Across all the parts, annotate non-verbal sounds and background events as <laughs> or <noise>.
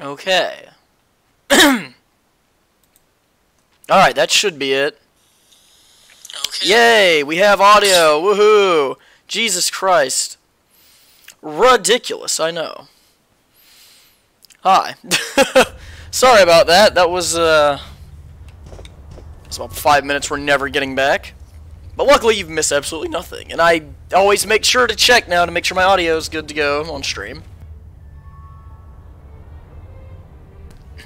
Okay. <clears throat> Alright, that should be it. Okay. Yay, we have audio. Woohoo! Jesus Christ. Ridiculous, I know. Hi. <laughs> Sorry about that. That was, uh... It's about five minutes we're never getting back. But luckily you've missed absolutely nothing. And I always make sure to check now to make sure my audio is good to go on stream.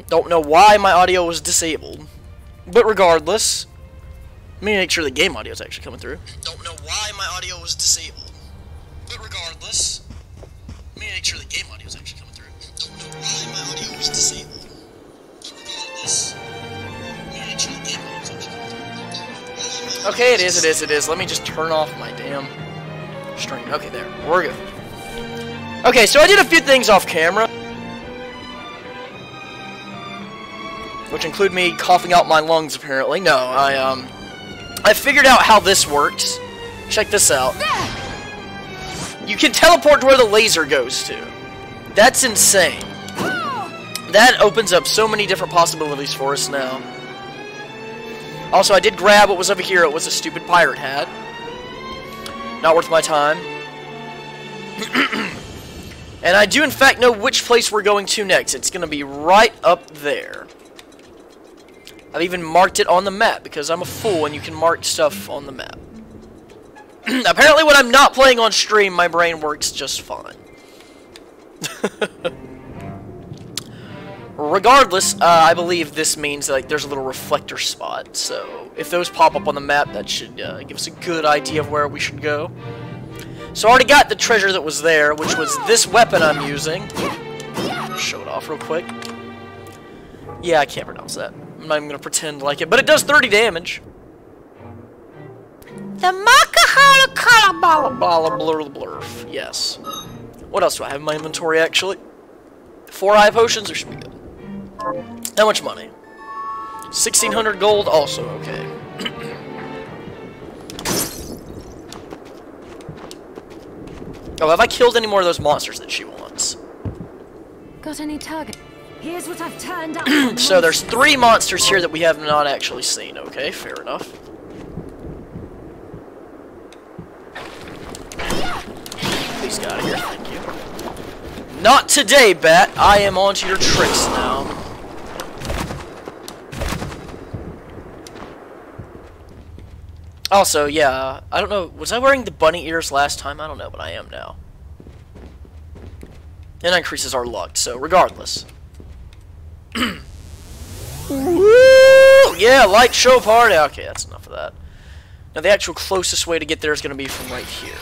Don't know why my audio was disabled. But regardless, let me make sure the game audio is actually coming through. Don't know why my audio was disabled. But regardless, let me make sure the game audio is actually coming through. Don't know why my audio was disabled. But regardless, let me make sure the game audio is actually coming through. Okay, it is, it is, it is. Let me just turn off my damn string. Okay, there. We're good. Okay, so I did a few things off camera. Which include me coughing out my lungs, apparently. No, I, um... I figured out how this works. Check this out. You can teleport to where the laser goes to. That's insane. That opens up so many different possibilities for us now. Also, I did grab what was over here. It was a stupid pirate hat. Not worth my time. <clears throat> and I do, in fact, know which place we're going to next. It's going to be right up there. I've even marked it on the map because I'm a fool and you can mark stuff on the map. <clears throat> Apparently when I'm not playing on stream, my brain works just fine. <laughs> Regardless, uh, I believe this means like there's a little reflector spot. So if those pop up on the map, that should uh, give us a good idea of where we should go. So I already got the treasure that was there, which was this weapon I'm using. Show it off real quick. Yeah, I can't pronounce that. I'm not even gonna pretend like it, but it does 30 damage. The Makahala Kalabala Blur Blurf. Yes. What else do I have in my inventory actually? Four high potions, there should be good. How much money? 1600 gold, also okay. <clears throat> oh, have I killed any more of those monsters that she wants? Got any target? Here's what I've turned up. <clears throat> so there's three monsters here that we have not actually seen. Okay, fair enough. Please get out of here, thank you. Not today, Bat. I am onto your tricks now. Also, yeah, I don't know, was I wearing the bunny ears last time? I don't know, but I am now. And increases our luck, so regardless. Yeah, light show party. Okay, that's enough of that. Now, the actual closest way to get there is going to be from right here.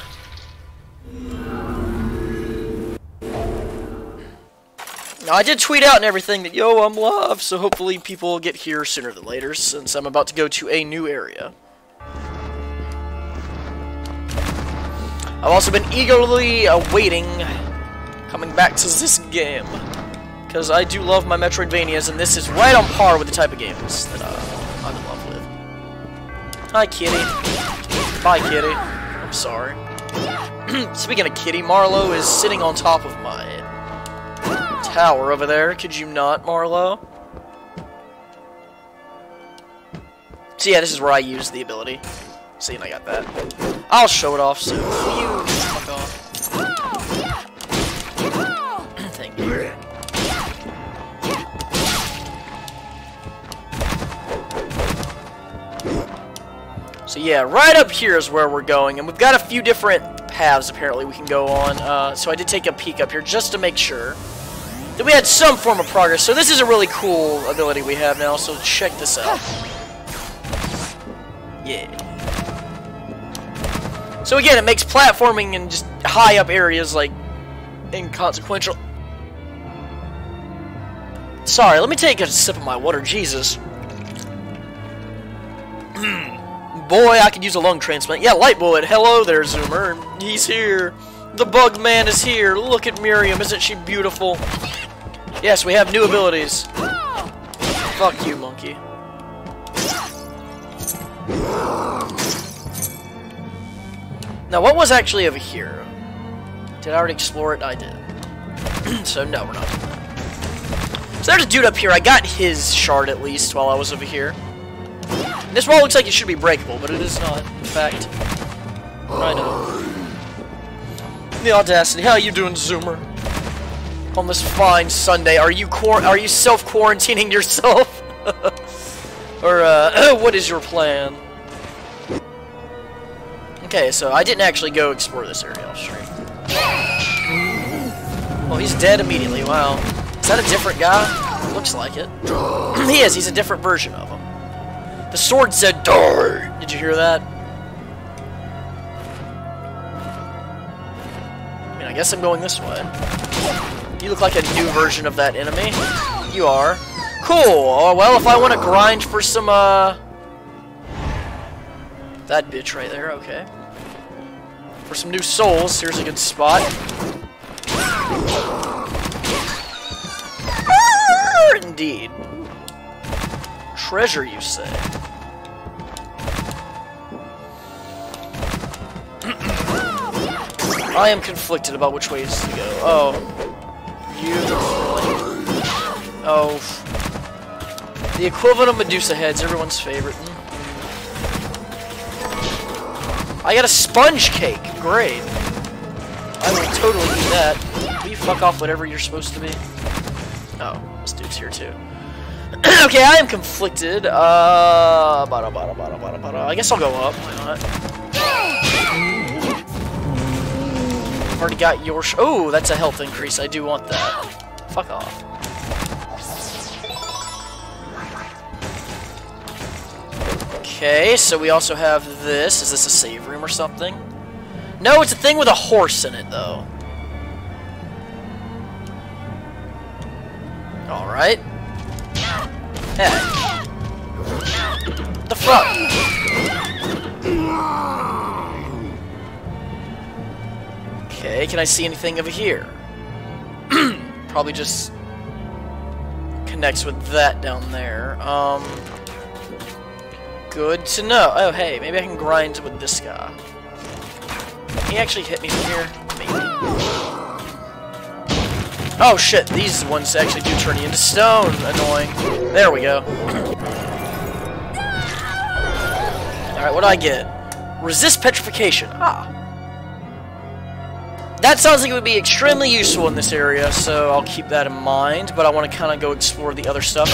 Now, I did tweet out and everything that, yo, I'm live, so hopefully people will get here sooner than later, since I'm about to go to a new area. I've also been eagerly awaiting coming back to this game. Because I do love my Metroidvanias, and this is right on par with the type of games that uh, I'm in love with. Hi, kitty. Bye, kitty. I'm sorry. <clears throat> Speaking of kitty, Marlowe is sitting on top of my tower over there. Could you not, Marlowe? So yeah, this is where I use the ability. See, I got that. I'll show it off soon. You fuck off. So yeah, right up here is where we're going, and we've got a few different paths apparently we can go on. Uh, so I did take a peek up here just to make sure that we had some form of progress. So this is a really cool ability we have now, so check this out. Yeah. So again, it makes platforming in just high up areas, like, inconsequential. Sorry, let me take a sip of my water, Jesus. <clears throat> Boy, I could use a lung transplant. Yeah, Light Bullet, hello there, Zoomer. He's here. The Bug Man is here. Look at Miriam, isn't she beautiful? Yes, we have new abilities. Fuck you, monkey. Now, what was actually over here? Did I already explore it? I did. <clears throat> so, no, we're not. So there's a dude up here. I got his shard at least while I was over here. This wall looks like it should be breakable, but it is not, in fact. I know. The audacity. How you doing, Zoomer? On this fine Sunday, are you quar are you self-quarantining yourself? <laughs> or, uh, <clears throat> what is your plan? Okay, so I didn't actually go explore this area off stream. Well, he's dead immediately. Wow. Is that a different guy? Looks like it. <clears throat> he is. He's a different version of him. The sword said die. Did you hear that? I mean, I guess I'm going this way. You look like a new version of that enemy. You are. Cool. Oh, well, if I want to grind for some, uh... That bitch right there, okay. For some new souls, here's a good spot. Indeed. Treasure, you say? I am conflicted about which ways to go. Oh. You... Oh. The equivalent of Medusa heads, everyone's favorite. I got a sponge cake. Great. I will totally eat that. Will you fuck off whatever you're supposed to be? Oh, this dude's here too. <clears throat> okay, I am conflicted. Uh, bada, bada, bada, bada. I guess I'll go up. Why not? Already got your Oh, that's a health increase. I do want that. Fuck off. Okay, so we also have this. Is this a save room or something? No, it's a thing with a horse in it, though. Alright. Hey. The fuck? Okay, can I see anything over here? <clears throat> Probably just connects with that down there. Um, good to know. Oh, hey, maybe I can grind with this guy. Can he actually hit me from here? Maybe. Oh shit, these ones actually do turn you into stone. Annoying. There we go. Alright, what do I get? Resist petrification. Ah. That sounds like it would be extremely useful in this area, so I'll keep that in mind, but I want to kind of go explore the other stuff.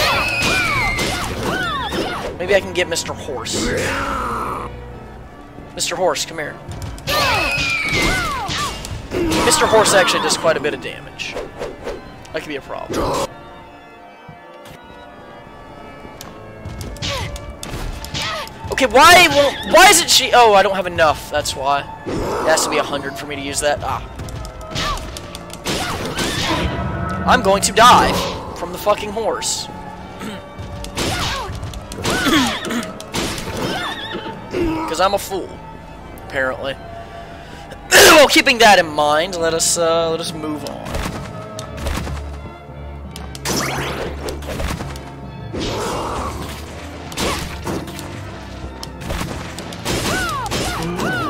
Maybe I can get Mr. Horse. Mr. Horse, come here. Mr. Horse actually does quite a bit of damage. That could be a problem. Okay, why won't, why isn't she, oh, I don't have enough, that's why. It has to be a 100 for me to use that. Ah. I'm going to die from the fucking horse. <coughs> Because I'm a fool, apparently. <coughs> well, keeping that in mind, let us uh, let us move on.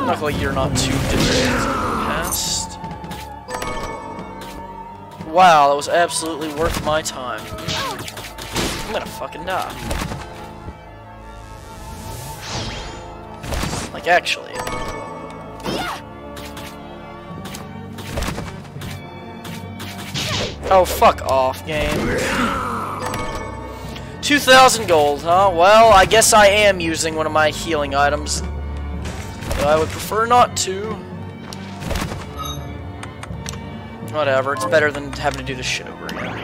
Luckily, you're not too different. Wow, that was absolutely worth my time. I'm gonna fucking die. Like, actually. Oh, fuck off, game. 2,000 gold, huh? Well, I guess I am using one of my healing items. But I would prefer not to. Whatever, it's better than having to do this shit over again.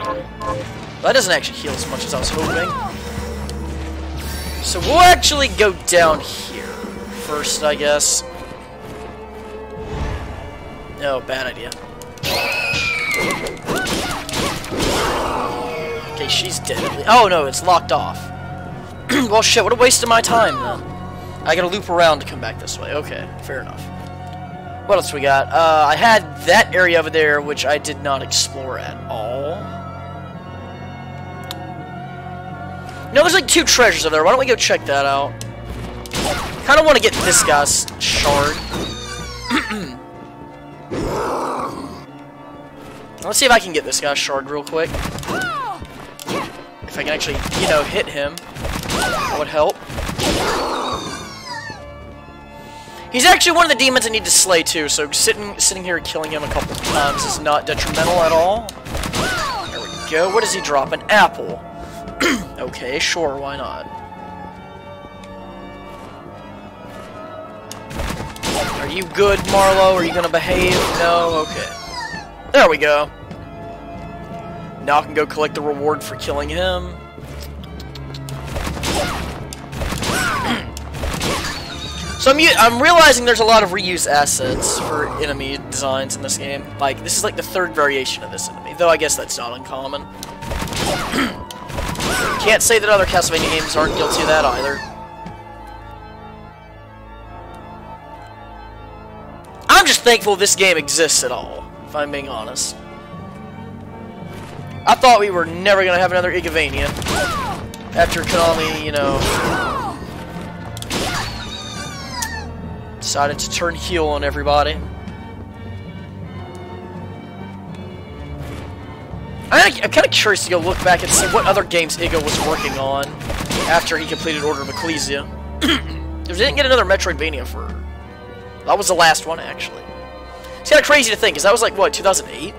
That doesn't actually heal as much as I was hoping. So we'll actually go down here first, I guess. No, bad idea. She's dead. Oh no, it's locked off. <clears throat> well, shit, what a waste of my time. I gotta loop around to come back this way. Okay, fair enough. What else we got? Uh, I had that area over there, which I did not explore at all. No, there's like two treasures over there. Why don't we go check that out? kind of want to get this guy's shard. <clears throat> Let's see if I can get this guy's shard real quick. If I can actually, you know, hit him, that would help. He's actually one of the demons I need to slay too, so sitting sitting here killing him a couple times is not detrimental at all. There we go. What does he drop? An apple. <clears throat> okay, sure, why not? Are you good, Marlowe? Are you gonna behave? No? Okay. There we go. Now I can go collect the reward for killing him. <clears throat> so I'm, I'm realizing there's a lot of reuse assets for enemy designs in this game. Like, this is like the third variation of this enemy, though I guess that's not uncommon. <clears throat> Can't say that other Castlevania games aren't guilty of that either. I'm just thankful this game exists at all, if I'm being honest. I thought we were never to have another Igavania. After Konami, you know... Decided to turn heel on everybody. I'm kind of curious to go look back and see what other games Iga was working on after he completed Order of Ecclesia. <clears throat> we didn't get another Metroidvania for... That was the last one, actually. It's kind of crazy to think, because that was like, what, 2008?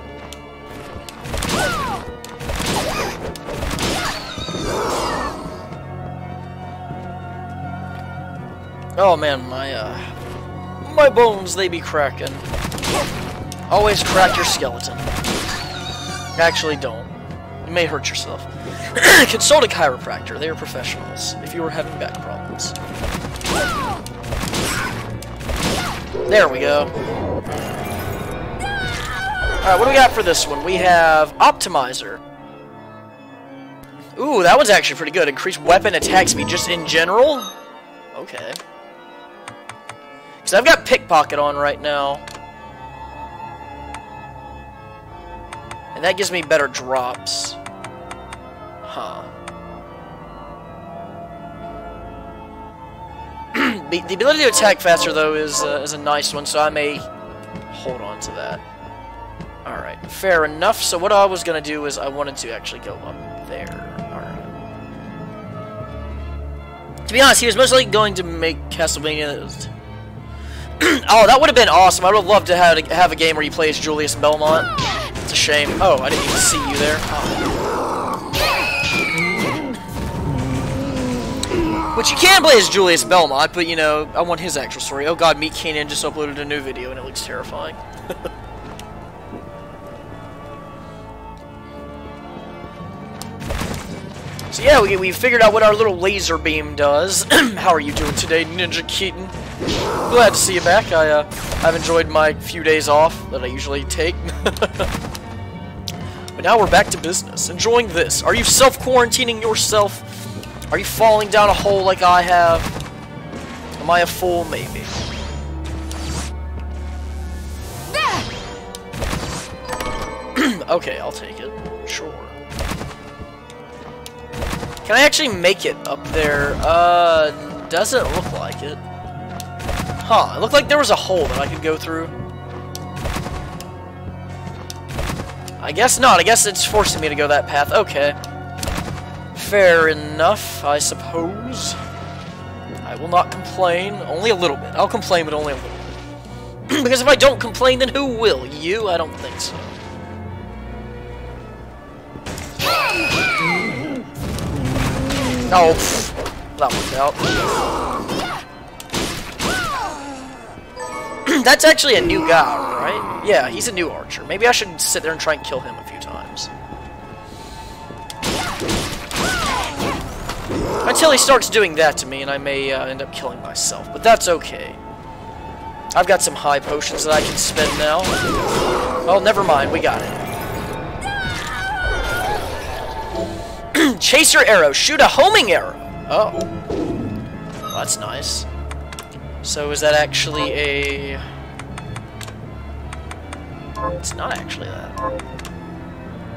Oh man, my uh, my bones they be cracking. Always crack your skeleton. Actually, don't. You may hurt yourself. <coughs> Consult a chiropractor. They are professionals. If you are having back problems. There we go. Alright, what do we got for this one? We have Optimizer. Ooh, that one's actually pretty good. Increased weapon attack speed just in general? Okay. Because I've got pickpocket on right now. And that gives me better drops. Huh. <clears throat> the ability to attack faster, though, is, uh, is a nice one, so I may hold on to that. Alright, fair enough. So what I was going to do is I wanted to actually go up there. To be honest, he was mostly going to make Castlevania <clears throat> oh, that would have been awesome. I would have loved to have, have a game where you play as Julius Belmont. It's a shame. Oh, I didn't even see you there. Oh. Which you can play as Julius Belmont, but you know, I want his actual story. Oh god, MeatCanyon just uploaded a new video and it looks terrifying. <laughs> So yeah, we, we figured out what our little laser beam does. <clears throat> How are you doing today, Ninja Keaton? Glad to see you back. I, uh, I've enjoyed my few days off that I usually take. <laughs> but now we're back to business. Enjoying this. Are you self-quarantining yourself? Are you falling down a hole like I have? Am I a fool? Maybe. <clears throat> okay, I'll take it. Sure. Can I actually make it up there? Uh, doesn't look like it. Huh, it looked like there was a hole that I could go through. I guess not. I guess it's forcing me to go that path. Okay. Fair enough, I suppose. I will not complain. Only a little bit. I'll complain, but only a little bit. <clears throat> because if I don't complain, then who will? You? I don't think so. Oh, that worked out. <clears throat> That's actually a new guy, right? Yeah, he's a new archer. Maybe I should sit there and try and kill him a few times. Until he starts doing that to me, and I may uh, end up killing myself. But that's okay. I've got some high potions that I can spend now. Oh, never mind. We got it. <clears throat> Chaser arrow. Shoot a homing arrow. Oh. Well, that's nice. So is that actually a... It's not actually that.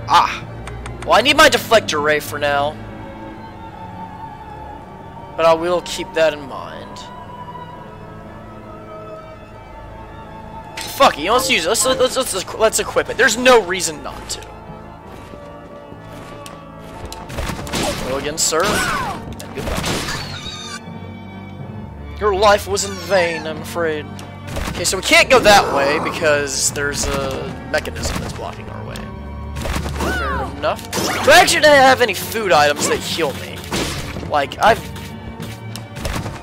Ah. Well, I need my reflector ray for now. But I will keep that in mind. Fuck it, you know, let's use it. Let's, let's, let's, let's equip it. There's no reason not to. go again, sir. And goodbye. Your life was in vain, I'm afraid. Okay, so we can't go that way because there's a mechanism that's blocking our way. Fair enough. Do I actually have any food items that heal me? Like, I've...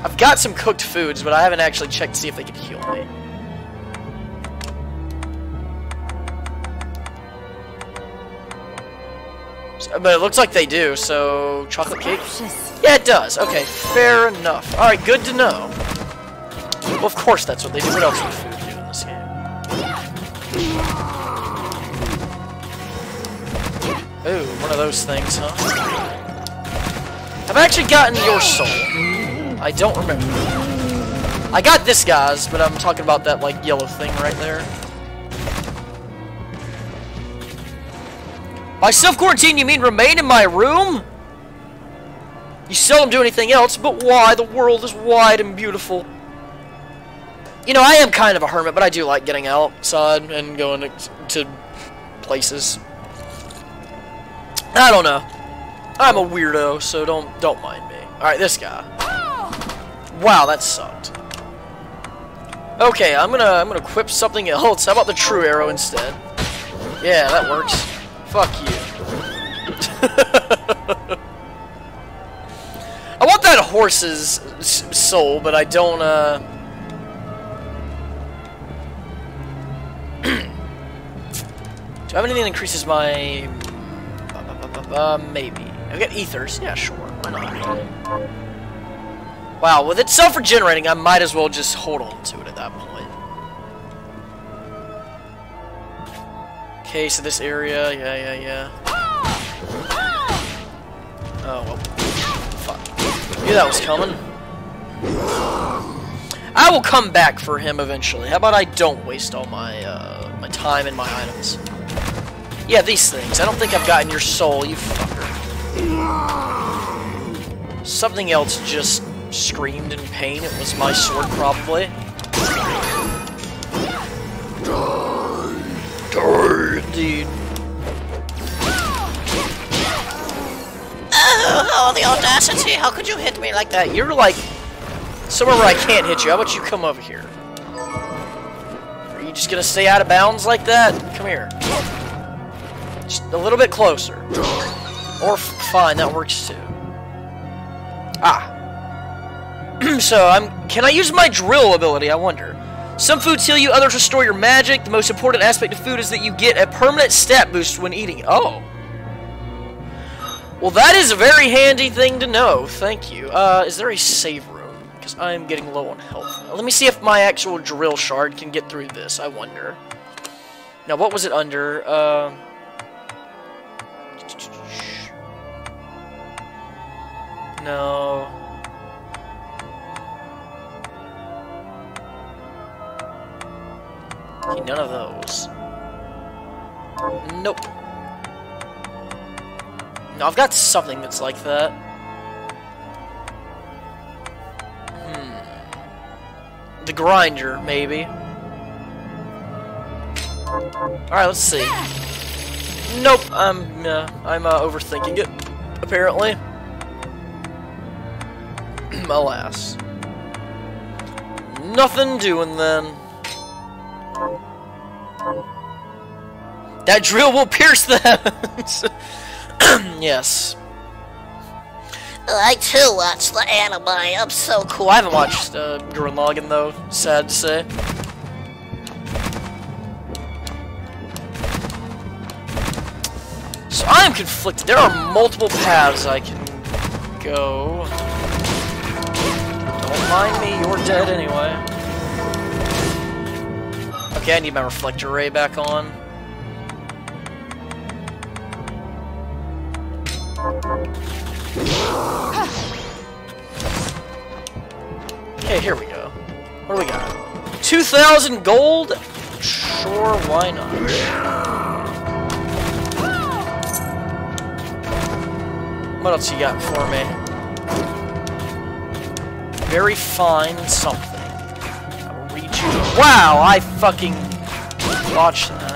I've got some cooked foods, but I haven't actually checked to see if they can heal me. But it looks like they do, so chocolate cake? Yeah, it does. Okay, fair enough. Alright, good to know. Well, of course that's what they do. What else would food do in this game? Ooh, one of those things, huh? I've actually gotten your soul? I don't remember. I got this guy's, but I'm talking about that, like, yellow thing right there. By self-quarantine, you mean remain in my room? You seldom do anything else, but why? The world is wide and beautiful. You know, I am kind of a hermit, but I do like getting outside and going to, to places. I don't know. I'm a weirdo, so don't don't mind me. Alright, this guy. Wow, that sucked. Okay, I'm gonna I'm gonna equip something else. How about the true arrow instead? Yeah, that works. Fuck you. <laughs> I want that horse's soul, but I don't, uh... <clears throat> Do I have anything that increases my... Uh, maybe. I've got ethers. Yeah, sure. Why not? Wow, with it self-regenerating, I might as well just hold on to it Okay, so this area, yeah, yeah, yeah. Oh, well. Fuck. Knew that was coming. I will come back for him eventually. How about I don't waste all my, uh, my time and my items? Yeah, these things. I don't think I've gotten your soul, you fucker. Something else just screamed in pain. It was my sword, probably. Indeed. Oh, the audacity! How could you hit me like that? You're like somewhere where I can't hit you. How about you come over here? Are you just gonna stay out of bounds like that? Come here. Just a little bit closer. Or fine, that works too. Ah. <clears throat> so I'm. Can I use my drill ability? I wonder. Some foods heal you, others restore your magic. The most important aspect of food is that you get a permanent stat boost when eating. Oh. Well, that is a very handy thing to know. Thank you. Uh, is there a save room? Because I'm getting low on health. Let me see if my actual drill shard can get through this. I wonder. Now, what was it under? Uh... No. Okay, none of those. Nope. No, I've got something that's like that. Hmm. The grinder, maybe. Alright, let's see. Nope, I'm, uh, I'm uh, overthinking it, apparently. <clears throat> Alas. Nothing doing then. That drill will pierce them! <clears throat> yes. I too watched the anime. I'm so cool. I haven't watched uh, Gurren Lagann though. Sad to say. So I am conflicted. There are multiple paths I can go. Don't mind me. You're dead anyway. Okay, I need my reflector ray back on. Okay, here we go. What do we got? 2,000 gold? Sure, why not? What else you got for me? Very fine something. Wow, I fucking watched that.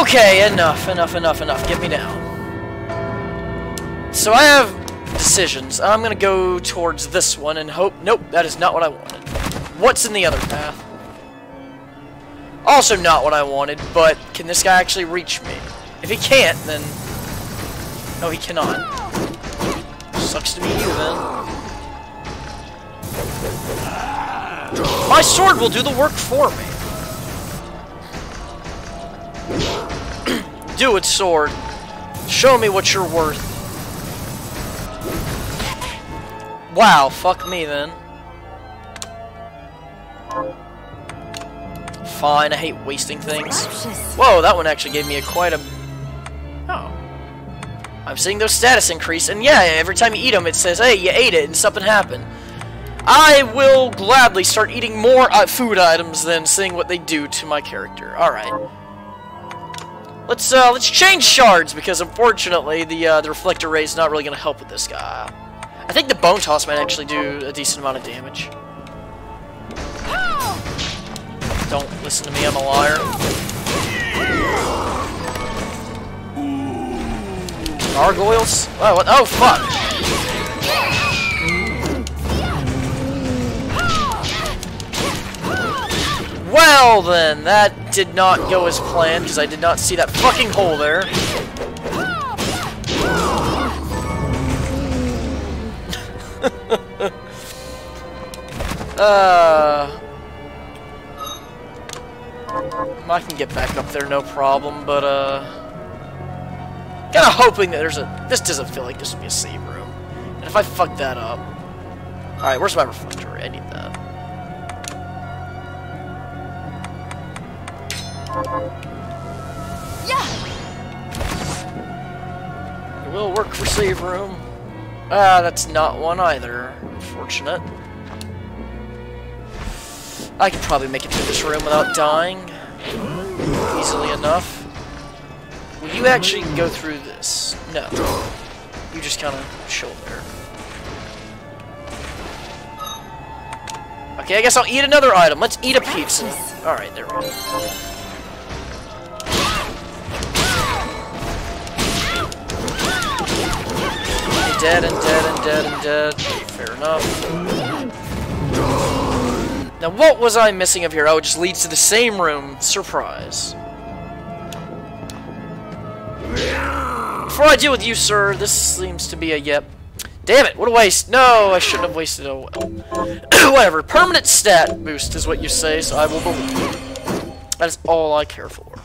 Okay, enough, enough, enough, enough. Get me down. so I have decisions. I'm gonna go towards this one and hope... Nope, that is not what I wanted. What's in the other path? Also not what I wanted, but can this guy actually reach me? If he can't, then... No, he cannot. Sucks to be you, then. My sword will do the work for me. do it, sword. Show me what you're worth. Wow, fuck me then. Fine, I hate wasting things. Whoa, that one actually gave me a quite a... Oh. I'm seeing those status increase, and yeah, every time you eat them, it says, hey, you ate it, and something happened. I will gladly start eating more uh, food items than seeing what they do to my character. Alright. Let's, uh, let's change shards, because unfortunately, the, uh, the reflector ray is not really going to help with this guy. I think the bone toss might actually do a decent amount of damage. Don't listen to me, I'm a liar. Gargoyles? Oh, what? Oh, fuck! Well then, that did not go as planned, because I did not see that fucking hole there. <laughs> uh... I can get back up there, no problem, but, uh... Kinda hoping that there's a... This doesn't feel like this would be a save room. And if I fuck that up... Alright, where's my reflector? I need that. Yeah. It will work for save room. Ah, that's not one either. Unfortunate. I could probably make it through this room without dying. Easily enough. Will you actually go through this? No. You just kind of chill there. Okay, I guess I'll eat another item. Let's eat a pizza. Alright, there we go. Dead and dead and dead and dead. Fair enough. Now, what was I missing of here? Oh, it just leads to the same room. Surprise. Before I deal with you, sir, this seems to be a yep. Damn it, what a waste. No, I shouldn't have wasted a. <coughs> Whatever, permanent stat boost is what you say, so I will believe you. That is all I care for.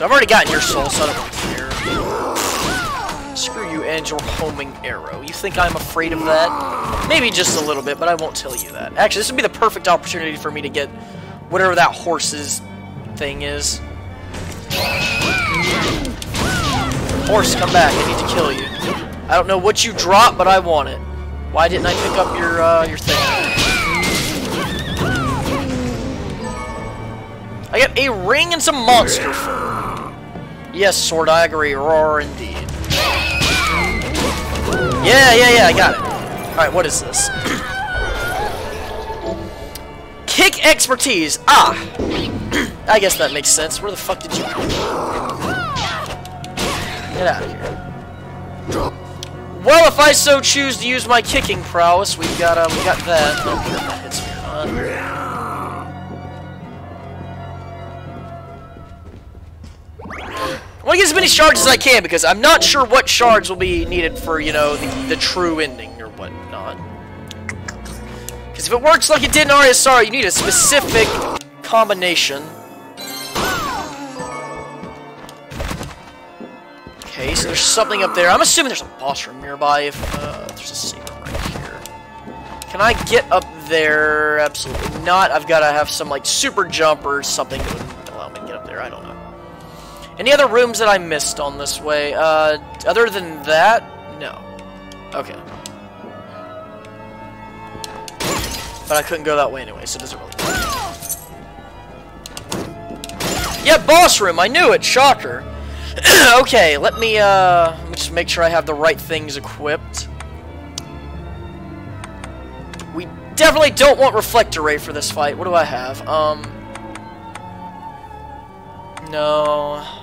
So I've already gotten your soul, so I don't care. Screw you and your homing arrow. You think I'm afraid of that? Maybe just a little bit, but I won't tell you that. Actually, this would be the perfect opportunity for me to get whatever that horse's thing is. Horse, come back. I need to kill you. I don't know what you dropped, but I want it. Why didn't I pick up your, uh, your thing? I got a ring and some monster fur. Yes, Sword, agree. Roar indeed. Yeah, yeah, yeah, I got it. Alright, what is this? <clears throat> Kick expertise. Ah! <clears throat> I guess that makes sense. Where the fuck did you? Get out of here. Well, if I so choose to use my kicking prowess, we've got, uh, we got that. Want to get as many shards as I can because I'm not sure what shards will be needed for, you know, the, the true ending or whatnot. Because if it works like it did in RSR, you need a specific combination. Okay, so there's something up there. I'm assuming there's a boss room nearby if uh, there's a secret right here. Can I get up there? Absolutely not. I've got to have some, like, super jump or something that would Any other rooms that I missed on this way? Uh, other than that, no. Okay. But I couldn't go that way anyway, so it doesn't really matter. Yeah, boss room! I knew it! Shocker! <clears throat> okay, let me, uh, let me just make sure I have the right things equipped. We definitely don't want Reflector Ray for this fight. What do I have? Um... No...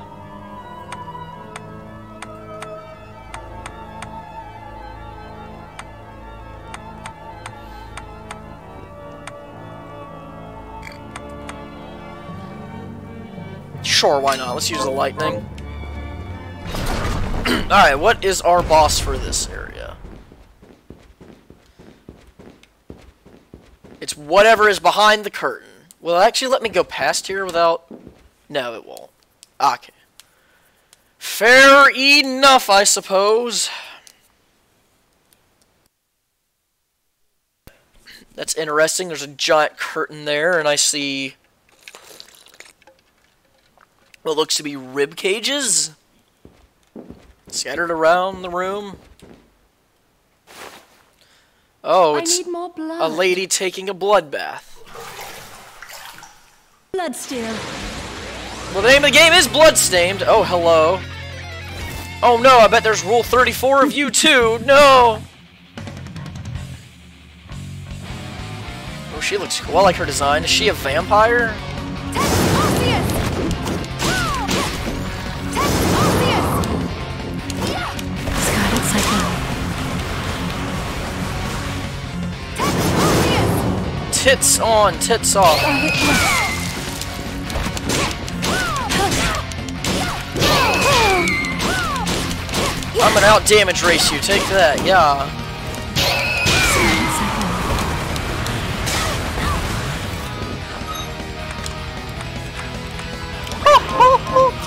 Sure, why not? Let's use the lightning. <clears throat> Alright, what is our boss for this area? It's whatever is behind the curtain. Will actually let me go past here without... No, it won't. Okay. Fair enough, I suppose. That's interesting. There's a giant curtain there, and I see what looks to be rib cages scattered around the room. Oh, I it's need more blood. a lady taking a blood bloodbath. Bloodsteel. Well, the name of the game is Bloodstained. Oh, hello. Oh no, I bet there's rule 34 of you too. No. Oh, she looks cool. I like her design. Is she a vampire? Tits on, tits off. I'm gonna out damage race you. Take that. Yeah.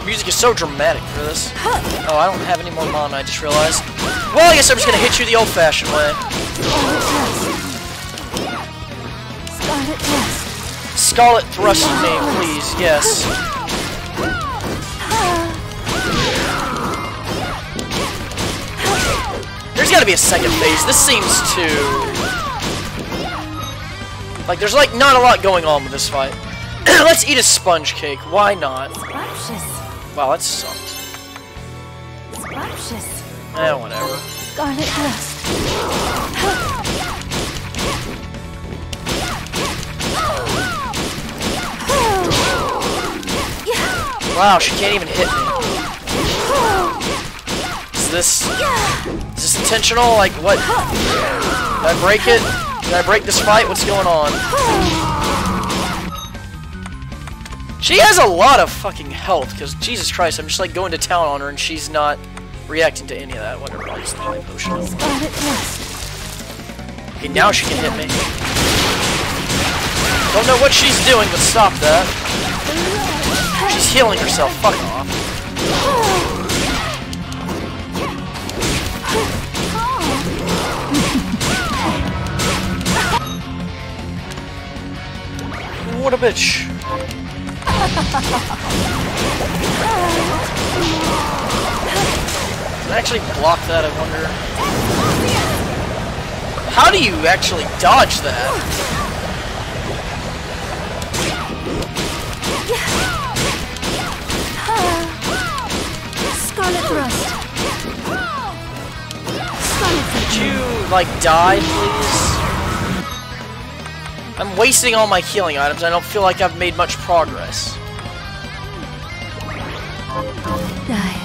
Music is so dramatic for this. Oh, I don't have any more mana, I just realized. Well, I guess I'm just gonna hit you the old-fashioned way. Scarlet Thrust. Scarlet thrust me, please, yes. There's gotta be a second phase. This seems too... Like, there's like not a lot going on with this fight. <clears throat> Let's eat a sponge cake. Why not? Wow, that sucked. Eh, whatever. Scarlet Thrust. Wow, she can't even hit me. Is this... Is this intentional? Like, what? Did I break it? Did I break this fight? What's going on? She has a lot of fucking health, because Jesus Christ, I'm just like going to town on her and she's not reacting to any of that. Whatever, I'll use the potion. Okay, now she can hit me. Don't know what she's doing, but stop that. She's healing herself. Fuck off. What a bitch. Can I actually block that, I wonder? How do you actually dodge that? Scarlet Thrust. Could you, like, die, please? I'm wasting all my healing items. I don't feel like I've made much progress. Die.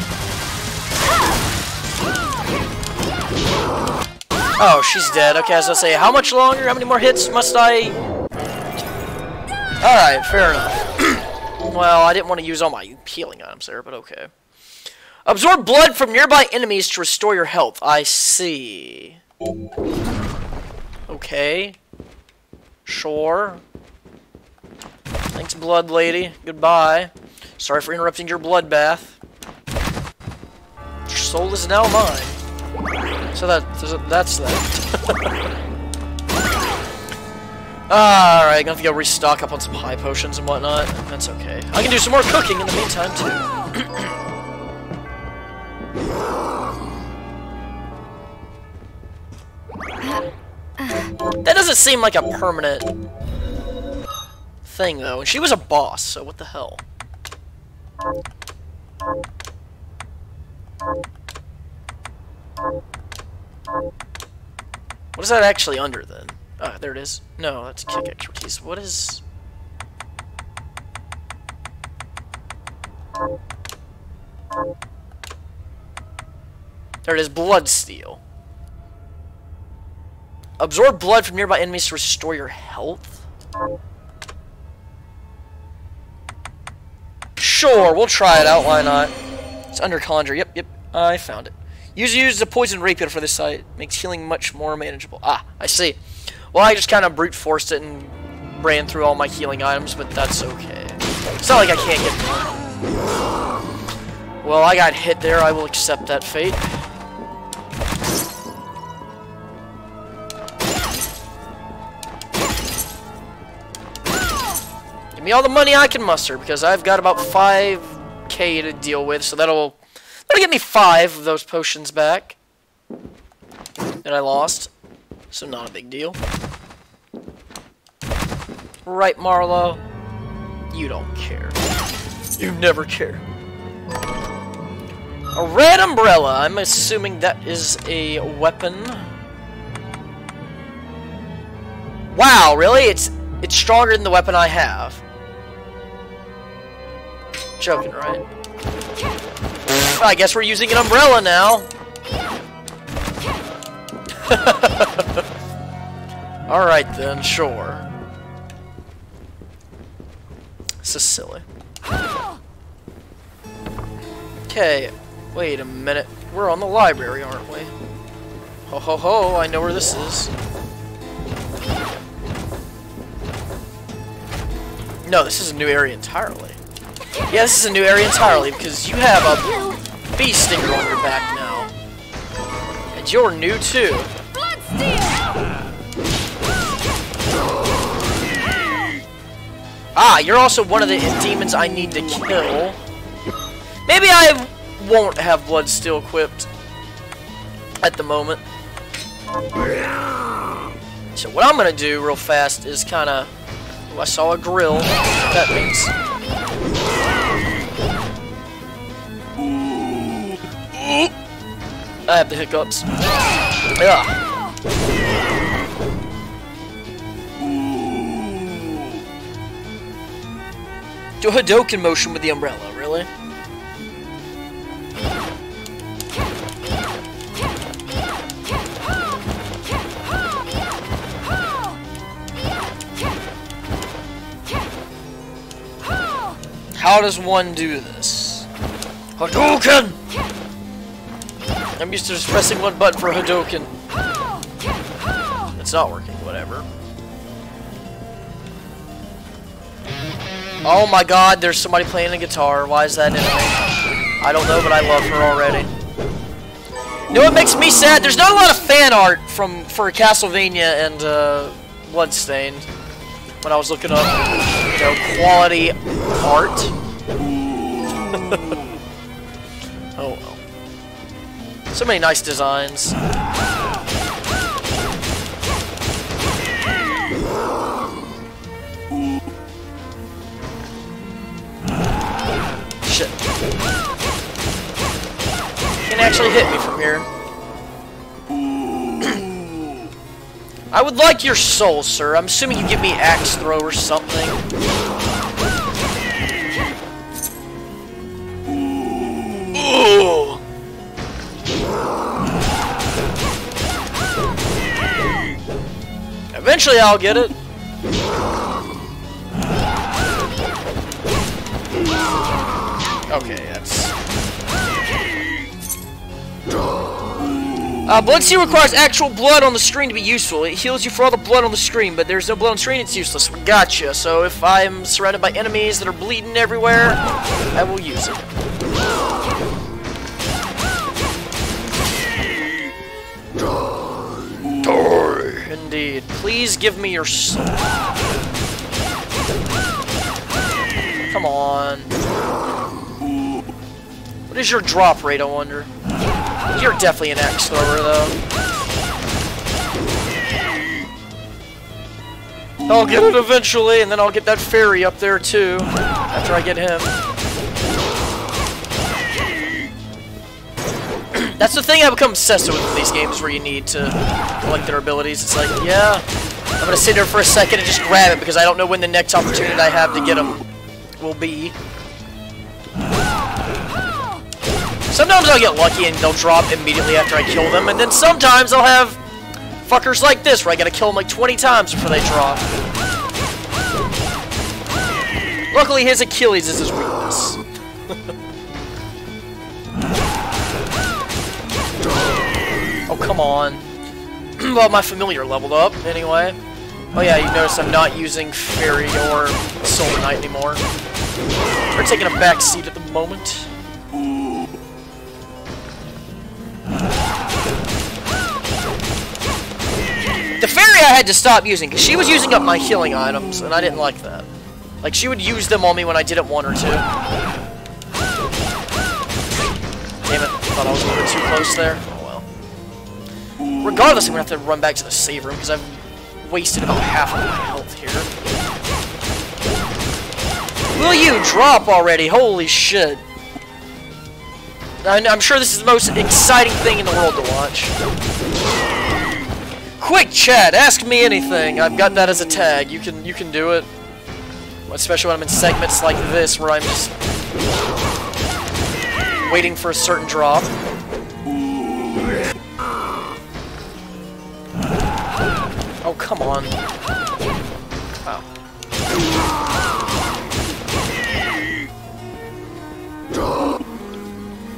Oh, she's dead. Okay, as I say, how much longer? How many more hits must I... Alright, fair enough. <clears throat> well, I didn't want to use all my healing items there, but okay. Absorb blood from nearby enemies to restore your health. I see. Okay. Sure. Thanks, blood lady. Goodbye. Sorry for interrupting your bloodbath. Your soul is now mine. So that that's that. <laughs> Alright, gonna have to go restock up on some high potions and whatnot. That's okay. I can do some more cooking in the meantime too. <clears throat> that doesn't seem like a permanent thing though. And she was a boss, so what the hell? What is that actually under then? Ah, there it is. No, that's kick expertise. What is... There it is, blood steal. Absorb blood from nearby enemies to restore your health? Sure, we'll try it out. Why not? It's under conjure. Yep, yep. I found it. Use use the poison rapier for this site. Makes healing much more manageable. Ah, I see. Well, I just kind of brute forced it and ran through all my healing items, but that's okay. It's not like I can't get more. Well, I got hit there. I will accept that fate. Me all the money I can muster, because I've got about 5k to deal with, so that'll, that'll get me 5 of those potions back that I lost. So not a big deal. Right, Marlowe? You don't care. You never care. A red umbrella. I'm assuming that is a weapon. Wow, really? It's it's stronger than the weapon I have. Joking, right? Well, I guess we're using an umbrella now. <laughs> Alright then, sure. This is silly. Okay, wait a minute. We're on the library, aren't we? Ho ho ho, I know where this is. No, this is a new area entirely. Yeah, this is a new area entirely because you have a bee stinger on your back now. And you're new too. Ah, you're also one of the demons I need to kill. Maybe I won't have Bloodsteel equipped at the moment. So what I'm gonna do real fast is kind of. Oh, I saw a grill. That means. I have the hiccups. Ugh. Do a Hadouken motion with the umbrella, really? How does one do this? Hadouken! I'm used to just pressing one button for Hadouken. It's not working, whatever. Oh my god, there's somebody playing a guitar. Why is that in me? I don't know, but I love her already. You know what makes me sad? There's not a lot of fan art from for Castlevania and uh, Bloodstained. When I was looking up, you know, quality art. <laughs> oh well. So many nice designs. Shit. Can actually hit me from here. I would like your soul, sir. I'm assuming you give me axe throw or something. Eventually I'll get it. Okay, that's... Uh, blood seal requires actual blood on the screen to be useful. It heals you for all the blood on the screen, but there's no blood on the screen, it's useless. Gotcha. So if I'm surrounded by enemies that are bleeding everywhere, I will use it. Die. Indeed. Please give me your soul. Come on. What is your drop rate, I wonder? You're definitely an axe thrower, though. I'll get it eventually, and then I'll get that fairy up there, too, after I get him. <clears throat> That's the thing I become obsessed with in these games where you need to collect their abilities. It's like, yeah, I'm gonna sit there for a second and just grab it because I don't know when the next opportunity I have to get them will be. Sometimes I'll get lucky and they'll drop immediately after I kill them, and then sometimes I'll have fuckers like this where I gotta kill them like 20 times before they drop. Luckily, his Achilles is his weakness. <laughs> oh, come on. <clears throat> well, my familiar leveled up, anyway. Oh yeah, you notice I'm not using Fairy or Silver Knight anymore. We're taking a back seat at the moment. The Fairy I had to stop using, because she was using up my healing items, and I didn't like that. Like, she would use them on me when I didn't want her to. Damn it, thought I was a little too close there. Oh well. Regardless, I'm gonna have to run back to the save room, because I've wasted about half of my health here. Will you drop already? Holy shit. I'm sure this is the most exciting thing in the world to watch. Quick chat, ask me anything. I've got that as a tag. You can you can do it. Especially when I'm in segments like this where I'm just waiting for a certain drop. Oh, come on.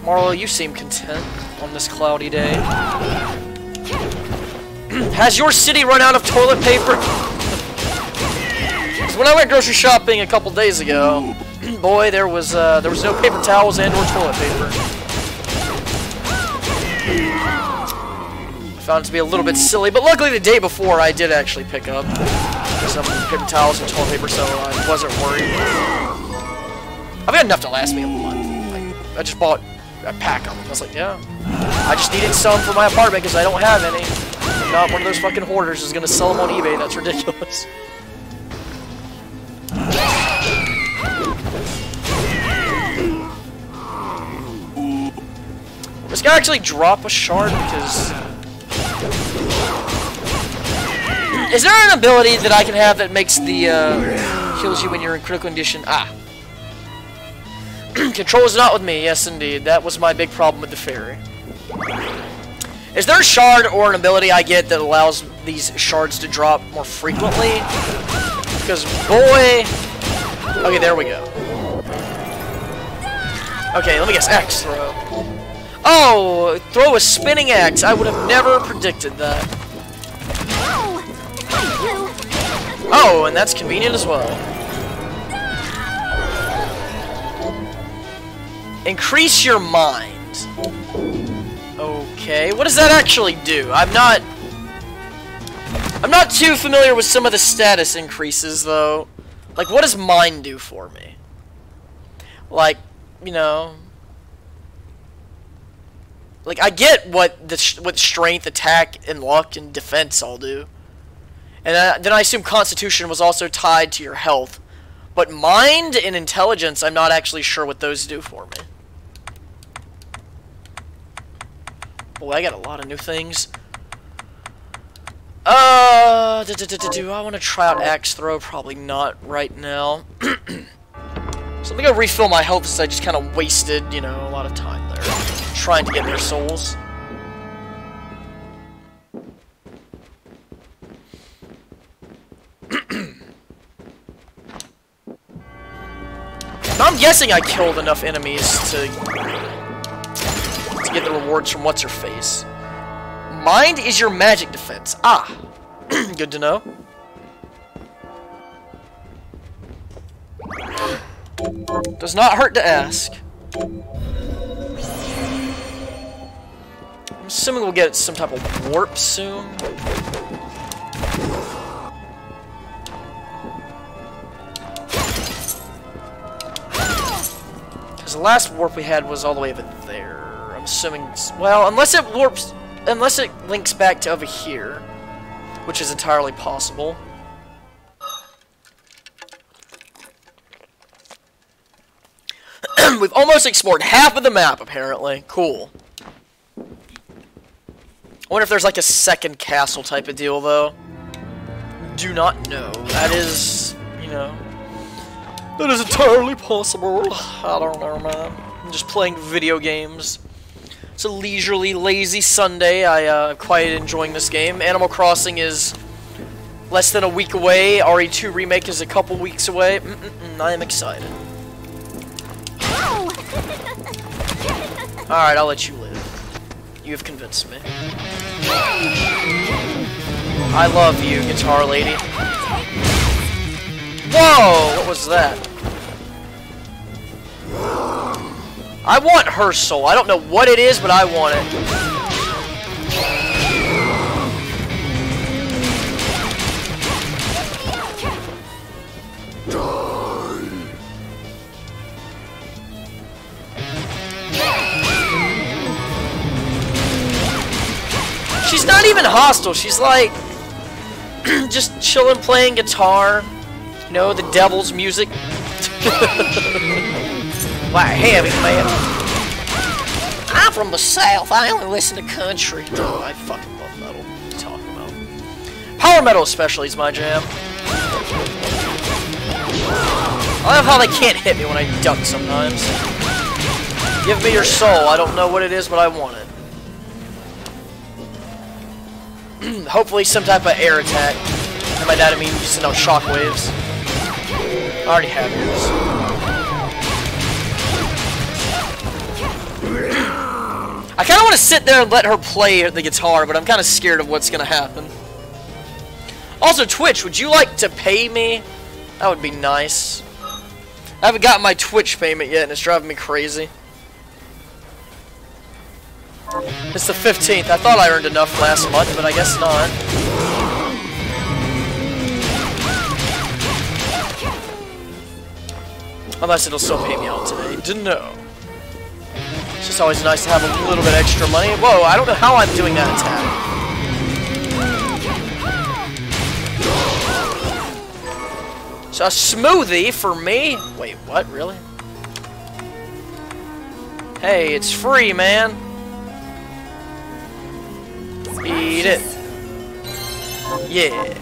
Marlo, you seem content on this cloudy day. <clears throat> Has your city run out of toilet paper? <clears throat> when I went grocery shopping a couple days ago, <clears throat> boy, there was uh, there was no paper towels and or toilet paper. I found it to be a little bit silly, but luckily the day before I did actually pick up some paper towels and toilet paper, so I wasn't worried. I've got enough to last me a month. I, I just bought a pack of them. I was like, yeah. I just needed some for my apartment because I don't have any. I'm not one of those fucking hoarders is gonna sell them on eBay. That's ridiculous. This guy actually drop a shard because... Is there an ability that I can have that makes the, uh, heals you when you're in critical condition? Ah. <clears throat> Control is not with me, yes indeed. That was my big problem with the fairy. Is there a shard or an ability I get that allows these shards to drop more frequently? Because, boy... Okay, there we go. Okay, let me guess. Axe throw. Oh, throw a spinning axe. I would have never predicted that. Oh, oh and that's convenient as well. Increase your mind. Okay, what does that actually do? I'm not... I'm not too familiar with some of the status increases, though. Like, what does mind do for me? Like, you know... Like, I get what the what strength, attack, and luck, and defense all do. And uh, then I assume constitution was also tied to your health. But mind and intelligence, I'm not actually sure what those do for me. Boy, I got a lot of new things. Uh, do, do, do, do I want to try out axe throw? Probably not right now. <clears throat> so I'm gonna refill my health since I just kind of wasted, you know, a lot of time there trying to get their souls. <clears throat> I'm guessing I killed enough enemies to get the rewards from what's her face. Mind is your magic defense. Ah, <clears throat> good to know. Does not hurt to ask. I'm assuming we'll get some type of warp soon. Because the last warp we had was all the way over there. Assuming... Well, unless it warps... Unless it links back to over here. Which is entirely possible. <clears throat> We've almost explored half of the map, apparently. Cool. I wonder if there's like a second castle type of deal, though. Do not know. That is, you know, that is entirely possible. I don't know, man. I'm just playing video games. It's a leisurely, lazy Sunday. I, uh, quite enjoying this game. Animal Crossing is less than a week away. RE2 Remake is a couple weeks away. Mm -mm -mm, I am excited. <laughs> Alright, I'll let you live. You have convinced me. I love you, guitar lady. Whoa! What was that? I want her soul. I don't know what it is, but I want it. She's not even hostile. She's like <clears throat> just chilling, playing guitar. You know, the devil's music. <laughs> Why, heavy man. I'm from the south. I only listen to country. Oh, I fucking love metal. What are you talking about? Power metal especially is my jam. I love how they can't hit me when I duck sometimes. Give me your soul. I don't know what it is, but I want it. <clears throat> Hopefully some type of air attack. And by that I mean you send out shockwaves. I already have yours. I kind of want to sit there and let her play the guitar, but I'm kind of scared of what's going to happen. Also, Twitch, would you like to pay me? That would be nice. I haven't gotten my Twitch payment yet, and it's driving me crazy. It's the 15th. I thought I earned enough last month, but I guess not. Unless it'll still pay me out today. Know. It's just always nice to have a little bit extra money. Whoa, I don't know how I'm doing that attack. So a smoothie for me? Wait, what? Really? Hey, it's free, man. Eat it. Yeah.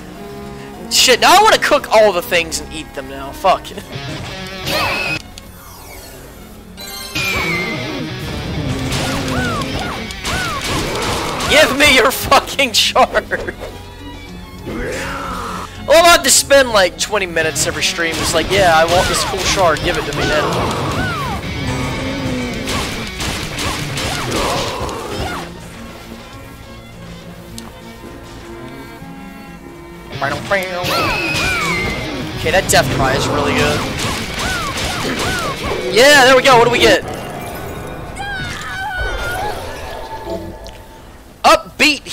Shit, now I want to cook all the things and eat them now. Fuck. <laughs> Give me your fucking shard! Well, I'm about to spend like 20 minutes every stream just like, yeah, I want this cool shard, give it to me now. Okay, that death cry is really good. Yeah, there we go. What do we get?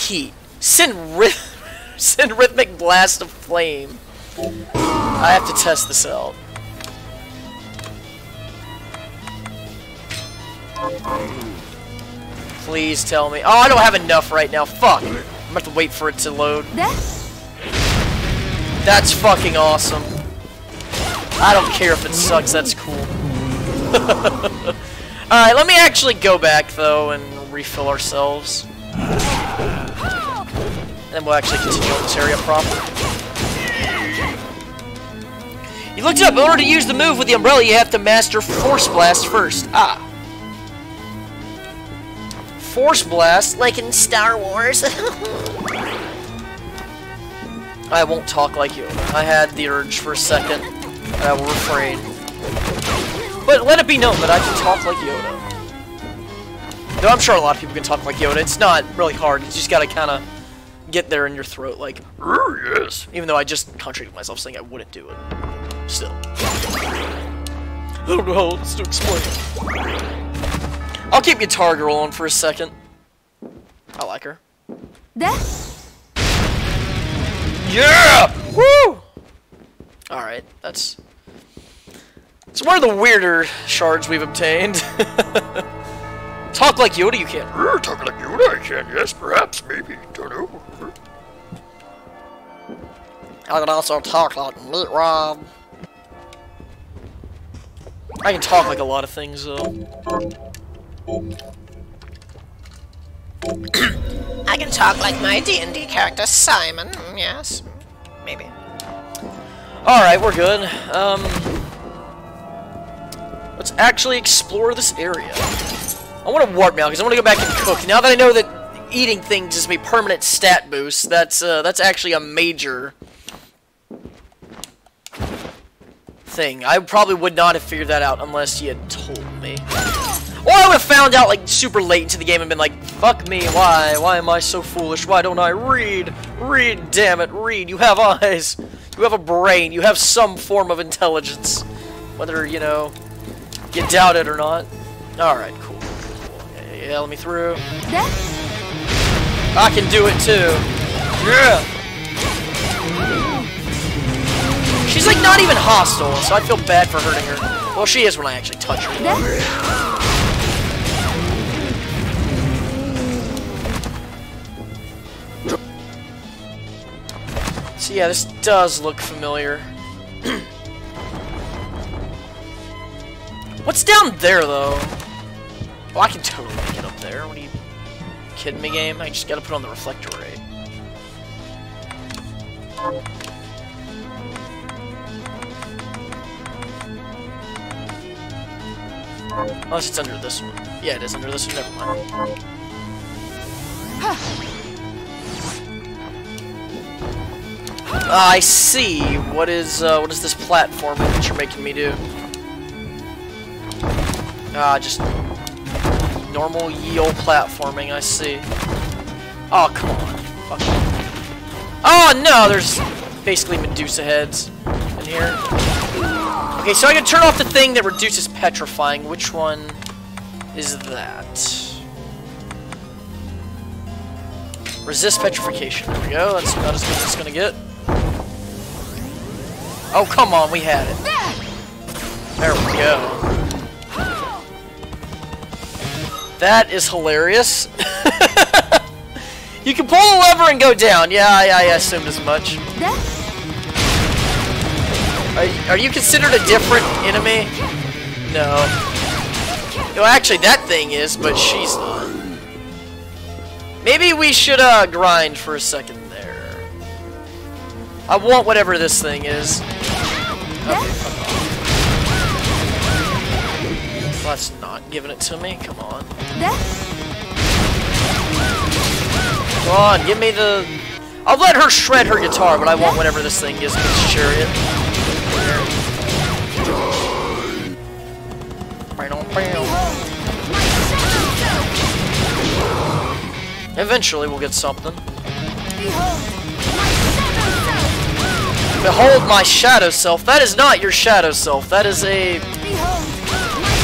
Heat. Send, ryth <laughs> send rhythmic blast of flame. I have to test this out. Please tell me. Oh, I don't have enough right now. Fuck. I'm gonna have to wait for it to load. That's fucking awesome. I don't care if it sucks, that's cool. <laughs> Alright, let me actually go back, though, and refill ourselves. And then we'll actually continue on this area proper. You looked it up. In order to use the move with the umbrella, you have to master Force Blast first. Ah. Force Blast? Like in Star Wars. <laughs> I won't talk like you. I had the urge for a second, and I will refrain. But let it be known that I can talk like Yoda. Though I'm sure a lot of people can talk like Yoda. It's not really hard. You just gotta kind of get there in your throat, like, yes. Even though I just contradicted myself saying I wouldn't do it. Still. I don't know how else to explain it. I'll keep Guitar Girl on for a second. I like her. There. Yeah! Woo! Alright, that's... It's one of the weirder shards we've obtained. <laughs> Talk like Yoda, you can. Talk like Yoda, I can. Yes, perhaps, maybe. Don't know. I can also talk like Meat Rob. I can talk like a lot of things, though. <coughs> I can talk like my D&D character, Simon. Yes, maybe. Alright, we're good. Um, let's actually explore this area. I want to warp now, because I want to go back and cook. Now that I know that eating things is a permanent stat boost, that's, uh, that's actually a major thing. I probably would not have figured that out unless you had told me. Or I would have found out like super late into the game and been like, fuck me, why? Why am I so foolish? Why don't I read? Read, damn it, read. You have <laughs> eyes. You have a brain. You have some form of intelligence. Whether, you know, you doubt it or not. Alright, cool. Yeah, yeah, let me through. I can do it too. Yeah! She's like not even hostile, so I feel bad for hurting her. Well, she is when I actually touch her. So yeah, this does look familiar. <clears throat> What's down there, though? Oh, I can totally get up there. What are you kidding me, game? I just gotta put on the reflector ray. Unless it's under this one. Yeah, it is under this one. Never mind. I see. What is uh, what is this platform that you're making me do? Ah, just normal ye old platforming. I see. Oh come on. Fuck. Oh no, there's basically Medusa heads in here. Okay, so I can turn off the thing that reduces petrifying. Which one is that? Resist petrification. There we go. That's about as good as it's gonna get. Oh, come on, we had it. There we go. That is hilarious. <laughs> you can pull the lever and go down. Yeah, I, I assumed as much. Are, are you considered a different enemy? No. No, actually, that thing is, but she's not. Maybe we should uh, grind for a second there. I want whatever this thing is. Okay. That's not giving it to me. Come on. Come on, give me the... I'll let her shred her guitar, but I want whatever this thing is, Miss Chariot. Eventually we'll get something. Behold my shadow self. That is not your shadow self. That is a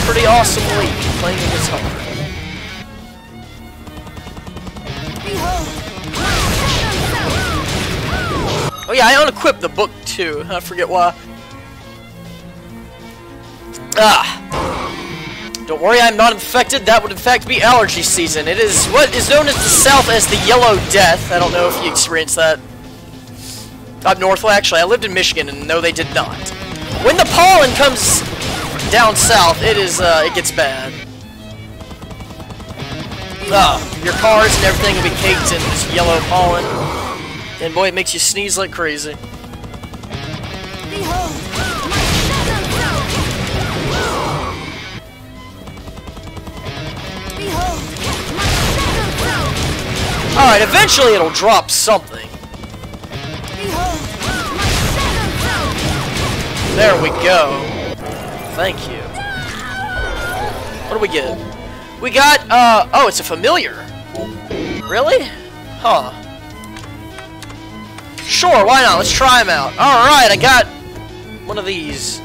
pretty awesome lady playing a guitar. Oh yeah, I unequipped the book too. I forget why. Ah. Don't worry, I'm not infected. That would in fact be allergy season. It is what is known as the South as the Yellow Death. I don't know if you experienced that. Up north, well actually, I lived in Michigan and no they did not. When the pollen comes down south, it is, uh, it gets bad. Ah, your cars and everything will be caked in this yellow pollen. And boy, it makes you sneeze like crazy. Alright, eventually it'll drop something. There we go. Thank you. What do we get? We got, uh, oh, it's a familiar. Really? Huh. Sure, why not? Let's try them out. Alright, I got one of these.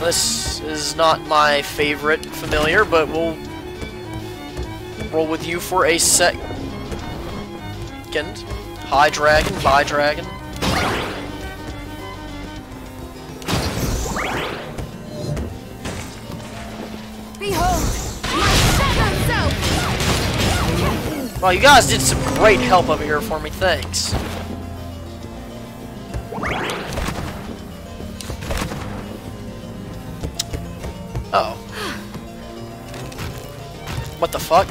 This is not my favorite familiar, but we'll roll with you for a second. High dragon, by dragon. Well, you guys did some great help over here for me, thanks. What the fuck?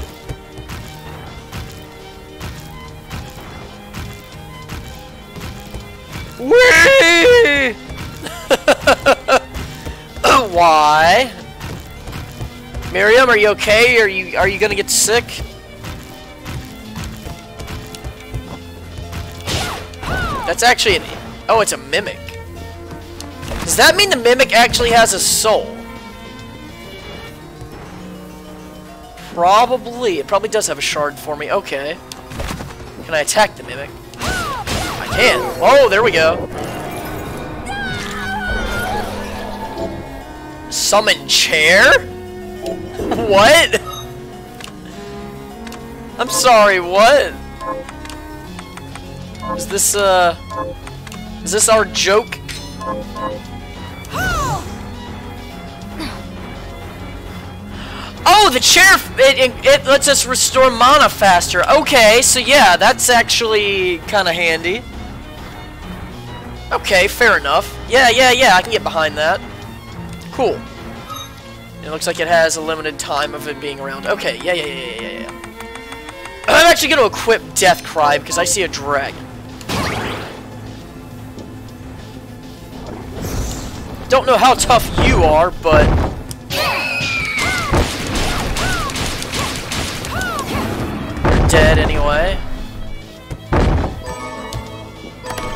Whee! <laughs> Why? Miriam, are you okay? Are you are you gonna get sick? That's actually an... Oh, it's a mimic. Does that mean the mimic actually has a soul? Probably. It probably does have a shard for me. Okay. Can I attack the Mimic? I can. Oh, there we go. Summon chair? <laughs> what? <laughs> I'm sorry, what? Is this, uh... Is this our joke? Oh, the chair, it, it, it, lets us restore mana faster. Okay, so yeah, that's actually kind of handy. Okay, fair enough. Yeah, yeah, yeah, I can get behind that. Cool. It looks like it has a limited time of it being around. Okay, yeah, yeah, yeah, yeah, yeah. I'm actually going to equip Death Cry because I see a dragon. Don't know how tough you are, but... dead anyway.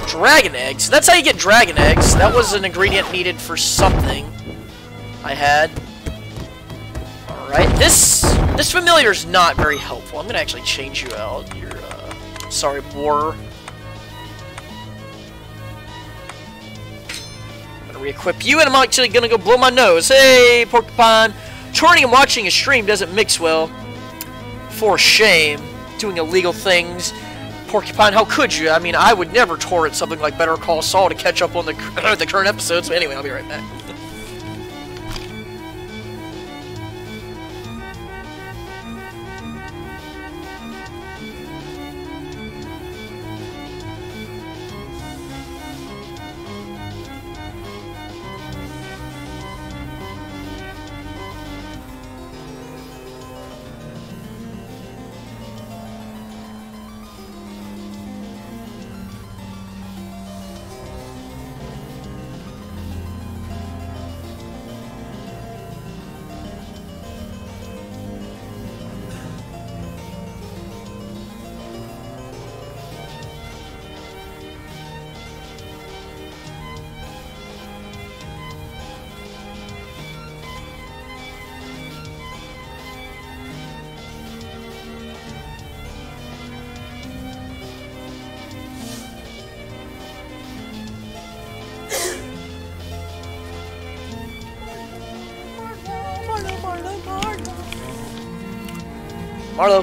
Dragon eggs. That's how you get dragon eggs. That was an ingredient needed for something I had. Alright, this this familiar is not very helpful. I'm gonna actually change you out. You're uh sorry, boar. Re-equip you and I'm actually gonna go blow my nose. Hey, porcupine! Touring and watching a stream doesn't mix well. For shame. Doing illegal things. Porcupine, how could you? I mean, I would never torrent something like Better Call Saul to catch up on the, <clears throat> the current episodes. So anyway, I'll be right back.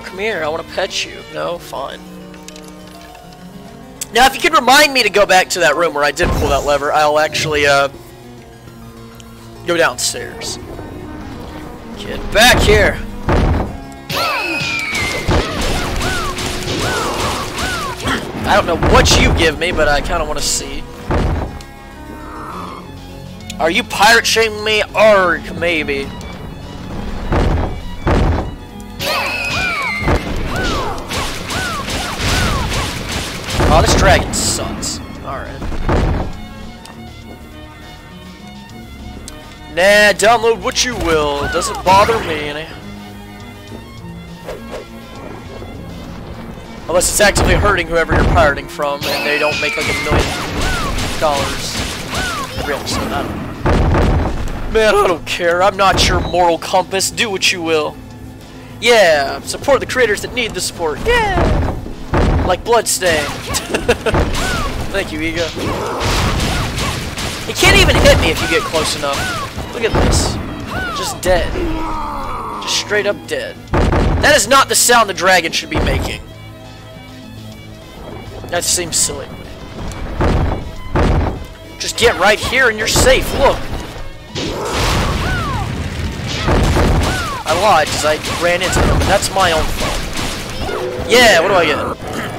Come here. I want to pet you. No? Fine. Now, if you could remind me to go back to that room where I did pull that lever, I'll actually, uh, go downstairs. Get back here! I don't know what you give me, but I kind of want to see. Are you pirate shaming me? Arg, maybe. Oh, this dragon sucks. Alright. Nah, download what you will. It doesn't bother me any. Unless it's actively hurting whoever you're pirating from and they don't make like a million dollars every. I don't know. Man, I don't care. I'm not your moral compass. Do what you will. Yeah, support the creators that need the support. Yeah! Like Bloodstain. <laughs> Thank you, Ego. He can't even hit me if you get close enough. Look at this. Just dead. Just straight up dead. That is not the sound the dragon should be making. That seems silly. Just get right here and you're safe. Look. I lied because I ran into him, but that's my own fault. Yeah, what do I get? <clears throat>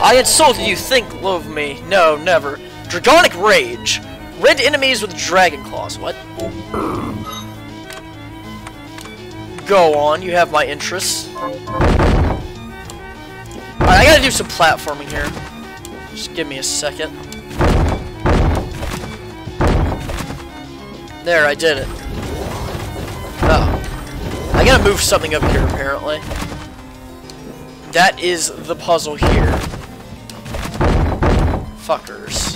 I insulted you, think low of me. No, never. Dragonic Rage. Rend enemies with Dragon Claws. What? Go on, you have my interests. I gotta do some platforming here. Just give me a second. There, I did it. Oh. I gotta move something up here, apparently. That is the puzzle here fuckers.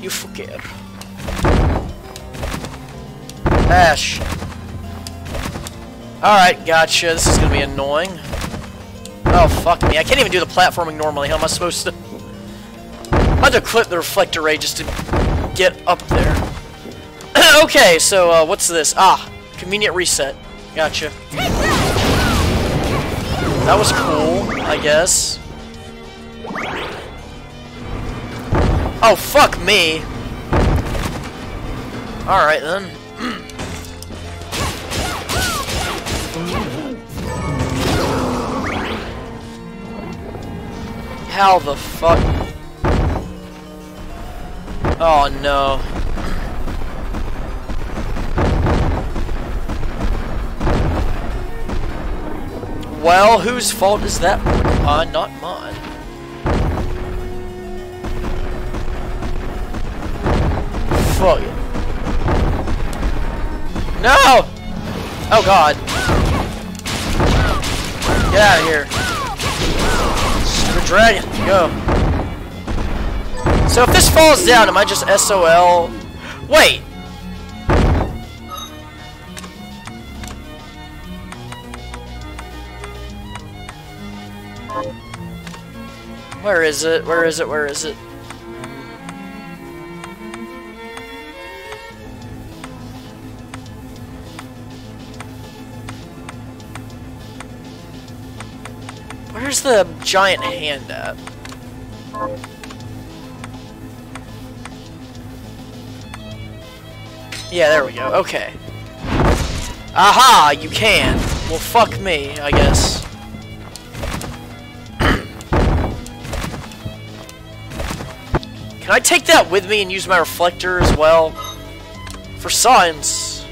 You fucker. Bash. Alright, gotcha. This is gonna be annoying. Oh, fuck me. I can't even do the platforming normally. How am I supposed to... I have to clip the reflector ray just to get up there. <clears throat> okay, so, uh, what's this? Ah, convenient reset. Gotcha. That was cool, I guess. Oh, fuck me. Alright, then. How the fuck? Oh no. Well, whose fault is that? Uh, not mine. No! Oh god. Get out of here. Stupid dragon, go. So if this falls down, am I just SOL? Wait! Where is it? Where is it? Where is it? Where's the giant hand at? Yeah, there we go. Okay. Aha! You can. Well, fuck me, I guess. can I take that with me and use my reflector as well? For science.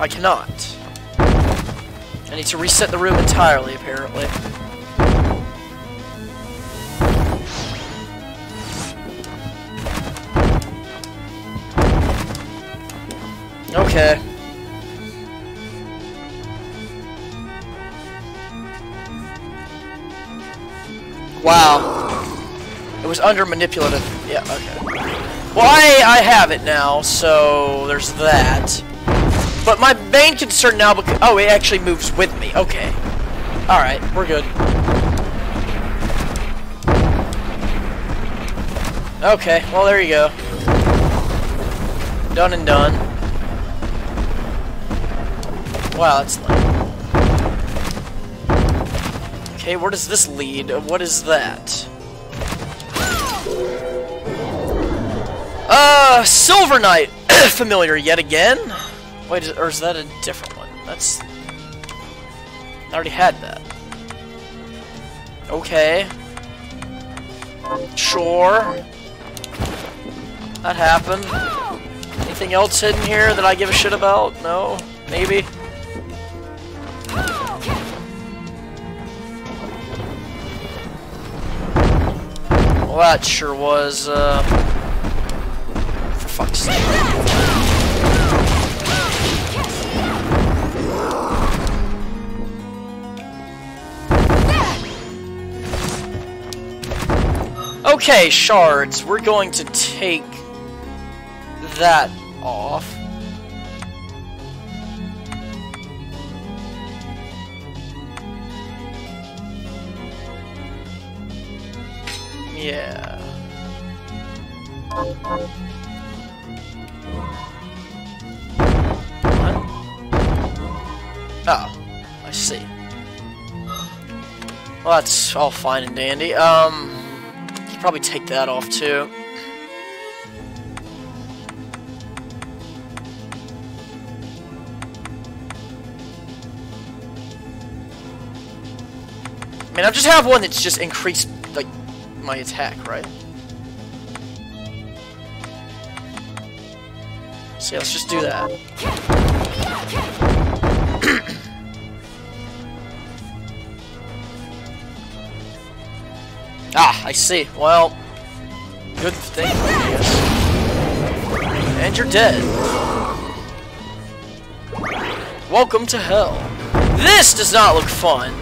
I cannot. I need to reset the room entirely, apparently. Okay. Wow. It was under manipulative. Yeah, okay. Well, I, I have it now, so there's that. But my main concern now, because oh, it actually moves with me. Okay. Alright, we're good. Okay, well, there you go. Done and done. Wow, that's lame. Okay, where does this lead? What is that? Uh, Silver Knight! <coughs> Familiar yet again? Wait, or is that a different one? That's... I already had that. Okay. Sure. That happened. Anything else hidden here that I give a shit about? No? Maybe? Well, that sure was, uh... For fuck's sake. Okay, shards, we're going to take that off. Yeah. Oh, I see. Well, that's all fine and dandy. Um, probably take that off too. I mean, I just have one that's just increased, like, my attack, right? So yeah, let's just do that. <clears throat> ah, I see. Well, good thing, I guess. And you're dead. Welcome to hell. This does not look fun.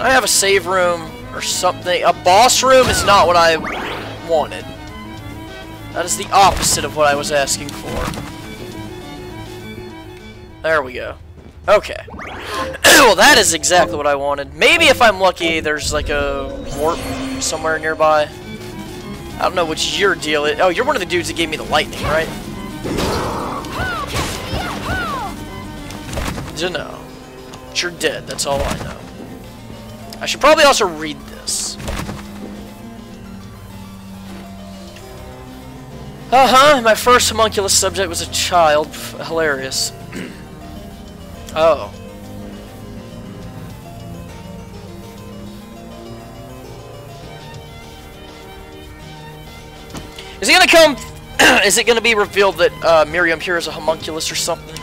I have a save room or something? A boss room is not what I wanted. That is the opposite of what I was asking for. There we go. Okay. <clears throat> well, that is exactly what I wanted. Maybe if I'm lucky, there's like a warp somewhere nearby. I don't know which your deal is. Oh, you're one of the dudes that gave me the lightning, right? Dunno. But you're dead, that's all I know. I should probably also read this. Uh-huh, my first homunculus subject was a child. Hilarious. Oh. Is it gonna come... <clears throat> is it gonna be revealed that uh, Miriam here is a homunculus or something?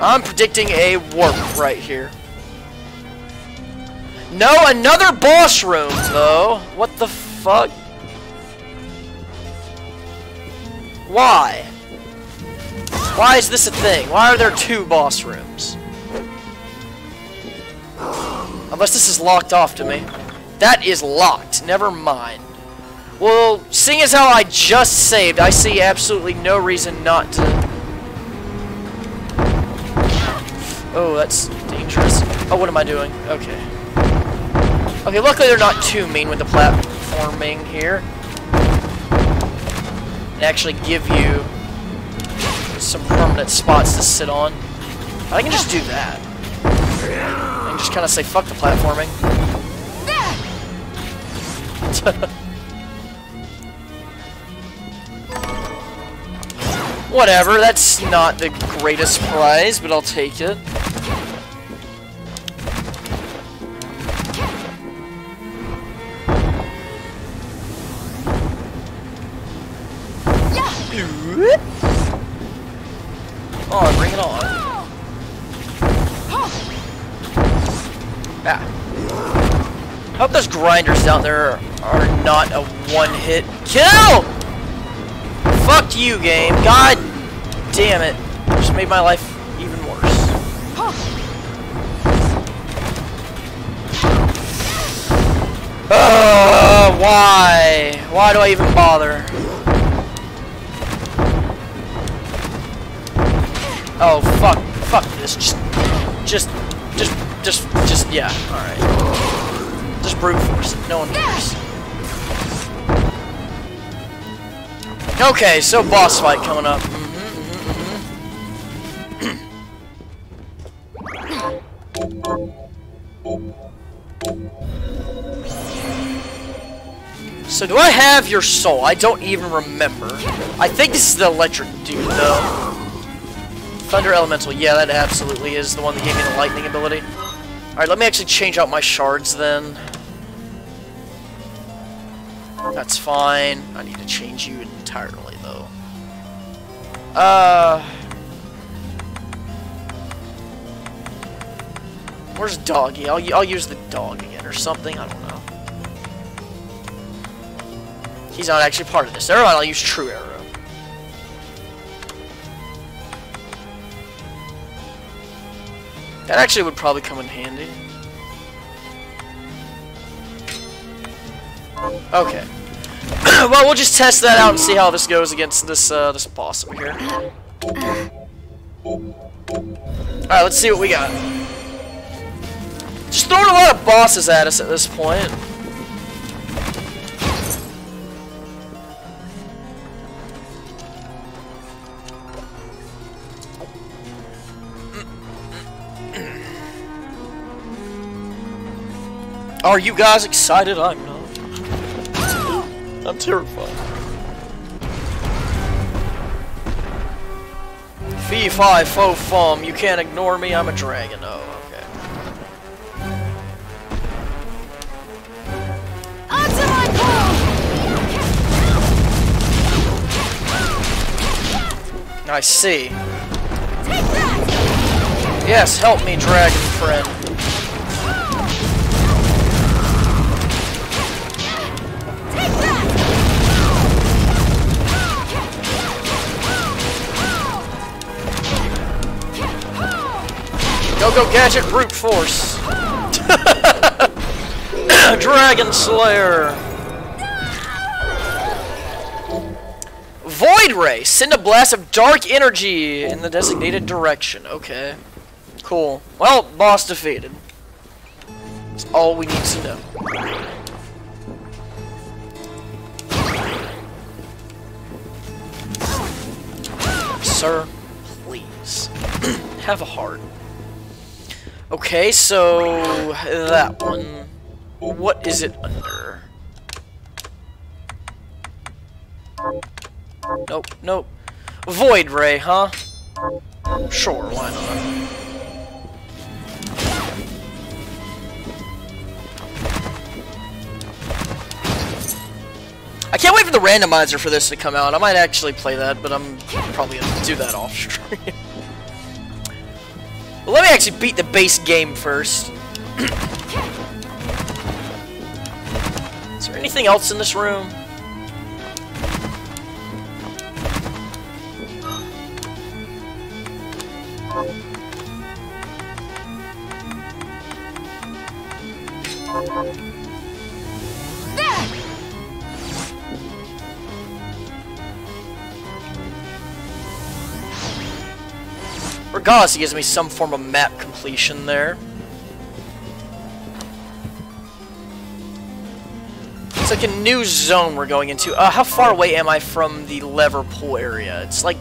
I'm predicting a warp right here. No, another boss room, though. What the fuck? Why? Why is this a thing? Why are there two boss rooms? Unless this is locked off to me. That is locked. Never mind. Well, seeing as how I just saved, I see absolutely no reason not to... Oh, that's dangerous. Oh, what am I doing? Okay. Okay, luckily they're not too mean with the platforming here. They actually give you some permanent spots to sit on. I can just do that. Can just kind of say, fuck the platforming. <laughs> Whatever, that's not the greatest prize, but I'll take it. Oh, bring it on. Ah. Hope those grinders down there are not a one-hit kill! Fuck you, game. God damn it. Just made my life even worse. Why? Why do I even bother? Oh, fuck. Fuck this. Just, just, just, just, just, yeah. Alright. Just brute force it. No one cares. Okay, so boss fight coming up. Mm -hmm, mm -hmm, so do I have your soul? I don't even remember. I think this is the electric dude, though. Thunder Elemental, yeah, that absolutely is the one that gave me the lightning ability. Alright, let me actually change out my shards then. That's fine. I need to change you entirely, though. Uh... Where's Doggy? I'll, I'll use the dog again or something. I don't know. He's not actually part of this. Never I'll use True Arrow. That actually would probably come in handy. Okay. <coughs> well, we'll just test that out and see how this goes against this uh, this boss over here. Alright, let's see what we got. Just throwing a lot of bosses at us at this point. Are you guys excited? I'm not. I'm terrified. Fee, fi, fo, fum. You can't ignore me. I'm a dragon. Oh, okay. My! I see. Yes, help me, dragon friend. Go Go Gadget brute force. <laughs> Dragon Slayer. Void Ray. Send a blast of dark energy in the designated direction. Okay. Cool. Well, boss defeated. That's all we need to know. Sir, please. <clears throat> Have a heart. Okay, so that one. What is it under? Nope, nope. Void Ray, huh? Sure, why not? I can't wait for the randomizer for this to come out. I might actually play that, but I'm probably gonna do that off stream. <laughs> well, let me actually beat the base game first. Is there anything else in this room? Regardless, it gives me some form of map completion there. It's like a new zone we're going into. Uh, how far away am I from the Liverpool area? It's like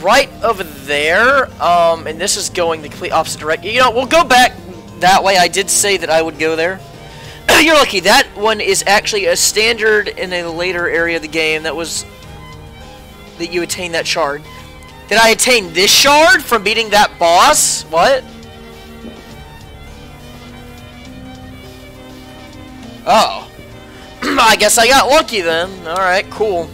right over there. Um, and this is going the complete opposite direction. You know, we'll go back that way. I did say that I would go there. <coughs> You're lucky. That one is actually a standard in a later area of the game. That was that you attain that shard. Did I attain this shard from beating that boss? What? Oh. <clears throat> I guess I got lucky then. Alright, cool.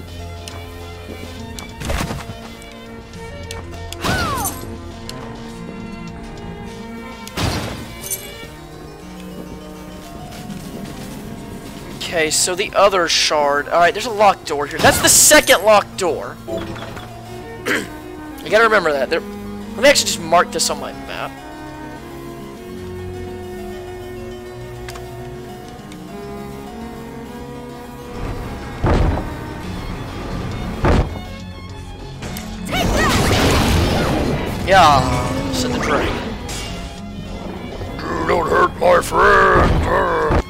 Okay, so the other shard. Alright, there's a locked door here. That's the second locked door. <clears throat> I gotta remember that. There, let me actually just mark this on my map. Yeah, said the dragon. You don't hurt my friend.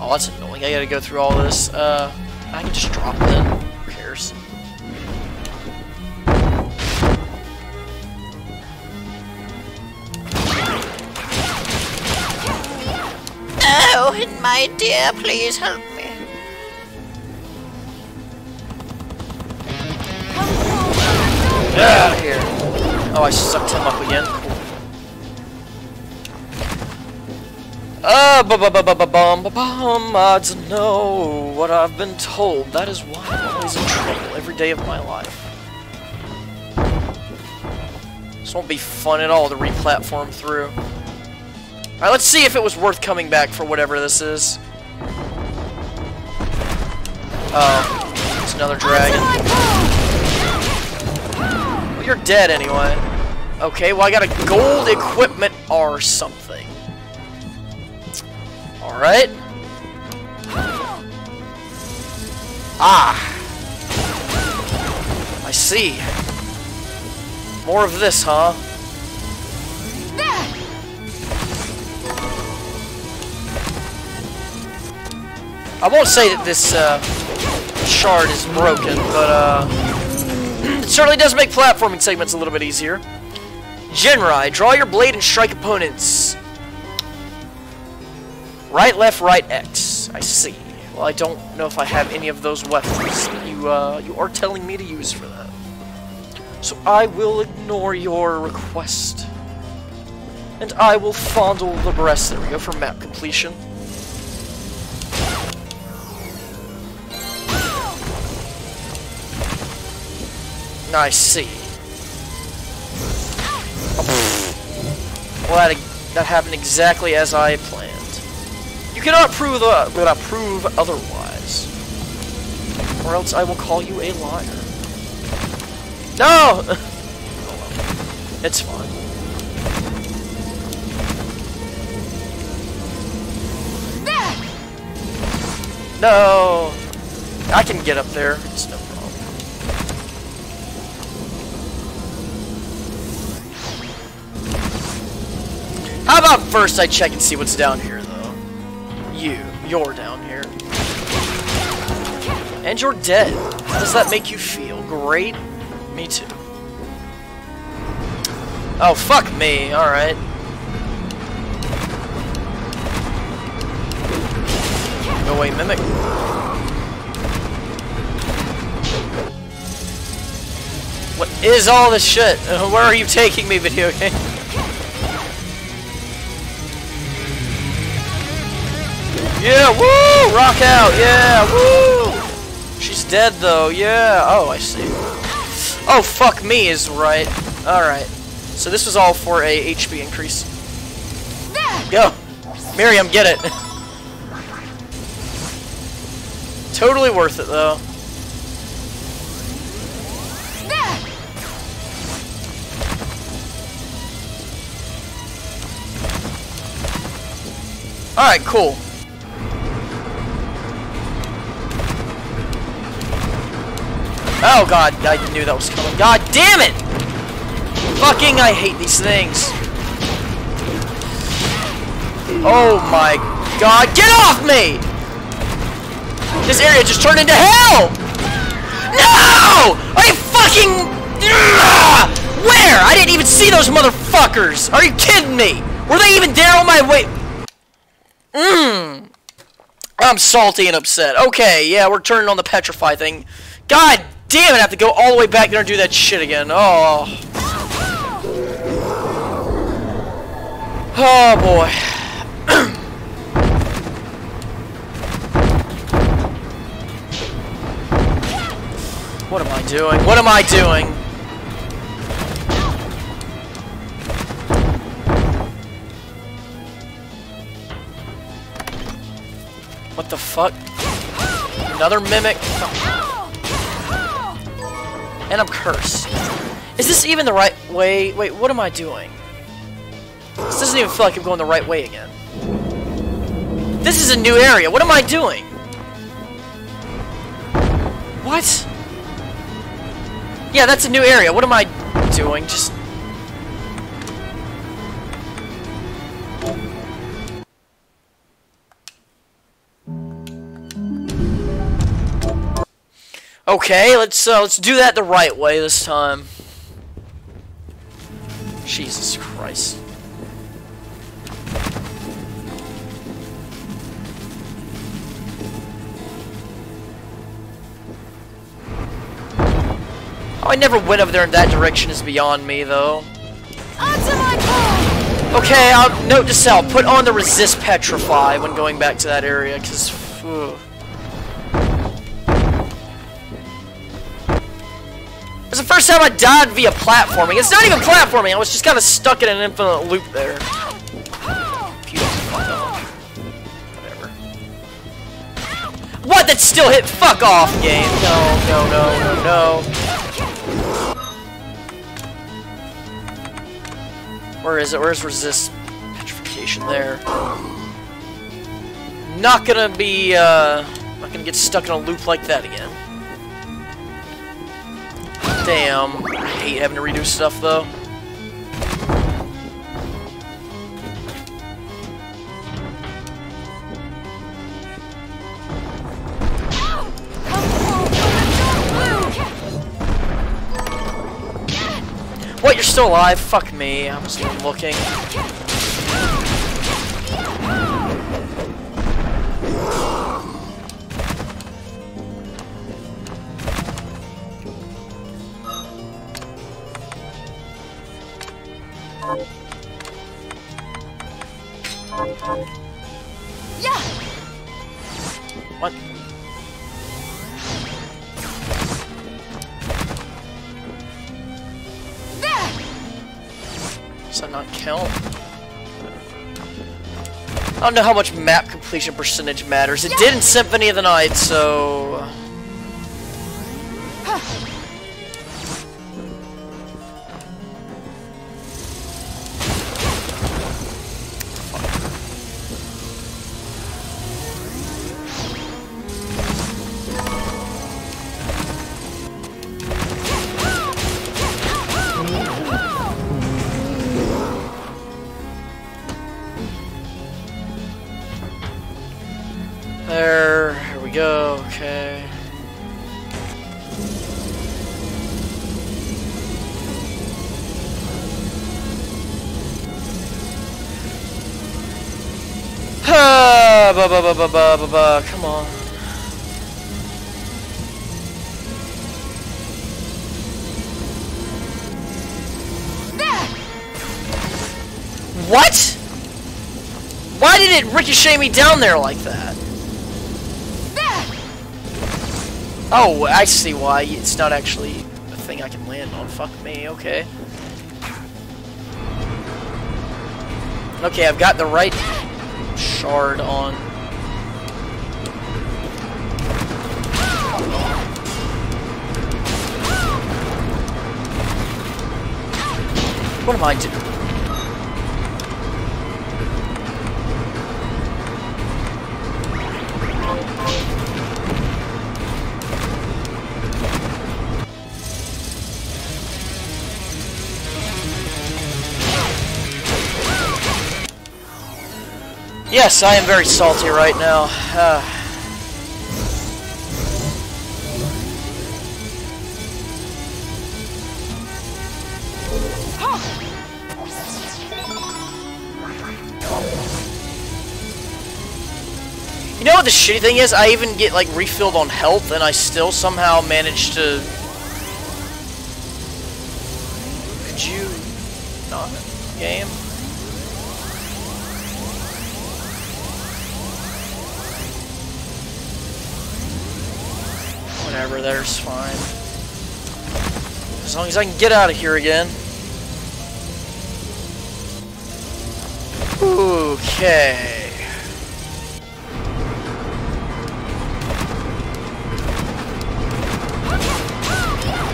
Oh, that's annoying. I gotta go through all this. Uh, I can just drop it. Oh, my dear, please help me. Get out of here. Oh, I sucked him up again. Uh, bu bu bu bu bu bum bu bum. I don't know what I've been told. That is why I'm always in trouble every day of my life. This won't be fun at all to re-platform through. Alright, let's see if it was worth coming back for whatever this is. Oh, it's another dragon. Well, you're dead anyway. Okay, well I got a gold equipment or something. Alright. Ah. I see. More of this, huh? I won't say that this uh, shard is broken, but uh, <clears throat> it certainly does make platforming segments a little bit easier. Genrai, draw your blade and strike opponents. Right, left, right, X. I see. Well, I don't know if I have any of those weapons that you, uh, you are telling me to use for that. So I will ignore your request. And I will fondle the breast. There we go for map completion. I see. Well, that, happened exactly as I planned. You cannot prove, uh, cannot prove otherwise. Or else I will call you a liar. No! <laughs> It's fine. No! I can get up there. It's no How about first I check and see what's down here, though? You. You're down here. And you're dead. How does that make you feel? Great? Me too. Oh, fuck me. Alright. Go away, Mimic. What is all this shit? <laughs> Where are you taking me, video game? Yeah, woo! Rock out, yeah, woo! She's dead though, yeah. Oh, I see. Oh, fuck me is right. Alright. So this was all for a HP increase. Go! Miriam, get it! totally worth it though. Alright, cool. Oh god, I knew that was coming. God damn it! Fucking, I hate these things. Oh my god, get off me! This area just turned into hell! No! Are you fucking... Where? I didn't even see those motherfuckers! Are you kidding me? Were they even there on my way? Mmm. I'm salty and upset. Okay, yeah, we're turning on the petrify thing. God damn it, I have to go all the way back there and do that shit again. Oh. Oh boy. <clears throat> what am I doing? What am I doing? What the fuck? Another mimic? And I'm cursed. Is this even the right way? Wait, what am I doing? This doesn't even feel like I'm going the right way again. This is a new area. What am I doing? What? Yeah, that's a new area. What am I doing? Just... Okay, let's uh, let's do that the right way this time. Jesus Christ. Oh, I never went over there in that direction is beyond me, though. Okay, I'll note to self, put on the resist petrify when going back to that area, because... It's the first time I died via platforming. It's not even platforming, I was just kind of stuck in an infinite loop there. What? That still hit? Fuck off, game. No, no, no, no, no. Where is it? Where's resist petrification there? Not gonna be, uh, not gonna get stuck in a loop like that again. Damn. I hate having to redo stuff, though. What? You're still alive? Fuck me. I wasn't even looking. Yeah. What? There. Does that not count? I don't know how much map completion percentage matters. It did in Symphony of the Night, so... Uh, ba ba ba come on. What? Why did it ricochet me down there like that? Oh, I see why. It's not actually a thing I can land on. Fuck me, okay. Okay, I've got the right shard on. What am I doing? Yes, I am very salty right now. Uh, shitty thing is? I even get like refilled on health and I still somehow manage to... Could you... not game? Whatever, there's fine. As long as I can get out of here again. Okay.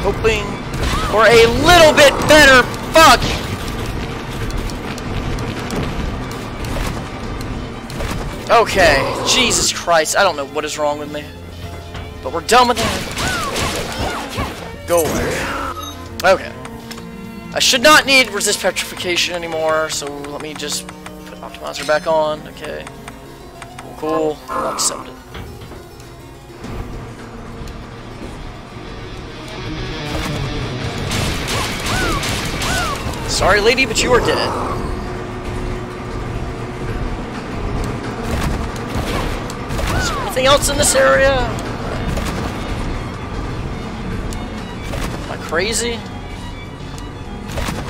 Hoping for a little bit better. Fuck! Okay, Jesus Christ, I don't know what is wrong with me. But we're done with that. Go away. Okay. I should not need resist petrification anymore, so let me just put optimizer back on. Okay. Cool. I'll accept it. Sorry, lady, but you are dead. Is there anything else in this area? Am I crazy?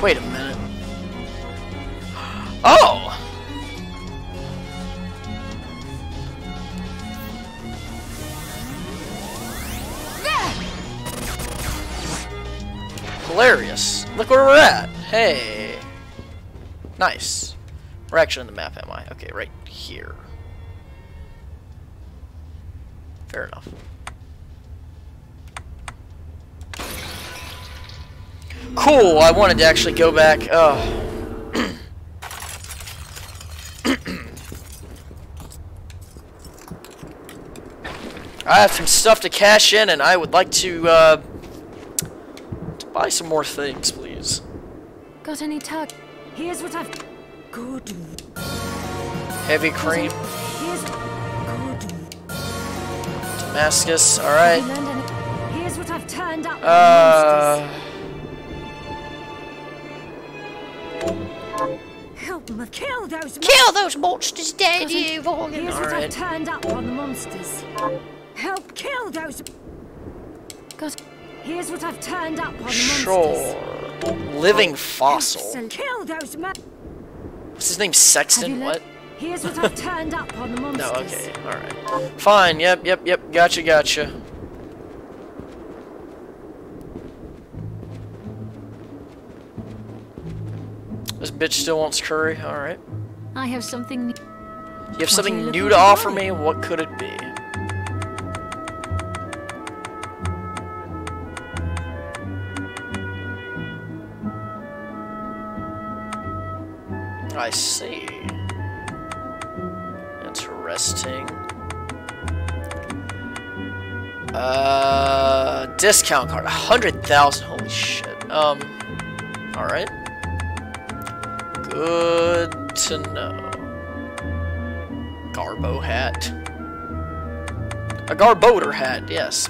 Wait a minute. Oh! Hilarious. Look where we're at. Hey. Nice. We're actually on the map, am I? Okay, right here. Fair enough. Cool, I wanted to actually go back. Oh. <clears throat> I have some stuff to cash in, and I would like to, uh, to buy some more things, please. Got any tug? Here's what I've. Good. Heavy cream, Here's. Good. Damascus, alright. you learned any? Here's what I've turned up. on the Uh, monsters. Help me kill those. Kill those monsters, Doesn't- Daddy Morgan. Here's what Alright. I've turned up on the monsters. Help kill those. Got. Here's what I've turned up on the monsters. sure. Living oh, fossil. Kill those. Ma- What's his name? Sexton? learned- What? Here's what <laughs> I've turned up on the monsters. No, okay, alright. Fine, yep, yep, yep, gotcha, gotcha. This bitch still wants curry, alright. I have something. new. You have something new to offer me? What could it be? I see. Interesting. Uh, discount card, a hundred thousand. Holy shit. Um, all right. Good to know. Garbo hat. A Garbodor hat, yes.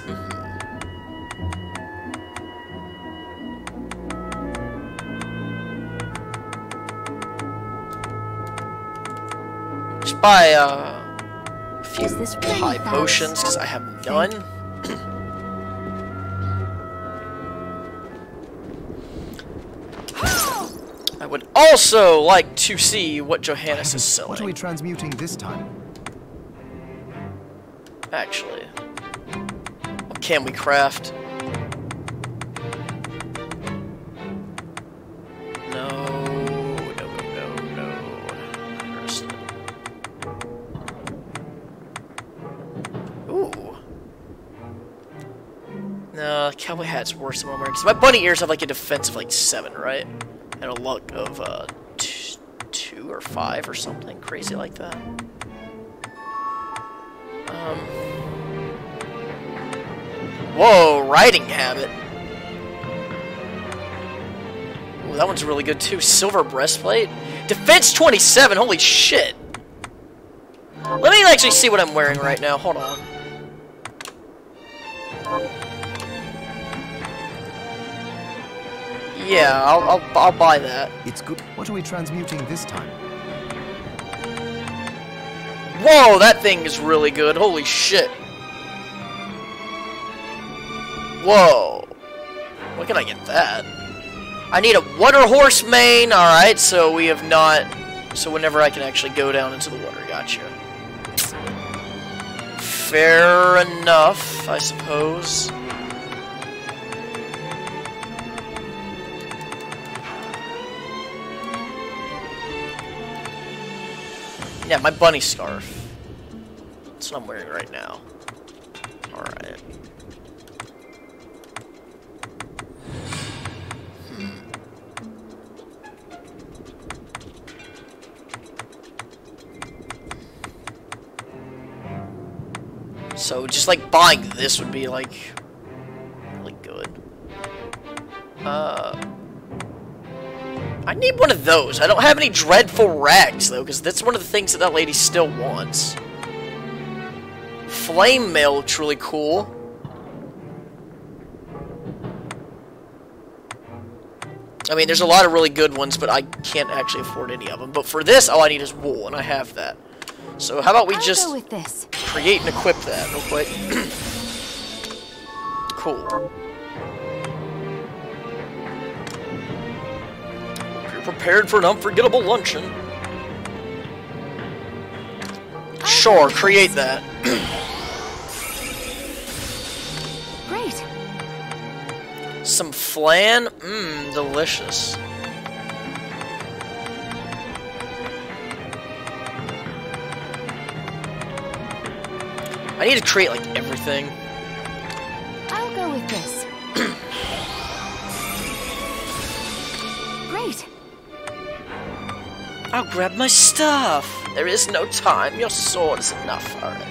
Buy uh, a few this high fast? potions, because I have none. <gasps> I would also like to see what Johannes is selling. What are we transmuting this time? Actually, what can we craft? No, cowboy hat's worse than what I'm my bunny ears have like a defense of like seven, right? And a luck of uh, t- two or five or something crazy like that. Um. Whoa, riding habit. Ooh, that one's really good too. Silver breastplate. Defense 27. Holy shit. Let me actually see what I'm wearing right now. Hold on. Yeah, I'll, I'll, I'll buy that. It's good. What are we transmuting this time? Whoa, that thing is really good. Holy shit. Whoa. Where can I get that? I need a water horse mane. Alright, so we have not... So whenever I can actually go down into the water. Gotcha. Fair enough, I suppose. Yeah, my bunny scarf. That's what I'm wearing right now. Alright. So just like buying this would be like really good. Uh I need one of those. I don't have any dreadful rags though, because that's one of the things that that lady still wants. Flame mail looks really cool. I mean, there's a lot of really good ones, but I can't actually afford any of them. But for this, all I need is wool, and I have that. So how about we I'll just with this. create and equip that real quick? <clears throat> cool. Prepared for an unforgettable luncheon. Sure, oh, create that. <clears throat> Great. Some flan? Mmm, delicious. I need to create like everything. I'll go with this. <clears throat> Great. I'll grab my stuff. There is no time. Your sword is enough. Alright.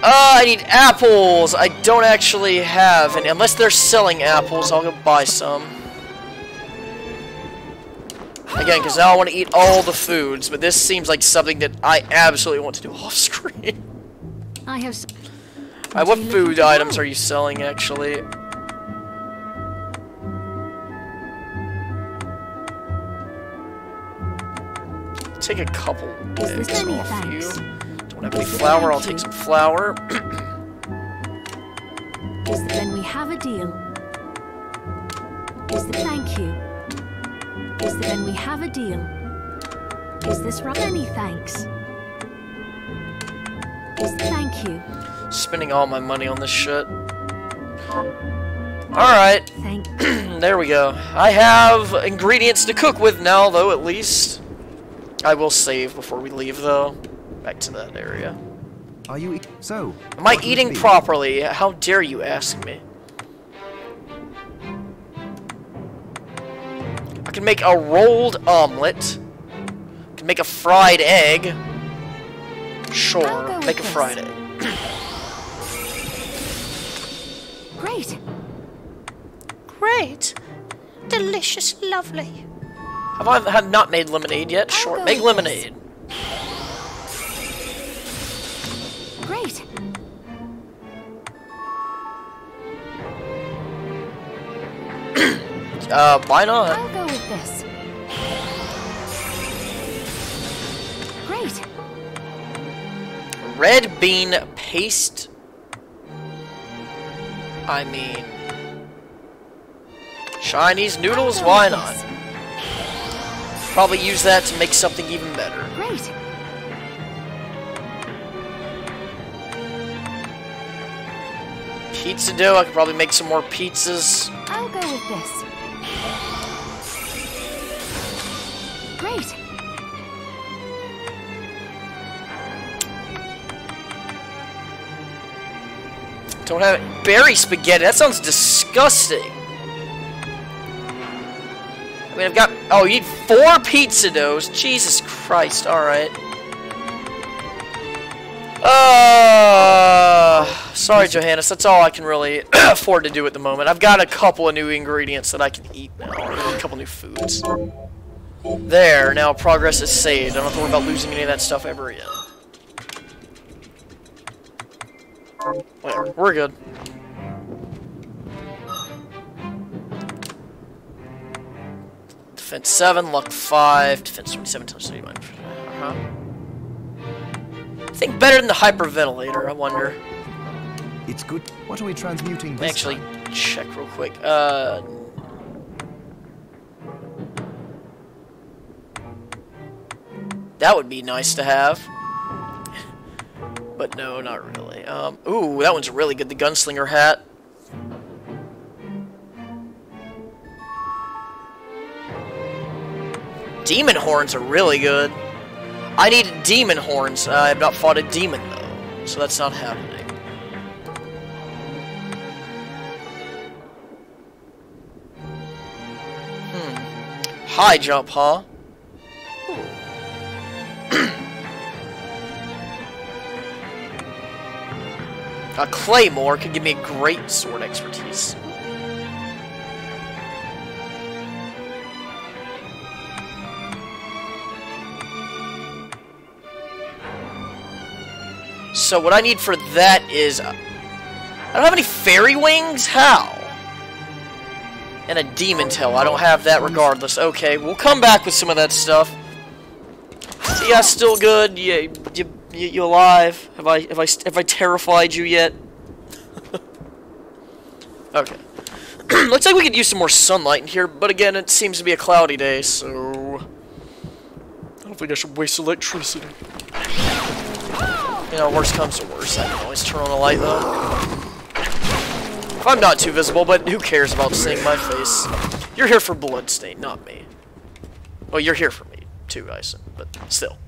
Uh, I need apples. I don't actually have any. Unless they're selling apples, I'll go buy some. Again, because now I want to eat all the foods, but this seems like something that I absolutely want to do <laughs> off screen. I have. s- Alright, what food items are you selling, actually? Take a couple eggs any off you. Don't have any flour, I'll take some flour. Then we have a deal. Is the thank you? Is the then we have a deal? Is this right? Many thanks. Is the thank you? Spending all my money on this shit. Alright, Thank. <clears throat> there we go. I have ingredients to cook with now, though, at least. I will save before we leave, though. Back to that area. Are you e- so? Am I eating properly? How dare you ask me? I can make a rolled omelet. I can make a fried egg. Sure, make a this. fried egg. Great. Great. Delicious, lovely. Have I have not made lemonade yet? Sure, make lemonade. Great. <clears throat> Uh, why not? I'll go with this. Great. Red bean paste. I mean, Chinese noodles. Why not? Probably use that to make something even better. Great. Pizza dough. I could probably make some more pizzas. I'll go with this. Great. Don't have it. Berry spaghetti. That sounds disgusting. Mean, I've got. Oh, you need four pizza doughs. Jesus Christ. All right. Uh, sorry, Johannes. That's all I can really <clears throat> afford to do at the moment. I've got a couple of new ingredients that I can eat now. A couple new foods. There. Now progress is saved. I don't have to worry about losing any of that stuff ever again. Whatever. We're good. Defense 7, luck 5, defense 27 times 39. Uh-huh. I think better than the hyperventilator, I wonder. It's good. What are we transmuting this actually time? check real quick. Uh, that would be nice to have. But no, not really. Um, ooh, that one's really good. The gunslinger hat. Demon horns are really good. I need demon horns. Uh, I have not fought a demon though, so that's not happening. High jump, huh? <clears throat> A claymore could give me great sword expertise. So what I need for that is... uh, I don't have any fairy wings? How? And a demon tail. I don't have that regardless. Okay, we'll come back with some of that stuff. So yeah, still good. You, you, you alive? Have I have I have I terrified you yet? <laughs> okay. <clears throat> Looks like we could use some more sunlight in here, but again, it seems to be a cloudy day, so I don't think I should waste electricity. You know, worst comes to worst, I can always turn on the light though. If I'm not too visible, but who cares about seeing my face? You're here for Bloodstain, not me. Well, you're here for me, too, Ison, but still.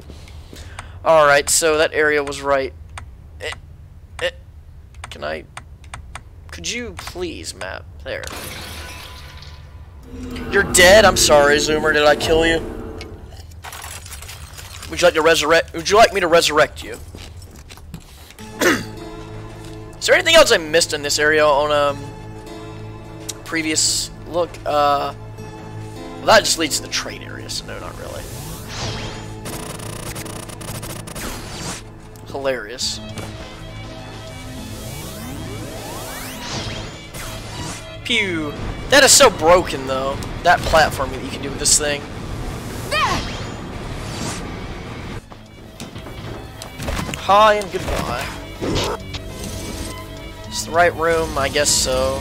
<laughs> Alright, so that area was right. Eh, eh, can I... Could you please map? There. You're dead? I'm sorry, Zoomer. Did I kill you? Would you like to resurrect... Would you like me to resurrect you? <clears throat> Is there anything else I missed in this area on um previous look? Uh, well, that just leads to the trade area, so no, not really. Hilarious. Pew! That is so broken, though. That platform that you can do with this thing. Hi and goodbye. It's the right room, I guess so.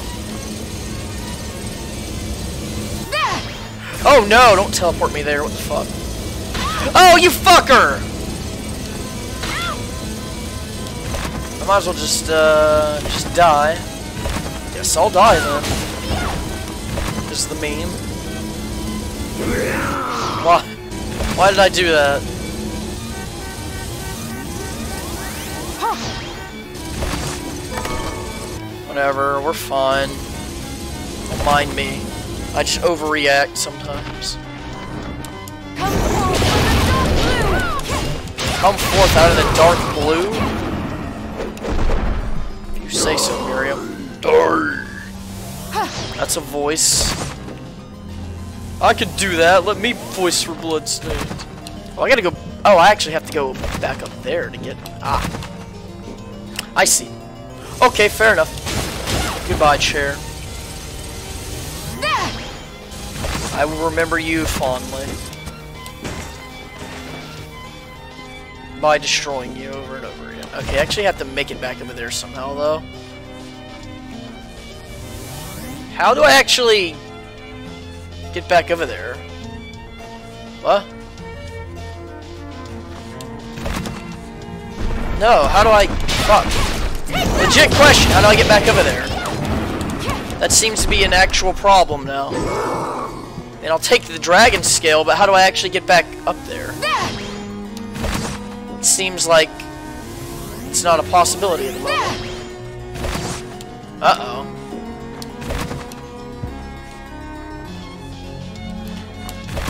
Oh no, don't teleport me there, what the fuck? Oh, you fucker! I might as well just, uh, just die. Guess I'll die then. This is the meme. Why? Why did I do that? Whatever, we're fine. Don't mind me. I just overreact sometimes. Come forth out of the dark blue. Come forth out of the dark blue? If you say so, Miriam. Die! That's a voice. I could do that. Let me voice for Bloodstained. Oh, I gotta go Oh, I actually have to go back up there to get... Ah. I see. Okay, fair enough. Goodbye, chair. I will remember you fondly. By destroying you over and over again. Okay, I actually have to make it back over there somehow, though. How do I actually get back over there? What? No, how do I... Fuck. Legit question, how do I get back over there? That seems to be an actual problem now. And I'll take the dragon scale, but how do I actually get back up there? It seems like it's not a possibility at the moment. Uh-oh.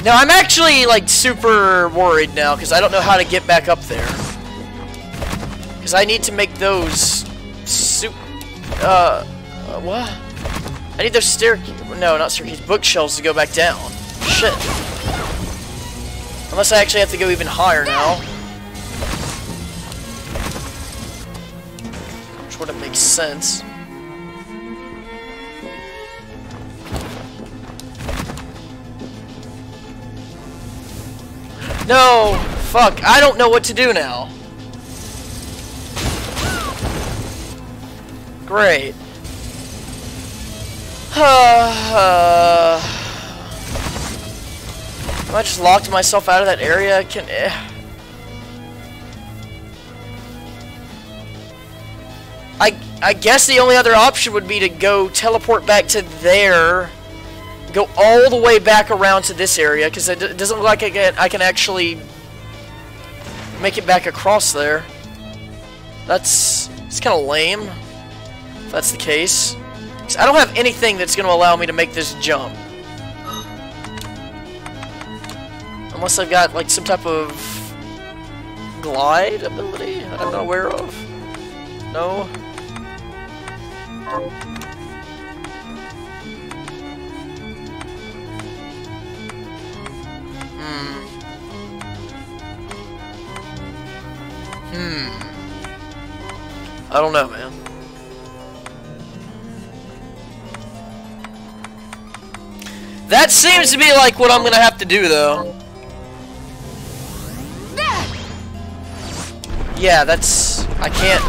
Now, I'm actually, like, super worried now, because I don't know how to get back up there. Because I need to make those... Su uh, uh, what? I need those stair... No, not staircase. Bookshelves to go back down. Shit. Unless I actually have to go even higher now. Which wouldn't make sense. No! Fuck, I don't know what to do now. Great. <sighs> I just locked myself out of that area? Can eh. I I guess the only other option would be to go teleport back to there, go all the way back around to this area because it, it doesn't look like I can I can actually make it back across there. That's it's kind of lame. If that's the case. I don't have anything that's going to allow me to make this jump. Unless I've got, like, some type of glide ability I'm not aware of. No? Hmm. Hmm. I don't know, man. That seems to be like what I'm gonna have to do though. Yeah, that's... I can't...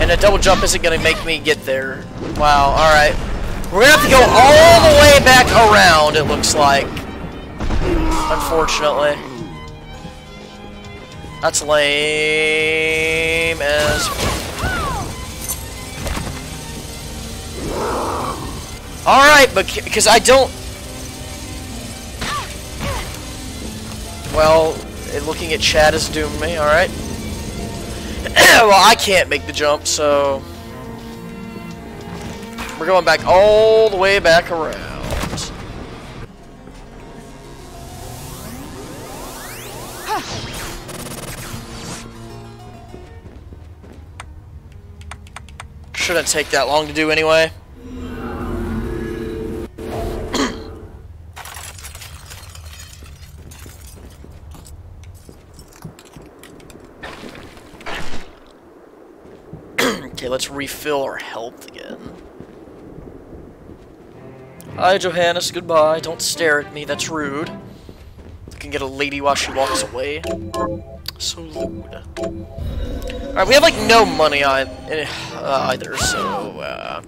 And a double jump isn't gonna make me get there. Wow, alright. We're gonna have to go all the way back around, it looks like. Unfortunately. That's lame as... Alright, but because I don't... Well, looking at chat has doomed me, alright? <clears throat> well, I can't make the jump, so... We're going back all the way back around. <sighs> Shouldn't take that long to do anyway. Okay, let's refill our health again. Hi, Johannes. Goodbye. Don't stare at me. That's rude. You can get a lady while she walks away. So lewd. Alright, we have, like, no money on, uh, either, so, uh...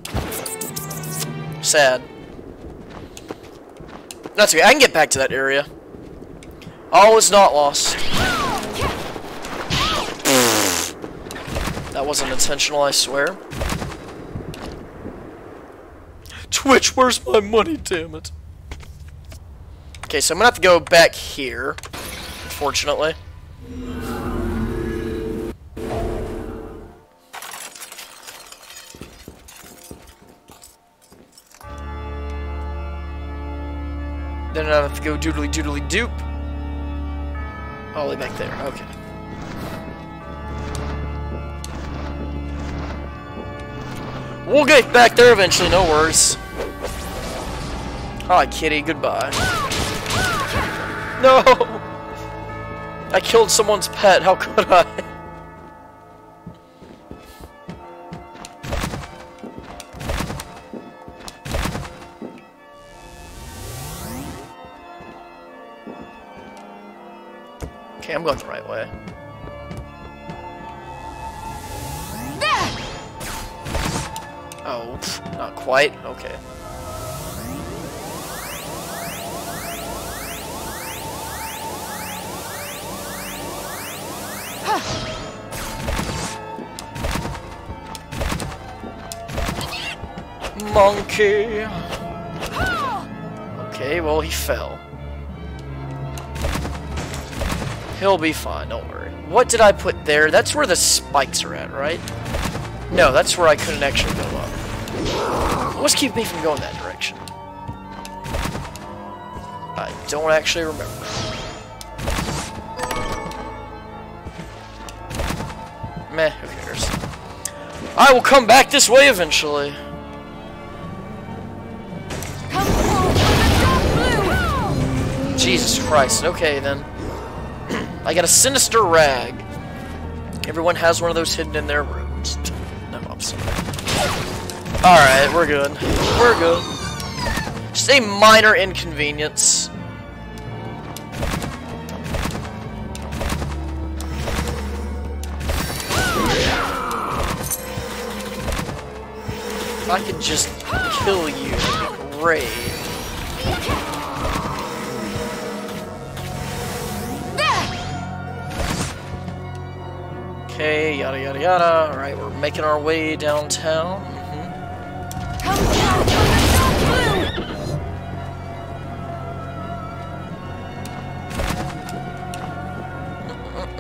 Sad. That's okay. I can get back to that area. All is not lost. That wasn't intentional, I swear. Twitch, where's my money, damn it? Okay, so I'm gonna have to go back here, unfortunately. Then I have to go doodly doodly doop. All the way back there, okay. We'll get back there eventually, no worries. Hi, kitty, goodbye. No! I killed someone's pet. How could I? Okay, I'm going the right way. Oh, not quite. Okay. Monkey. Okay, well he fell. He'll be fine, don't worry. What did I put there? That's where the spikes are at, right? No, that's where I couldn't actually go up. What's keeping me from going that direction? I don't actually remember. Meh, who cares? I will come back this way eventually. Come forward, dark blue! Jesus Christ. Okay, then. <clears throat> I got a sinister rag. Everyone has one of those hidden in their rooms. Alright, we're good. We're good. Just a minor inconvenience. If I could just kill you, great. Okay, yada yada yada. Alright, we're making our way downtown. Mhm. Come forward, dark blue!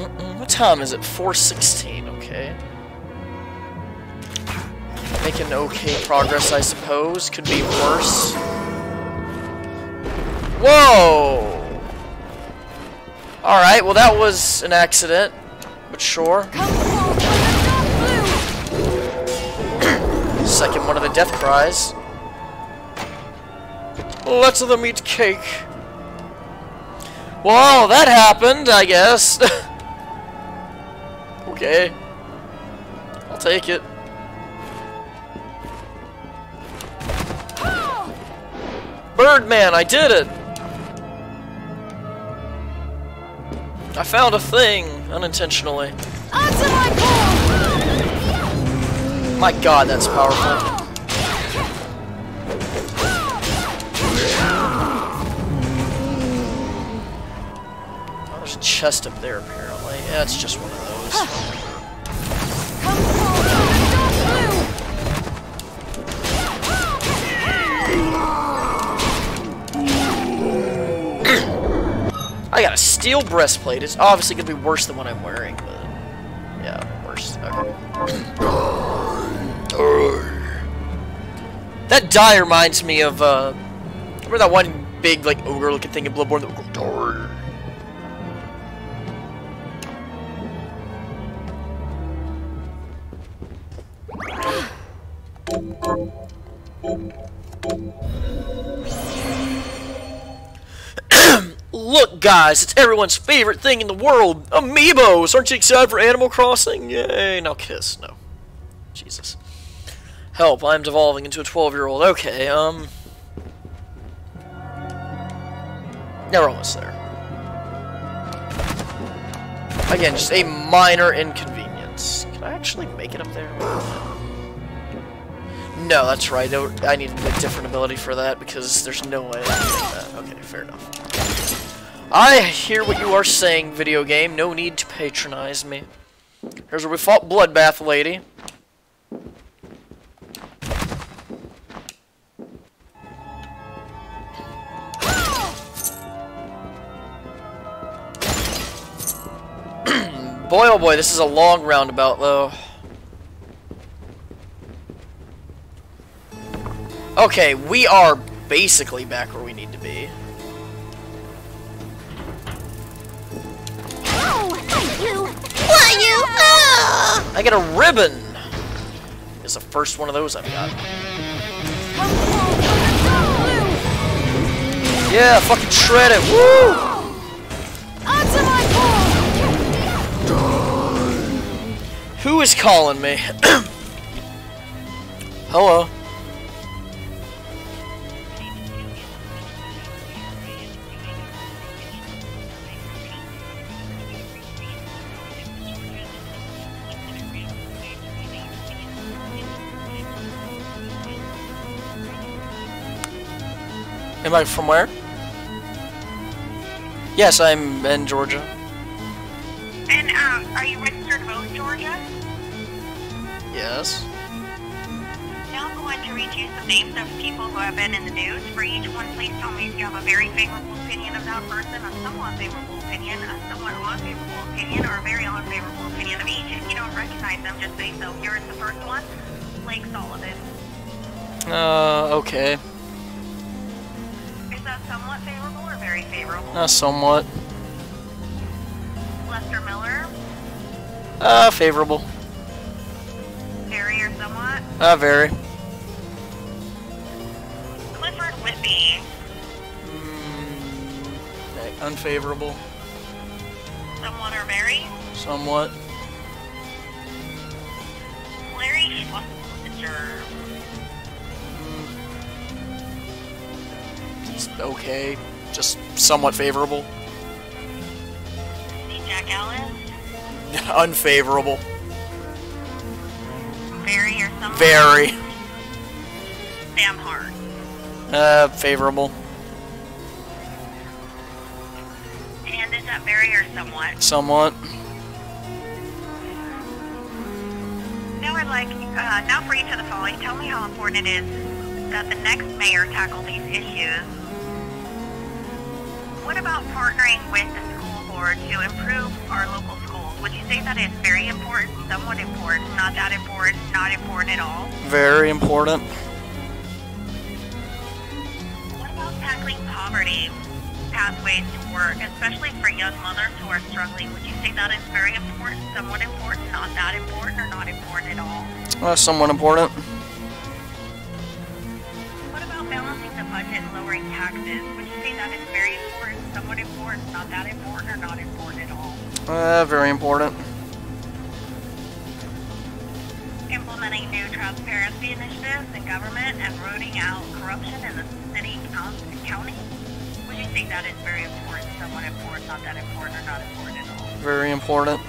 Mm, What time is it? 4.16, okay. Making okay progress, I suppose. Could be worse. Whoa! Alright, well that was an accident. But sure. Second one of the death cries. Let's of them eat cake. Well, that happened, I guess. <laughs> okay. I'll take it. Birdman, I did it! I found a thing, unintentionally. Answer my call! My god, that's powerful. Oh, there's a chest up there, apparently. Yeah, it's just one of those. I got a steel breastplate. It's obviously gonna be worse than what I'm wearing, but yeah, worse. Okay. That die reminds me of uh, remember that one big like ogre-looking thing in Bloodborne that would go "Die." Look, guys, it's everyone's favorite thing in the world, amiibos. Aren't you excited for Animal Crossing? Yay! Now kiss. No. Jesus. Help! I'm devolving into a 12-year-old. Okay. Um. Now we're almost there. Again, just a minor inconvenience. Can I actually make it up there? No, that's right. I I need a different ability for that because there's no way I can make that. Okay, fair enough. I hear what you are saying, video game. No need to patronize me. Here's where we fought Bloodbath Lady. <clears throat> boy, oh boy, this is a long roundabout, though. Okay, we are basically back where we need What you? Ah! I get a ribbon. It's the first one of those I've got. Yeah, fucking shred it. Woo! Who is calling me? <clears throat> Hello. Am I from where? Yes, I'm in Georgia. And um, are you registered to vote, Georgia? Yes. Now I'm going to read you some names of people who have been in the news. For each one, please tell me if you have a very favorable opinion of that person, a somewhat favorable opinion, a somewhat unfavorable opinion, or a very unfavorable opinion of each. If you don't recognize them, just say so. Here is the first one, Blake Sullivan. Uh, okay. Somewhat favorable or very favorable? Uh, somewhat. Lester Miller, Uh, favorable. very or somewhat. Uh, very. Clifford Whitby, Mm, unfavorable. somewhat or very. Somewhat. Larry Schlesinger, It's okay. Just somewhat favorable. Jack Allen, <laughs> Unfavorable. very or somewhat. Very. Sam Hart. Uh, favorable. And is that very or somewhat? Somewhat. Now I'd like, uh, now for each of the following, tell me how important it is that the next mayor tackle these issues. What about partnering with the school board to improve our local schools? Would you say that it's very important, somewhat important, not that important, not important at all? Very important. What about tackling poverty pathways to work, especially for young mothers who are struggling? Would you say that is very important, somewhat important, not that important, or not important at all? Uh, somewhat important. Uh, very important. Implementing new transparency initiatives in government and rooting out corruption in the city count- county? Would you say that is very important, somewhat important, not that important, or not important at all? Very important.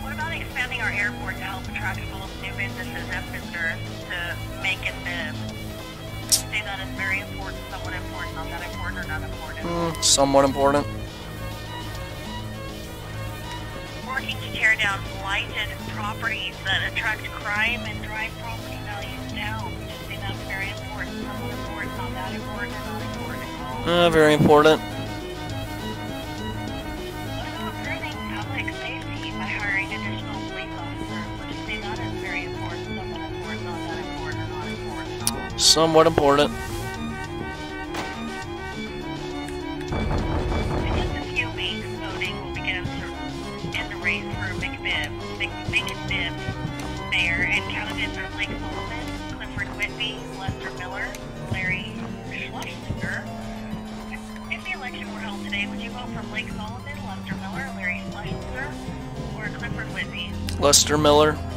What about expanding our airport to help attract both new businesses and visitors to make it live? Say that is very important, somewhat important, not that important, or not important? Mm, somewhat important. Working to tear down blighted properties that attract crime and drive property values down. That's very important, somewhat important, not that important, not important at all? Uh, very important. What about Lester Miller, Larry or Clifford? Lester Miller.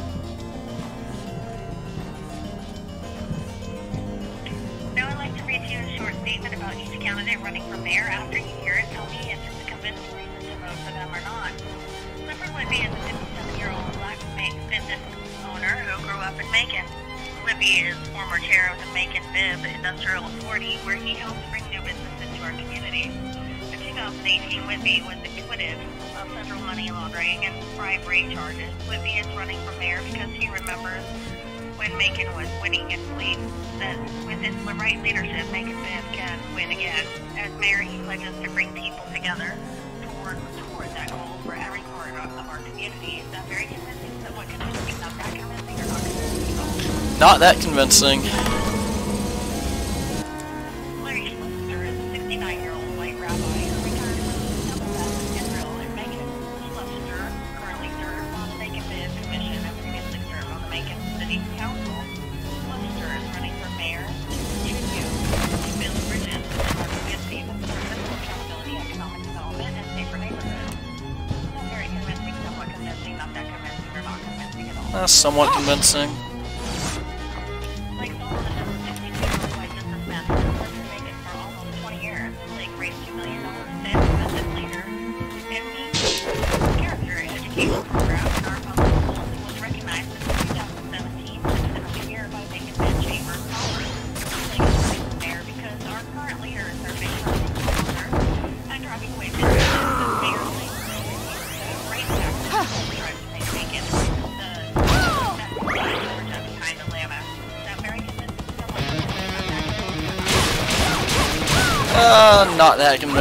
Not that convincing, somewhat convincing,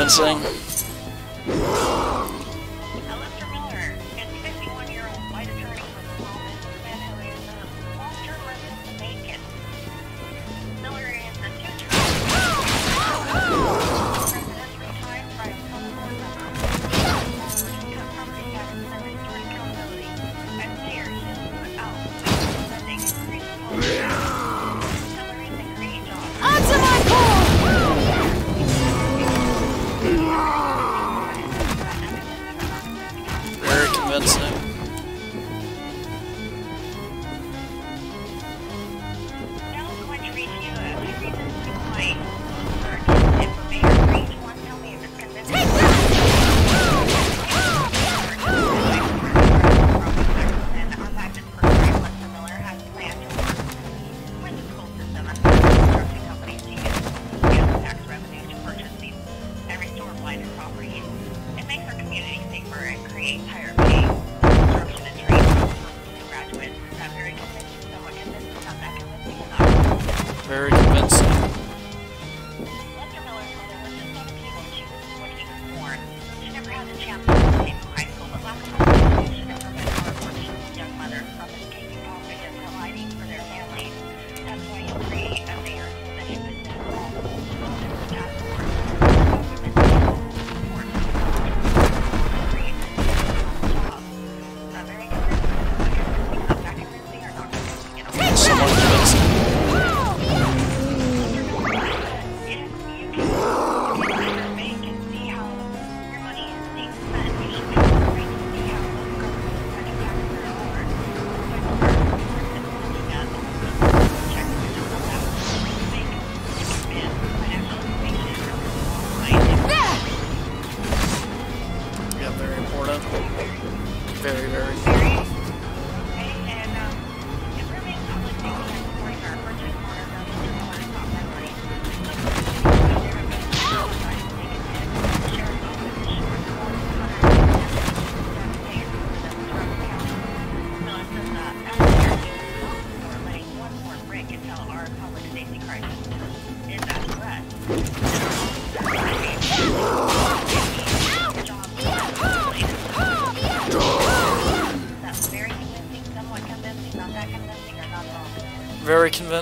not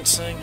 Very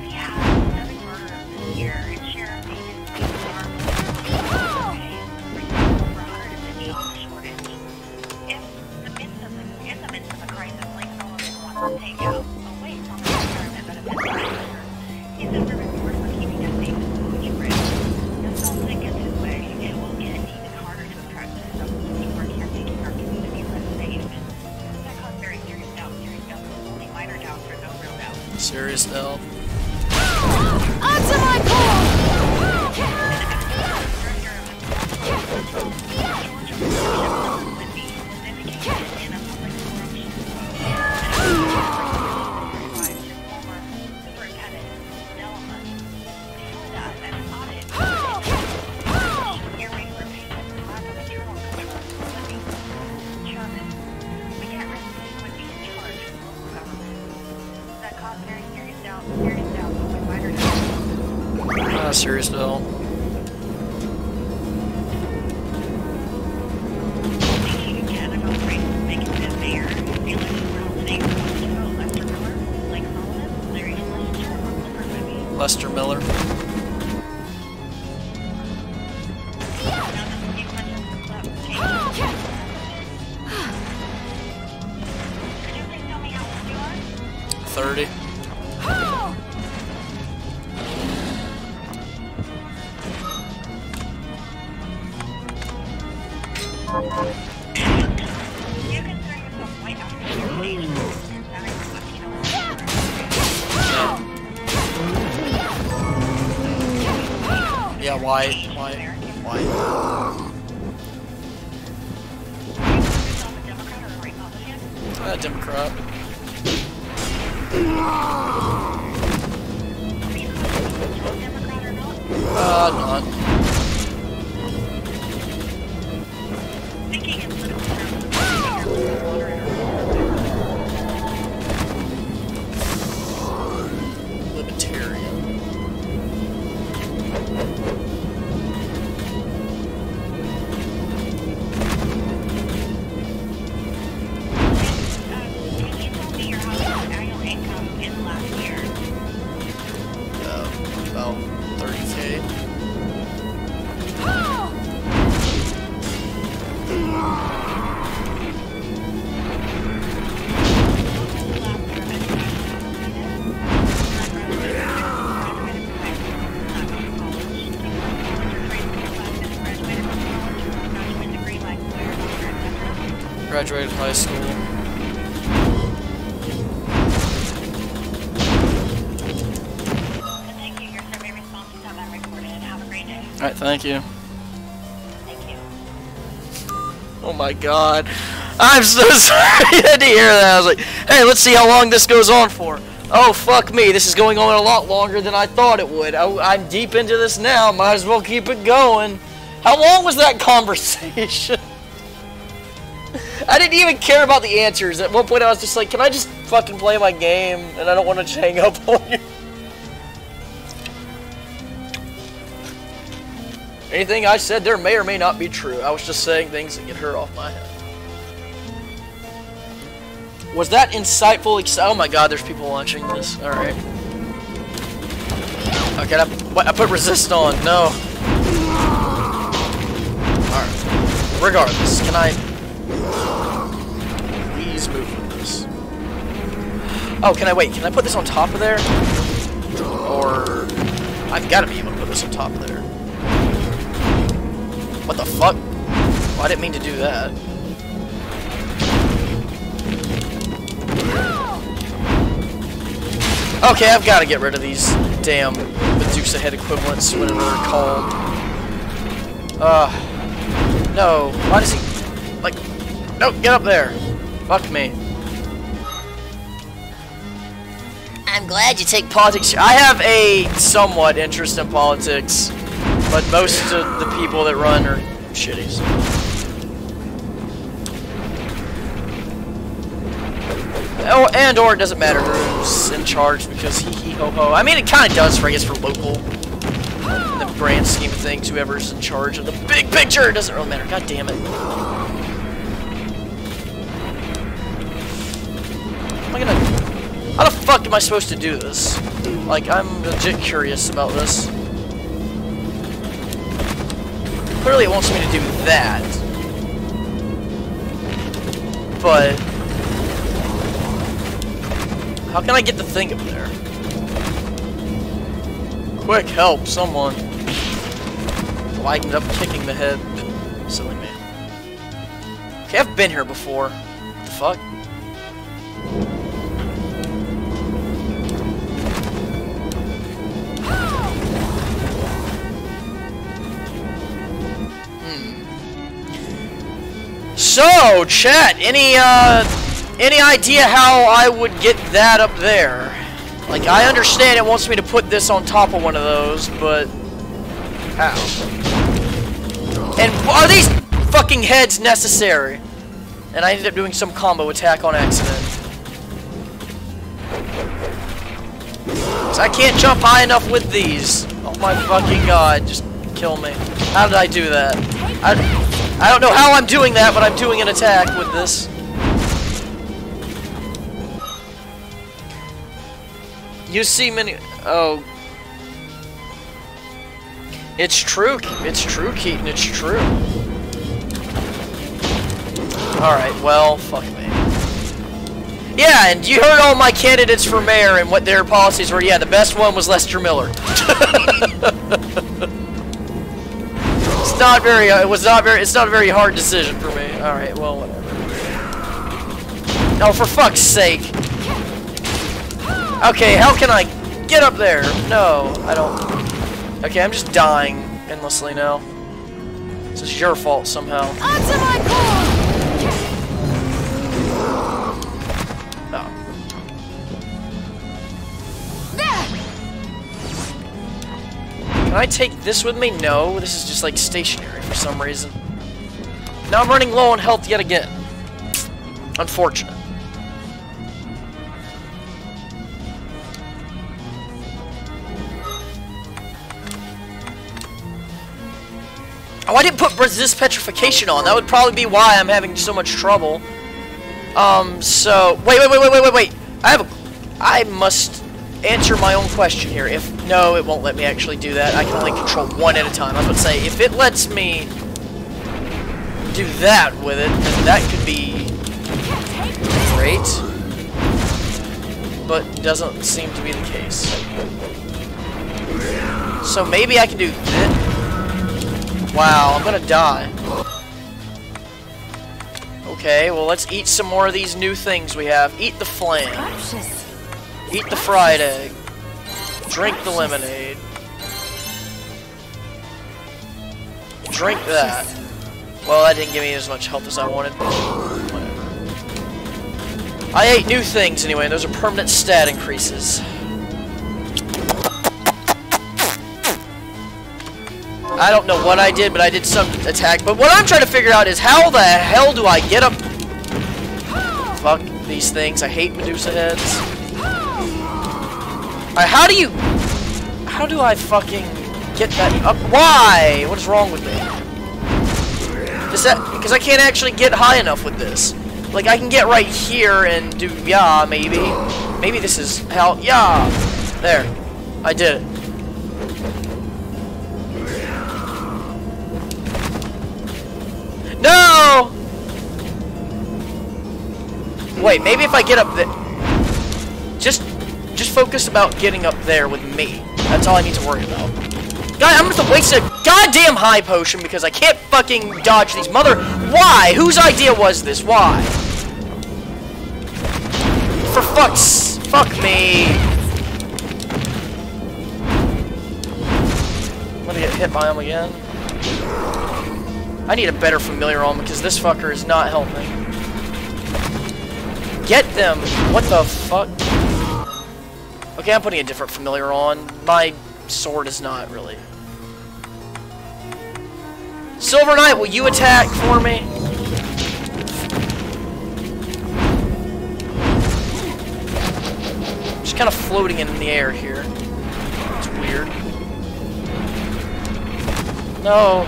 thank you. Thank you. Oh my god. I'm so <laughs> sorry I had to hear that. I was like, hey, let's see how long this goes on for. Oh, fuck me. This is going on a lot longer than I thought it would. I, am deep into this now. Might as well keep it going. How long was that <laughs> conversation? I didn't even care about the answers. At one point, I was just like, can I just fucking play my game? And I don't want to hang up on you. Anything I said there may or may not be true. I was just saying things that get her off my head. Was that insightful? Oh my god, there's people watching this. Alright. Okay, oh, I, what, I put resist on. No. Alright. Regardless, can I... Please move with this. Oh, can I wait? Can I put this on top of there? Or... I've got to be able to put this on top of there. What the fuck? Well, I didn't mean to do that. Okay, I've got to get rid of these damn Medusa head equivalents, whatever they're called. Uh, no. Why does he... Like... No, get up there. Fuck me. I'm glad you take Politics... I have a somewhat interest in politics, but most of the people that run are shitty, so... Oh, and or it doesn't matter who's in charge because he he ho ho. I mean, it kind of does for I guess for local. In the grand scheme of things, whoever's in charge of the big picture it doesn't really matter. God damn it. Am I gonna? How the fuck am I supposed to do this? Like, I'm legit curious about this. Clearly, it wants me to do that. But how can I get the thing up there? Quick, help, someone. Well, I ended up kicking the head. Silly man. Okay, I've been here before. So, chat, any, uh, any idea how I would get that up there? Like, I understand it wants me to put this on top of one of those, but... How? And are these fucking heads necessary? And I ended up doing some combo attack on accident. I can't jump high enough with these. Oh my fucking god, just kill me. How did I do that? I, I don't know how I'm doing that, but I'm doing an attack with this. You see many... Oh. It's true. It's true, Keaton. It's true. Alright, well, fuck me. Yeah, and you heard all my candidates for mayor and what their policies were. Yeah, the best one was Lester Miller. <laughs> it's not very, uh, it was not very, it's not a very hard decision for me. Alright, well, whatever. No, for fuck's sake. Okay, how can I get up there? No, I don't. Okay, I'm just dying endlessly now. This is your fault somehow. Can I take this with me? No, this is just like stationary for some reason. Now I'm running low on health yet again. Unfortunate. Oh, I didn't put resist petrification on. That would probably be why I'm having so much trouble. Um, so wait, wait, wait, wait, wait, wait, wait. I have a. I must answer my own question here. If no, it won't let me actually do that. I can only control one at a time. I to say, if it lets me do that with it, then that could be great. But doesn't seem to be the case. So maybe I can do this. Wow, I'm gonna die. Okay, well let's eat some more of these new things we have. Eat the flan. Eat the fried egg. Drink the lemonade. Drink that. Well, that didn't give me as much health as I wanted. Whatever. I ate new things anyway, and those are permanent stat increases. I don't know what I did, but I did some attack. But what I'm trying to figure out is how the hell do I get up... Fuck these things. I hate Medusa heads. How do you... How do I fucking get that up? Why? What is wrong with me? Is that... Because I can't actually get high enough with this. Like, I can get right here and do... Yeah, maybe. Maybe this is how... Yeah! There. I did it. No! Wait, maybe if I get up there... Just, just focus about getting up there with me. That's all I need to worry about. God, I'm gonna waste a goddamn high potion because I can't fucking dodge these mother... Why? Whose idea was this? Why? For fuck's... Fuck me. I'm gonna get hit by him again. I need a better familiar on because this fucker is not helping. Get them! What the fuck? Okay, I'm putting a different familiar on. My sword is not really. Silver Knight, will you attack for me? Just kind of floating in the air here. It's weird. No.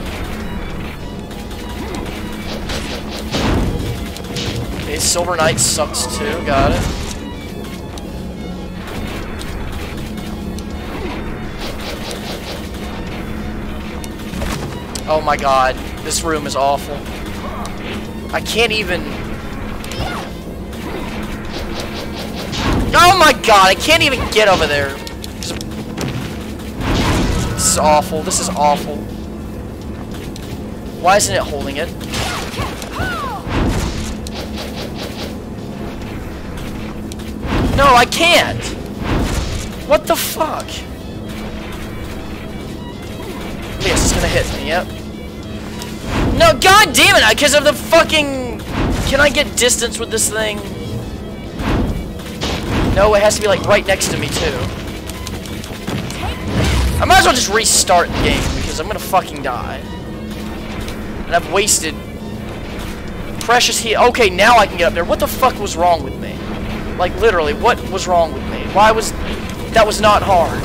Okay, Silver Knight sucks too, got it. Oh my god, this room is awful. I can't even... Oh my god, I can't even get over there. This is awful, this is awful. Why isn't it holding it? No, I can't! What the fuck? Yes, it's gonna hit me, yep. No, god damn it! Because of the fucking... Can I get distance with this thing? No, it has to be like right next to me too. I might as well just restart the game because I'm gonna fucking die. And I've wasted precious heat. Okay, now I can get up there. What the fuck was wrong with me? Like, literally, what was wrong with me? Why was... That was not hard.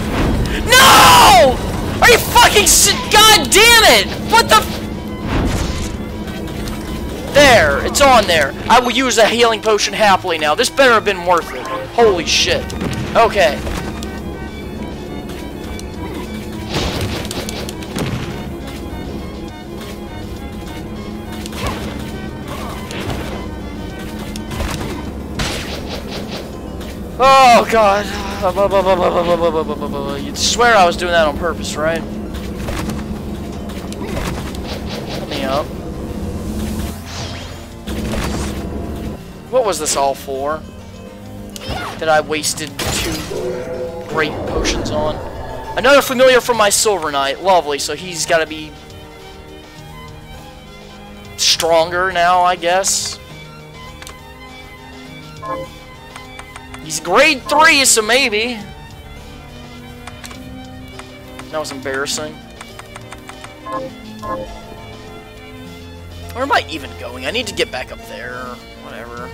No! Are you fucking God damn it! What the There, it's on there. I will use a healing potion happily now. This better have been worth it. Holy shit. Okay. Oh god. You'd swear I was doing that on purpose, right? Let me up. What was this all for? That I wasted two great potions on? Another familiar from my Silver Knight. Lovely, so he's gotta be stronger now, I guess. He's grade 3, so maybe. That was embarrassing. Where am I even going? I need to get back up there. Whatever.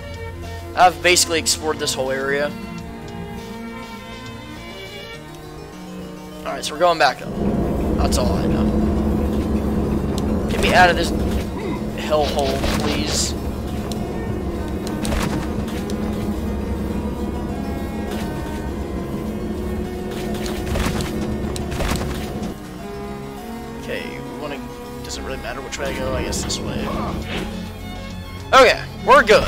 I've basically explored this whole area. Alright, so we're going back up. That's all I know. Get me out of this hellhole, please. I go, I guess this way. Okay, we're good.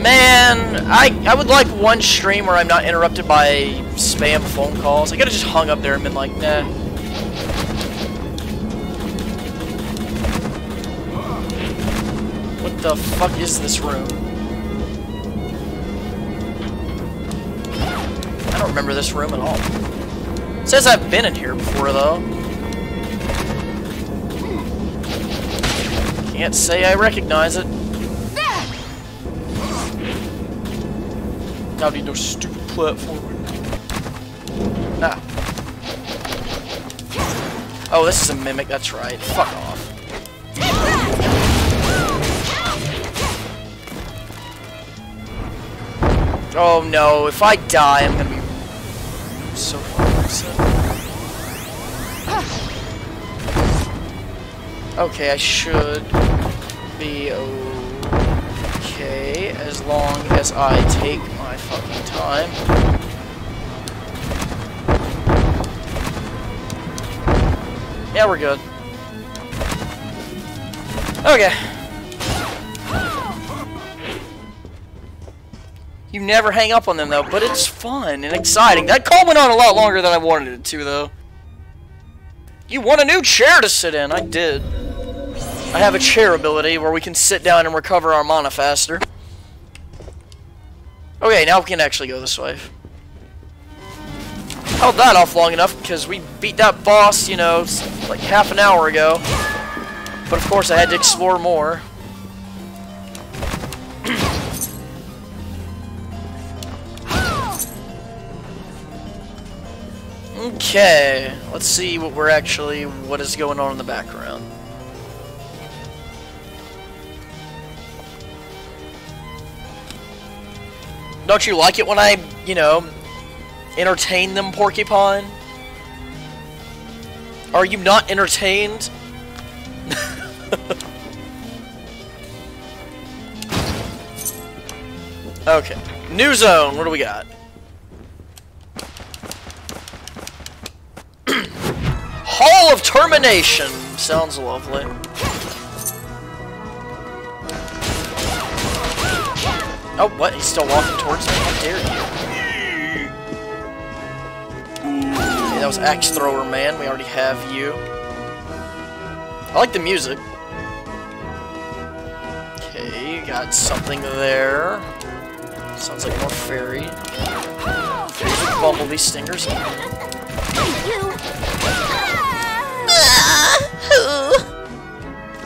Man, I, I would like one stream where I'm not interrupted by spam phone calls. I could've just hung up there and been like, nah. What the fuck is this room? I don't remember this room at all. It says I've been in here before, though. Can't say I recognize it. Now need no stupid platforming. Ah. Oh, this is a mimic, that's right. Fuck off. Oh no, if I die, I'm gonna be Okay, I should be okay as long as I take my fucking time. Yeah, we're good. Okay. You never hang up on them though, but it's fun and exciting. That call went on a lot longer than I wanted it to though. You want a new chair to sit in? I did. I have a chair ability where we can sit down and recover our mana faster. Okay, now we can actually go this way. Held that off long enough because we beat that boss, you know, like half an hour ago. But of course I had to explore more. <clears throat> okay, let's see what we're actually, what is going on in the background. Don't you like it when I, you know, entertain them, Porcupine? Are you not entertained? <laughs> okay. New zone, what do we got? <clears throat> Hall of Termination! Sounds lovely. Oh, what? He's still walking towards me? How dare you? Okay, that was Axe Thrower Man. We already have you. I like the music. Okay, you got something there. Sounds like more fairy. There's bumblebee stingers. <laughs>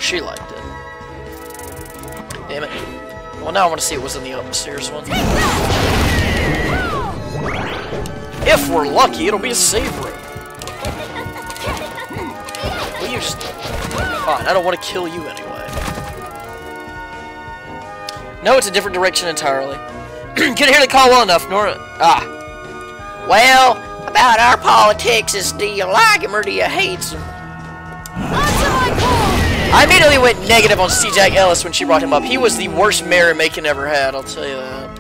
She liked it. Damn it. Well, now I want to see what was in the upstairs one. If we're lucky, it'll be a save room. Will you just... Fine, I don't want to kill you anyway. No, it's a different direction entirely. <clears throat> Can hear the call well enough, nor... Ah. Well, about our politics is do you like him or do you hate him? I immediately went negative on C. Jack Ellis when she brought him up. He was the worst mayor Macon ever had, I'll tell you that.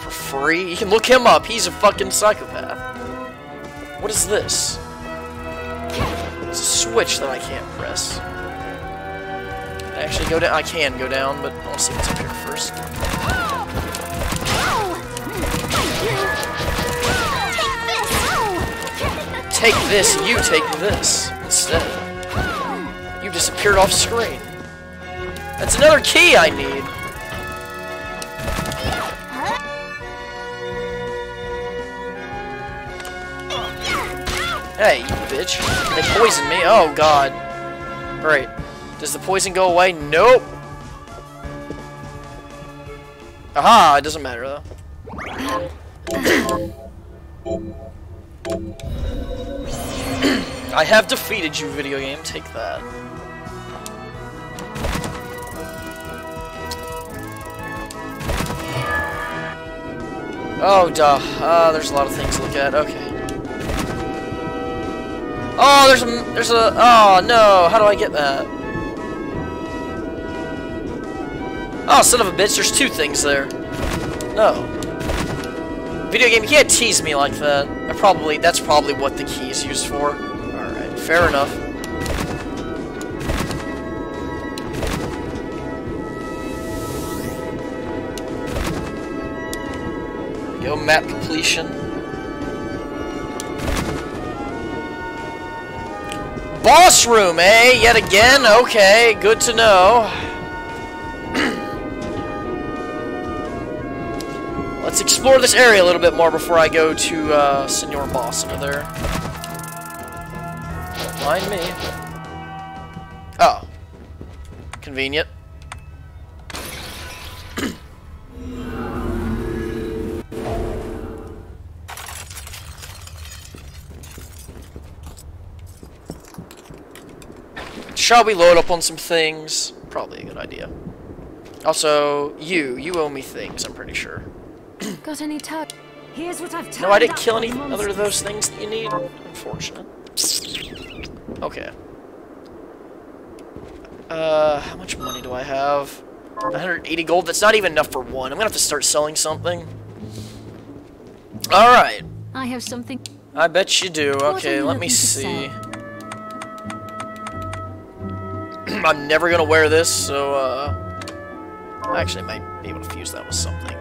For free? You can look him up. He's a fucking psychopath. What is this? It's a switch that I can't press. Actually, go down. I can go down, but I'll see what's up here first. Take this, you take this instead. Disappeared off screen. That's another key I need. Hey, you bitch. They poisoned me. Oh, God. Great. Does the poison go away? Nope. Aha, it doesn't matter, though. <coughs> I have defeated you, video game. Take that. Oh, duh. Uh, there's a lot of things to look at. Okay. Oh, there's a, there's a, oh no, how do I get that? Oh, son of a bitch, there's two things there. No. Video game, you can't tease me like that. I probably, that's probably what the key is used for. Alright, fair enough. Go, map completion. Boss room, eh? Yet again? Okay, good to know. <clears throat> Let's explore this area a little bit more before I go to uh, Senor Boss over there. Don't mind me. Oh. Convenient. Shall we load up on some things? Probably a good idea. Also, you, you owe me things, I'm pretty sure. <clears throat> Got any tug? Here's what I've No, I didn't kill any monsters. other of those things that you need. Unfortunate. Okay. Uh, how much money do I have? 180 gold? That's not even enough for one. I'm gonna have to start selling something. Alright. I have something. I bet you do. Okay, let me see. to I'm never gonna wear this, so, uh... I actually might be able to fuse that with something.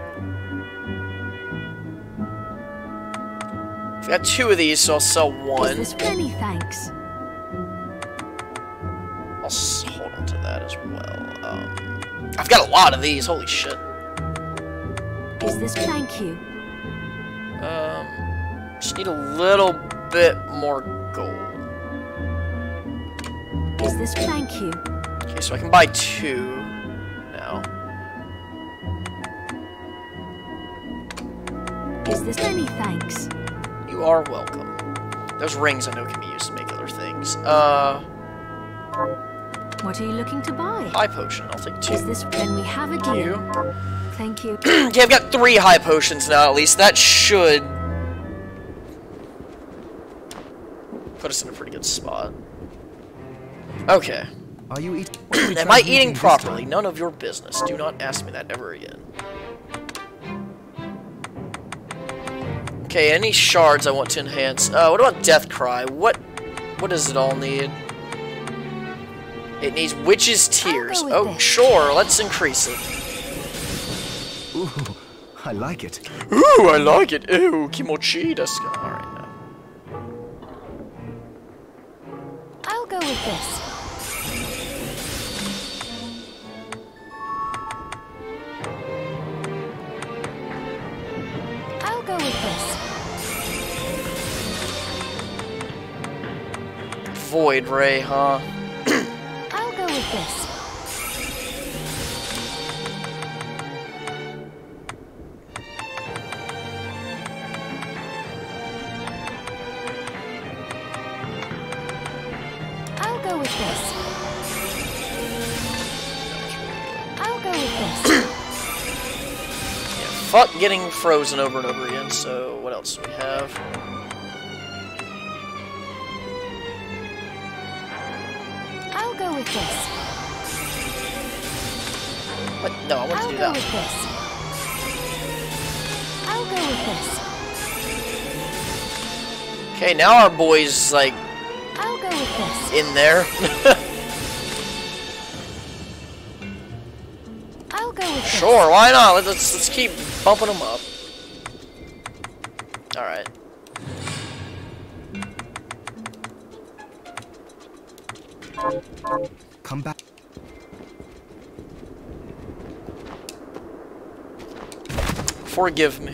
I've got two of these, so I'll sell one. Is this many thanks? I'll s- hold on to that as well. Um, I've got a lot of these. Holy shit. Is this thank you? Um, just need a little bit more. Is this thank you? Okay, so I can buy two now. Is this many thanks? You are welcome. Those rings I know can be used to make other things. Uh, What are you looking to buy? high potion. I'll take two. Is this when we have a deal? You. Thank you. <clears throat> okay, I've got three high potions now at least. That should put us in a pretty good spot. Okay. Are you <clears throat> eating? Am I eating properly? None of your business. Do not ask me that ever again. Okay, any shards I want to enhance. Uh, what about Death Cry? What what does it all need? It needs Witch's Tears. Oh, this. sure, let's increase it. Ooh, I like it. Ooh, I like it. Ooh, kimochi desu. Void Ray, huh? <clears throat> I'll go with this. I'll go with this. I'll go with this. <clears throat> fuck getting frozen over and over again, so what else do we have? This. What? No, I want I'll to do go that. with this. I'll go with this. Okay, now our boy's like I'll go with this. in there. I'll go with <laughs> this. sure, why not? Let's let's, let's keep bumping them up. Forgive me.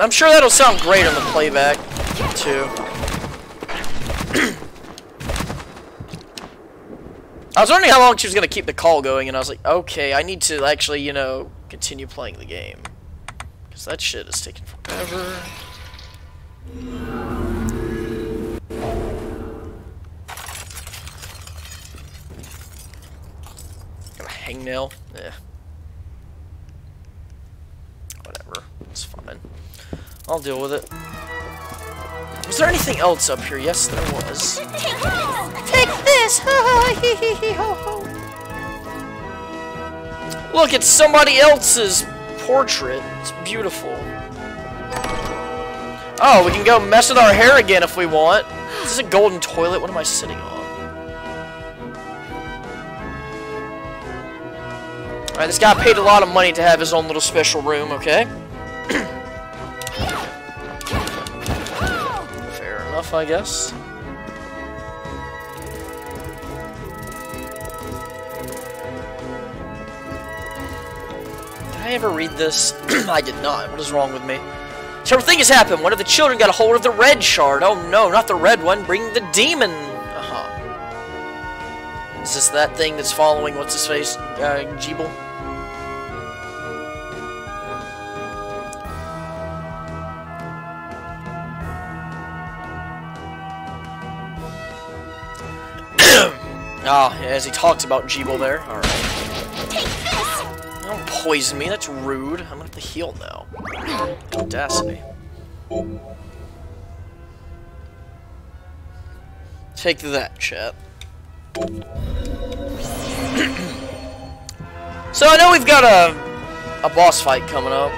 I'm sure that'll sound great on the playback, too. <clears throat> I was wondering how long she was going to keep the call going, and I was like, okay, I need to actually, you know, continue playing the game. Because that shit is taking forever. Got a hangnail? Yeah. Whatever. It's fine. I'll deal with it. Was there anything else up here? Yes, there was. Take this! Look, it's somebody else's portrait. It's beautiful. Oh, we can go mess with our hair again if we want. This Is a golden toilet? What am I sitting on? Alright, this guy paid a lot of money to have his own little special room, okay? <clears throat> I guess. Did I ever read this? <clears throat> I did not. What is wrong with me? Terrible thing has happened. One of the children got a hold of the red shard. Oh no, not the red one. Bring the demon. Uh-huh. Is this that thing that's following what's his face? Uh, Gebel? Ah, as he talks about Gebel there. Alright. Don't poison me, that's rude. I'm gonna have to heal now. Audacity. Take that, chat. <clears throat> so I know we've got a, a boss fight coming up.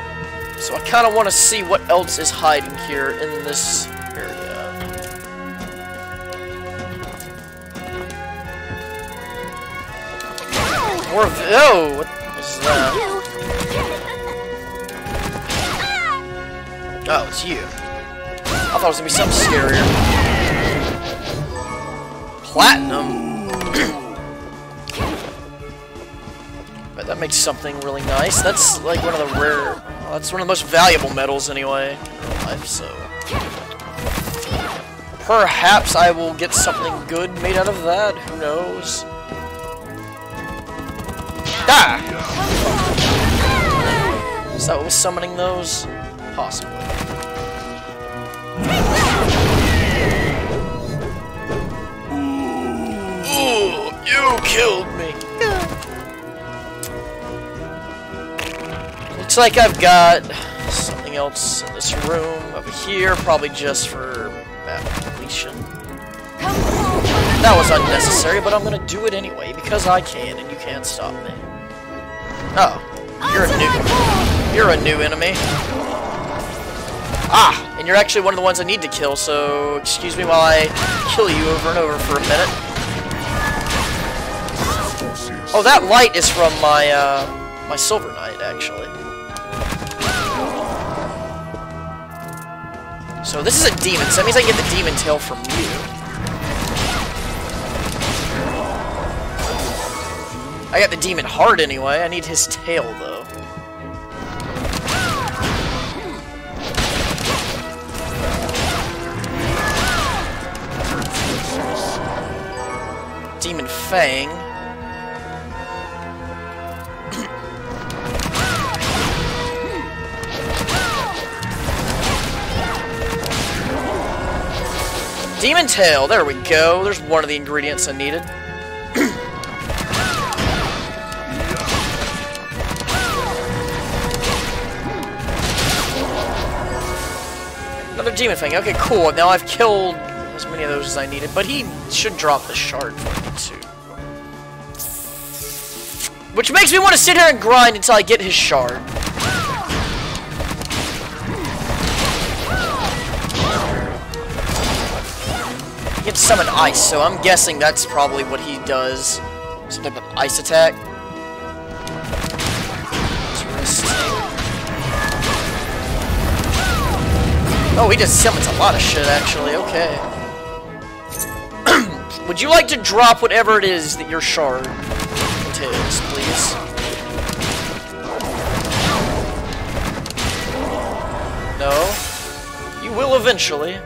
So I kind of want to see what else is hiding here in this More of oh, what was that? Oh, it's you. I thought it was gonna be something scarier. Platinum. <clears throat> but that makes something really nice. That's like one of the rare. well, that's one of the most valuable metals anyway in real life. So perhaps I will get something good made out of that. Who knows? Ah! Is that what was summoning those? Possibly. Ooh, you killed me. Looks like I've got something else in this room over here, probably just for map completion. That was unnecessary, but I'm gonna do it anyway because I can, and you can't stop me. Oh, you're a new, you're a new enemy. Ah, and you're actually one of the ones I need to kill, so excuse me while I kill you over and over for a minute. Oh, that light is from my, uh, my Silver Knight, actually. So this is a demon, so that means I get the demon tail from you. I got the demon heart anyway, I need his tail, though. Demon Fang. Demon Tail, there we go. There's one of the ingredients I needed. Demon thing. Okay, cool. Now I've killed as many of those as I needed, but he should drop the shard for me too. Which makes me want to sit here and grind until I get his shard. He gets summon ice, so I'm guessing that's probably what he does. Some type of ice attack. Oh, he just summons a lot of shit, actually. Okay. <clears throat> Would you like to drop whatever it is that your shard entails, please? No? You will eventually.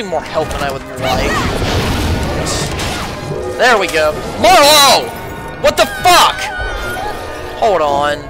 I'm more health than I would like. There we go. Marlo! What the fuck? Hold on.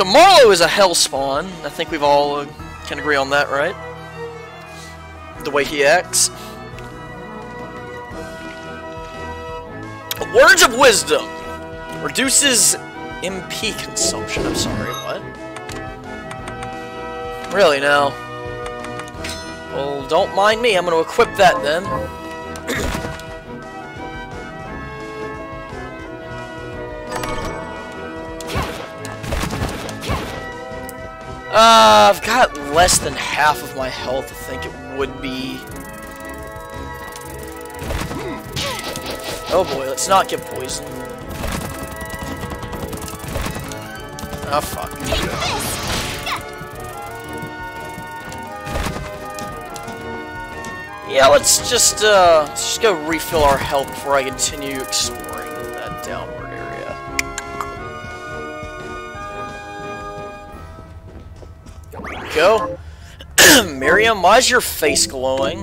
So Marlowe is a hell spawn. I think we've all uh, can agree on that, right? The way he acts. Words of Wisdom reduces MP consumption. I'm sorry, what? Really now? Well, don't mind me. I'm going to equip that then. Uh, I've got less than half of my health, I think it would be. Oh boy, let's not get poisoned. Oh fuck. Yeah, let's just, uh, let's just go refill our health before I continue exploring go. <clears throat> Miriam, why is your face glowing?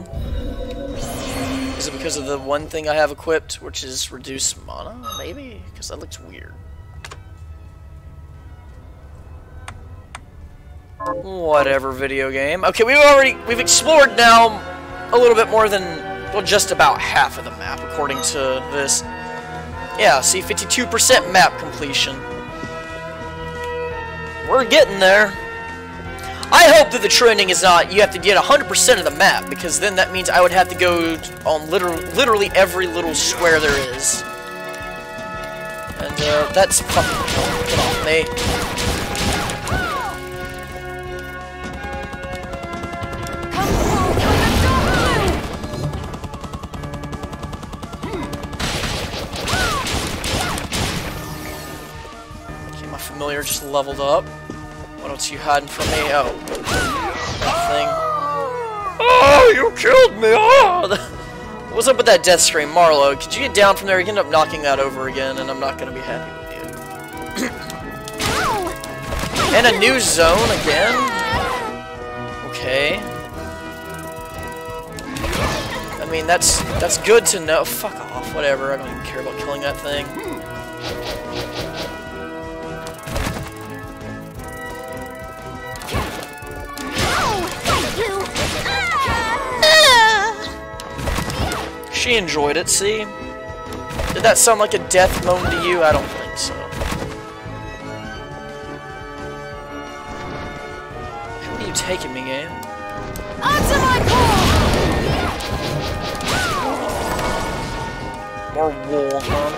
Is it because of the one thing I have equipped, which is reduce mana? Maybe? Because that looks weird. Whatever, video game. Okay, we've already, we've explored now a little bit more than, well, just about half of the map, according to this. Yeah, see, 52% map completion. We're getting there. I hope that the true ending is not you have to get 100% of the map, because then that means I would have to go on literally, literally every little square there is. And uh, that's fucking get off me. Okay, my familiar just leveled up. What else you hiding from me? Oh, that thing. Oh, ah, you killed me! Ah! Oh! What's up with that death scream, Marlo? Could you get down from there? You end up knocking that over again, and I'm not gonna be happy with you. <coughs> and a new zone again? Okay. I mean, that's that's good to know. Fuck off, whatever. I don't even care about killing that thing. She enjoyed it, see? Did that sound like a death moan to you? I don't think so. Who are you taking me, game? Onto my core! More wool, huh?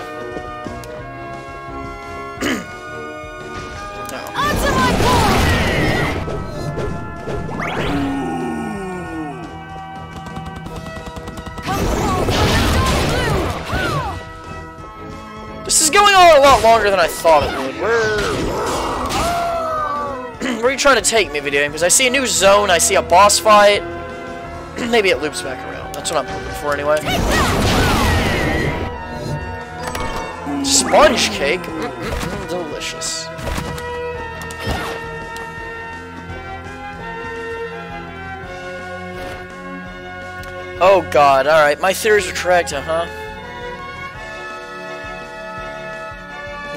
<clears throat> no. Going on a lot longer than I thought it would. Where... <clears throat> Where are you trying to take me, video game? Because I see a new zone, I see a boss fight. <clears throat> Maybe it loops back around. That's what I'm hoping for anyway. Sponge cake? Mm-mm-mm, delicious. Oh god, alright. My theories are correct, uh-huh.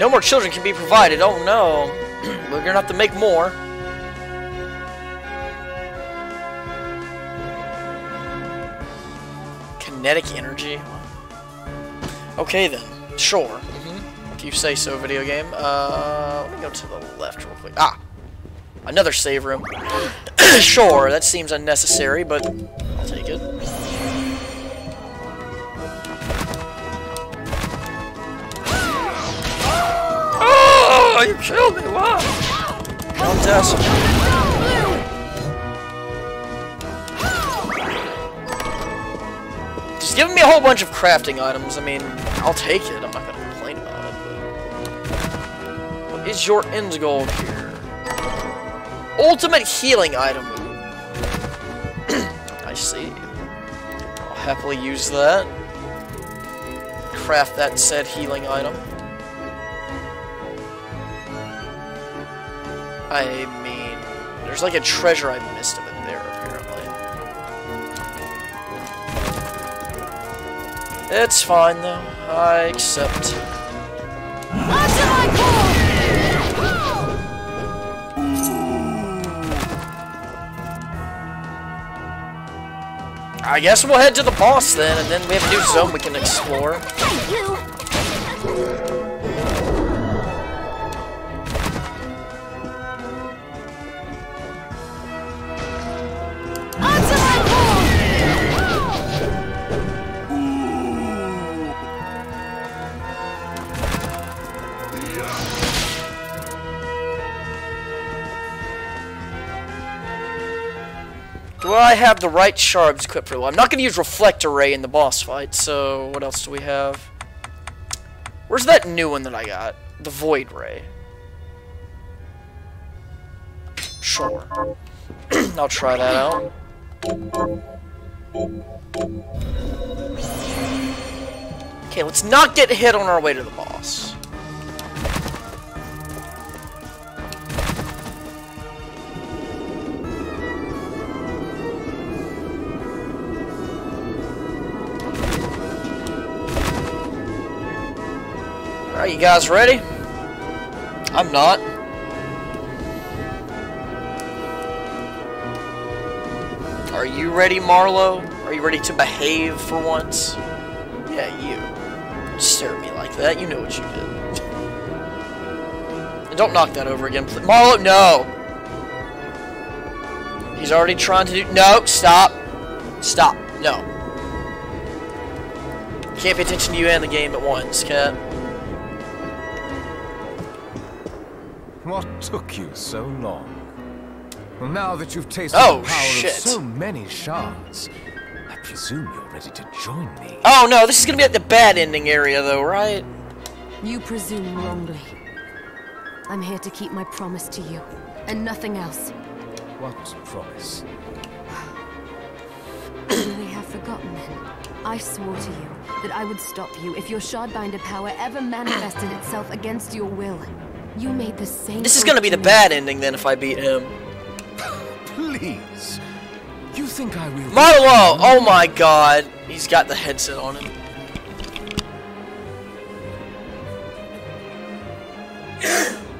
No more children can be provided. Oh no. <clears throat> We're gonna have to make more. Kinetic energy? Okay then. Sure. Mm-hmm. If you say so, video game. Uh, let me go to the left real quick. Ah! Another save room. <clears throat> sure, that seems unnecessary, but I'll take it. Oh, you killed me! Wow! Countess. Just giving me a whole bunch of crafting items. I mean, I'll take it. I'm not gonna complain about it. But... What is your end goal here? Ultimate healing item. <clears throat> I see. I'll happily use that. Craft that said healing item. I mean, there's like a treasure I missed of it there, apparently. It's fine, though. I accept. Onto my core! I guess we'll head to the boss then, and then we have a new zone we can explore. Do I have the right shards equipped for? I'm not going to use Reflector Ray in the boss fight, so what else do we have? Where's that new one that I got? The Void Ray. Sure. <clears throat> I'll try that out. Okay, let's not get hit on our way to the boss. Alright, you guys ready? I'm not. Are you ready, Marlowe? Are you ready to behave for once? Yeah, you. Don't stare at me like that. You know what you did. and don't knock that over again. Marlowe, no! He's already trying to do- No, stop. Stop. No. Can't pay attention to you and the game at once, cat. What took you so long? Well, now that you've tasted Oh, the power shit. of so many shards, I presume you're ready to join me. Oh no, this is gonna be at the bad ending area though, right? You presume wrongly. I'm here to keep my promise to you, and nothing else. What promise? You really have forgotten then. I swore to you that I would stop you if your Shardbinder power ever manifested itself against your will. You made the same. This is gonna be the oath to me. bad ending then if I beat him. Please. You think I will... Marlowe! Oh my god. He's got the headset on him. <laughs>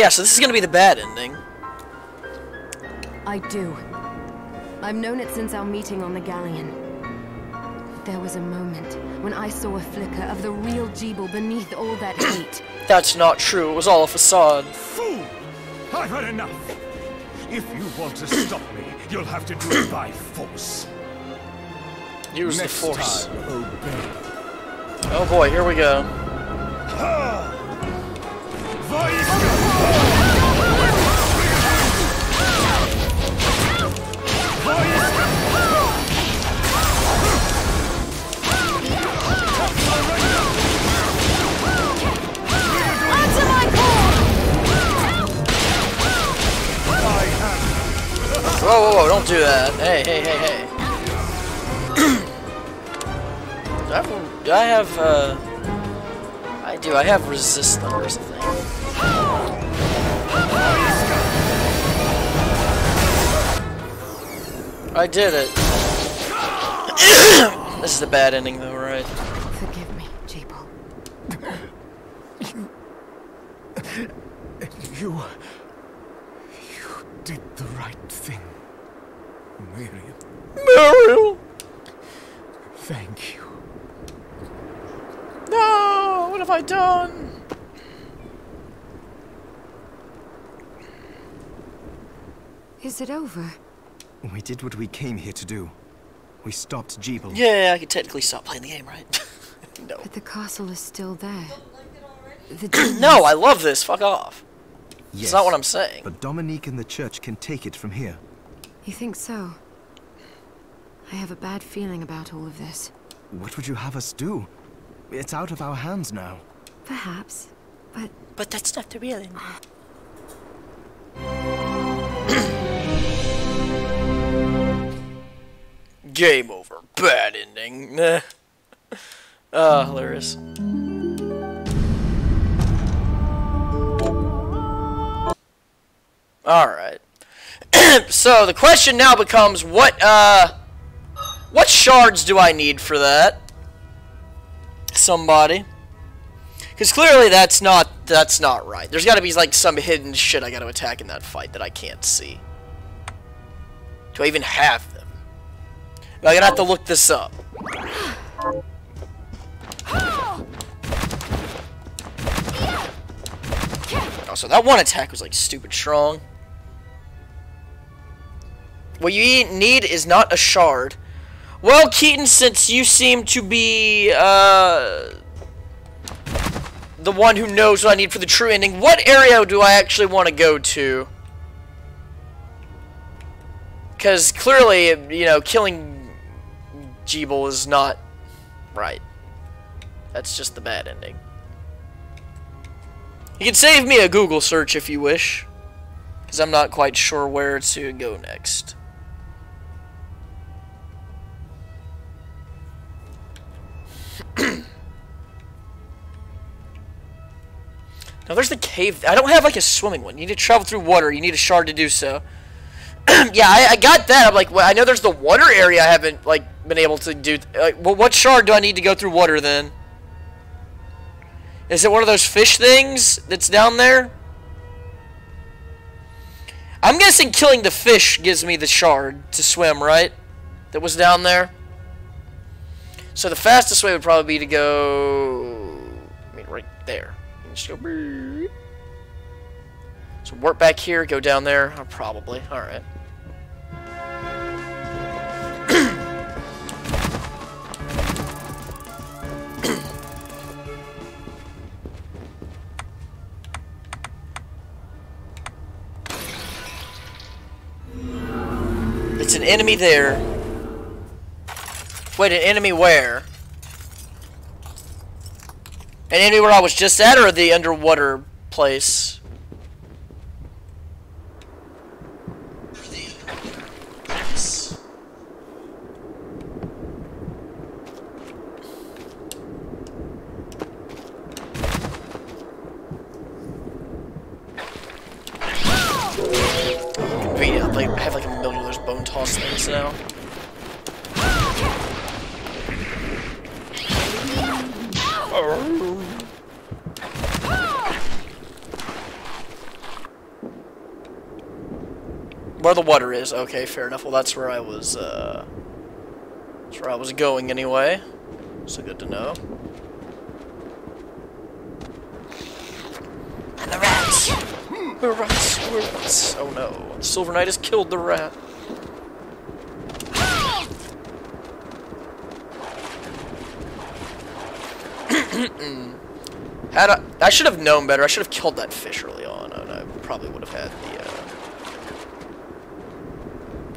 Yeah, so this is gonna be the bad ending. I do. I've known it since our meeting on the galleon. There was a moment when I saw a flicker of the real Gebel beneath all that <coughs> hate. That's not true. It was all a facade. Fool! I've had enough. If you want to stop me, you'll have to do it by force. Use Next the force. time. Oh boy, here we go. Whoa, whoa, whoa, don't do that. Hey, hey, hey, hey. <clears throat> do, I have, do I have, uh... I do, I have resist numbers, I think. I did it. <clears throat> this is a bad ending though, right? Forgive me, Gebel. You... You did the right thing. Miriam, Mariel! thank you. No! What have I done? Is it over? We did what we came here to do. We stopped Gebel. Yeah, I could technically stop playing the game, right? <laughs> no. But the castle is still there. The <clears throat> No, I love this. Fuck off. yes, That's not what I'm saying. But Dominique and the church can take it from here. You think so? I have a bad feeling about all of this. What would you have us do? It's out of our hands now. Perhaps, but But that's not the real ending. <coughs> Game over. Bad ending. Nah. <laughs> Ah, hilarious. Alright. <coughs> so the question now becomes what uh what shards do I need for that? Somebody. Because clearly that's not that's not right. There's got to be like some hidden shit I got to attack in that fight that I can't see. Do I even have them? I'm gonna have to look this up. Oh, so that one attack was like stupid strong. What you need is not a shard. Well, Keaton, since you seem to be, uh, the one who knows what I need for the true ending, what area do I actually want to go to? Because clearly, you know, killing Gebel is not right. That's just the bad ending. You can save me a Google search if you wish. Because I'm not quite sure where to go next. <clears throat> Now there's the cave. I don't have like a swimming one. You need to travel through water. You need a shard to do so. <clears throat> yeah, I, I got that. I'm like, well, I know there's the water area I haven't like been able to do. Like, well, what shard do I need to go through water then? Is it one of those fish things that's down there? I'm guessing killing the fish gives me the shard to swim, right? That was down there. So the fastest way would probably be to go... I mean, right there. Just go... So work back here, go down there. Oh, probably. Alright. It's an enemy there. Wait, an enemy where? An enemy where I was just at, or the underwater place? I have like a million of those bone toss things now. Where the water is. Okay, fair enough. Well, that's where I was, uh... That's where I was going, anyway. So good to know. And the rats! The rats! The rats! Oh no. Silver Knight has killed the rat. <clears throat> Had I, should have known better. I should have killed that fish early on, and I probably would have had the, uh,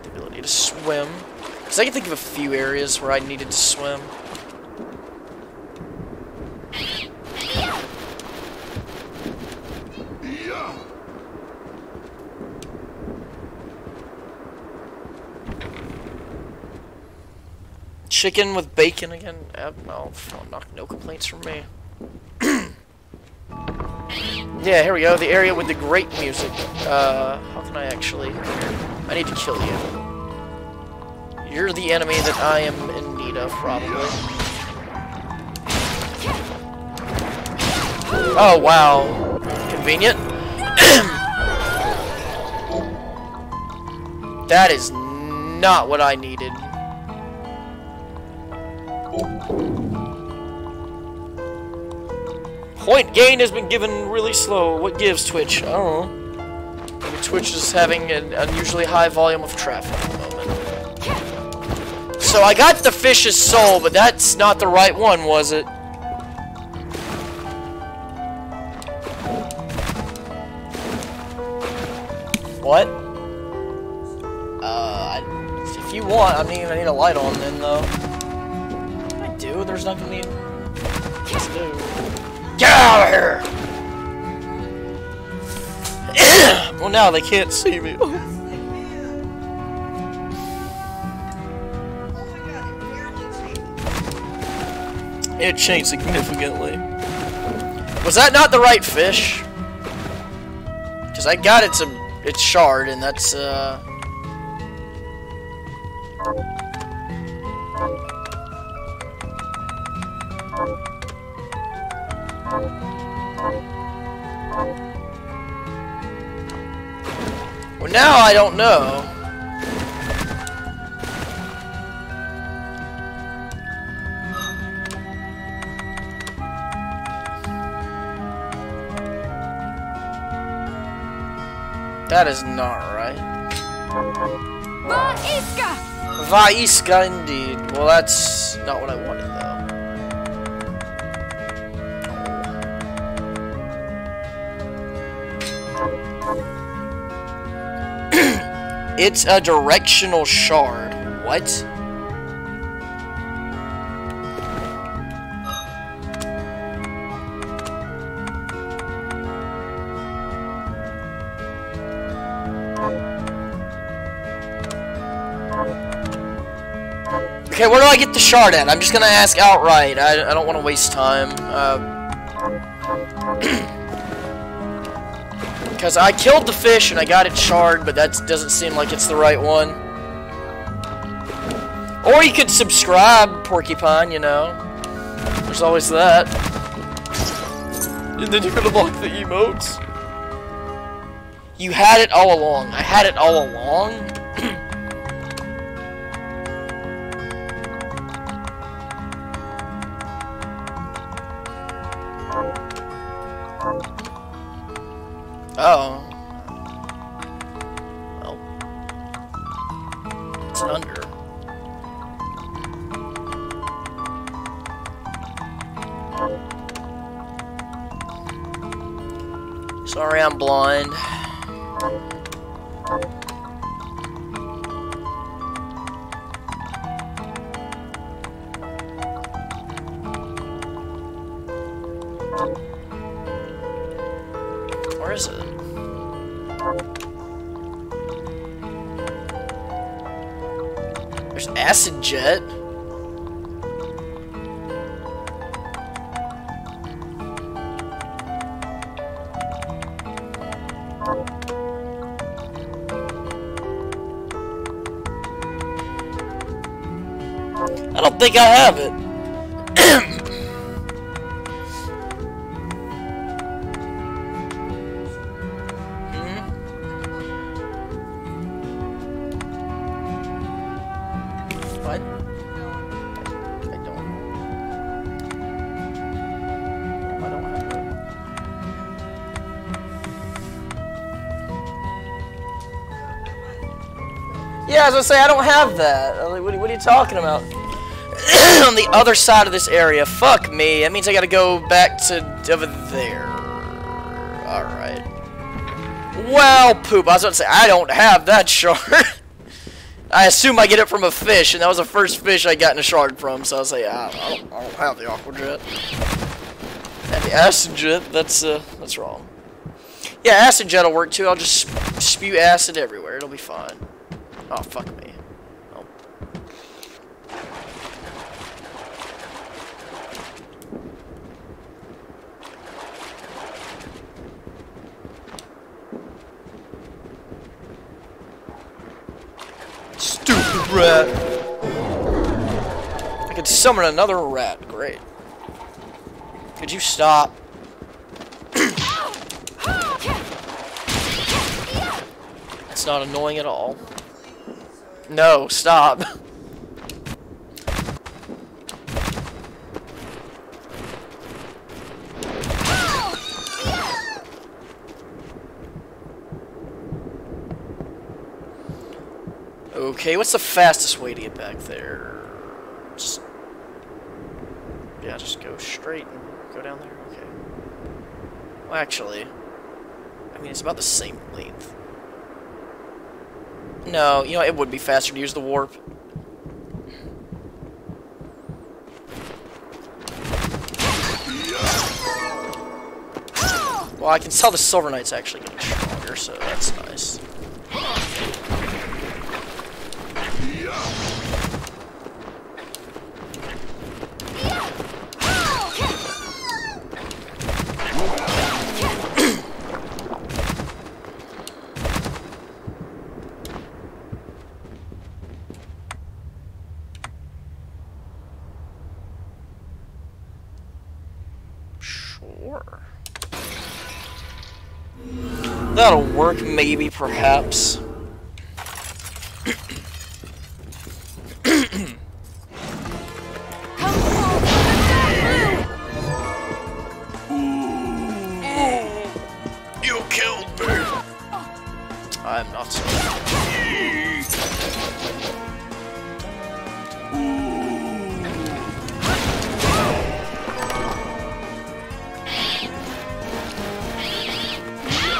the ability to swim. Because I can think of a few areas where I needed to swim. Chicken with bacon again? Uh, no, no, complaints from me. <clears throat> yeah, here we go. The area with the great music. Uh, how can I actually... I need to kill you. You're the enemy that I am in need of, probably. Oh, wow. Convenient. <clears throat> that is not what I needed. Point gain has been given really slow. What gives Twitch? I don't know. Maybe Twitch is having an unusually high volume of traffic at the moment. So I got the fish's soul, but that's not the right one, was it? What? Uh, if you want, I mean, I need a light on then, though. Do, there's nothing to Let's do. Get out of here! <coughs> well, now they can't see me. it changed significantly. Was that not the right fish? Because I got its, a its shard, and that's, uh... Well, now I don't know. That is not right. Vaiska! Vaiska indeed. Well, that's not what I wanted, though. It's a directional shard. What? Okay, where do I get the shard at? I'm just gonna ask outright. I, I don't want to waste time. Uh. <clears throat> Because I killed the fish and I got it charred, but that doesn't seem like it's the right one. Or you could subscribe, Porcupine, you know. There's always that. And then you're gonna lock the emotes. You had it all along. I had it all along? Oh. Well. It's an under. Sorry I'm blind. think I have it. Yeah, What? I don't. I don't have yeah, I say, I don't have that. Like, what, what are you talking about? <coughs> On the other side of this area. Fuck me. That means I gotta go back to over there. Alright. Well, poop. I was about to say, I don't have that <laughs> shard. I assume I get it from a fish, and that was the first fish I got in a shard from, so I was like, I don't, I don't, have the aqua jet. And the acid jet, that's, uh, that's wrong. Yeah, acid jet will work too. I'll just sp- spew acid everywhere. It'll be fine. Oh, fuck me. Oh. Stupid rat. I could summon another rat. Great. Could you stop? <coughs> It's not annoying at all. No, stop. <laughs> Okay, what's the fastest way to get back there? Just, yeah, just go straight and go down there. Okay. Well, actually, I mean, it's about the same length. No, you know, it would be faster to use the warp. Well, I can tell the Silver Knight's actually getting stronger, so that's nice. That'll work, maybe, perhaps. I'm not.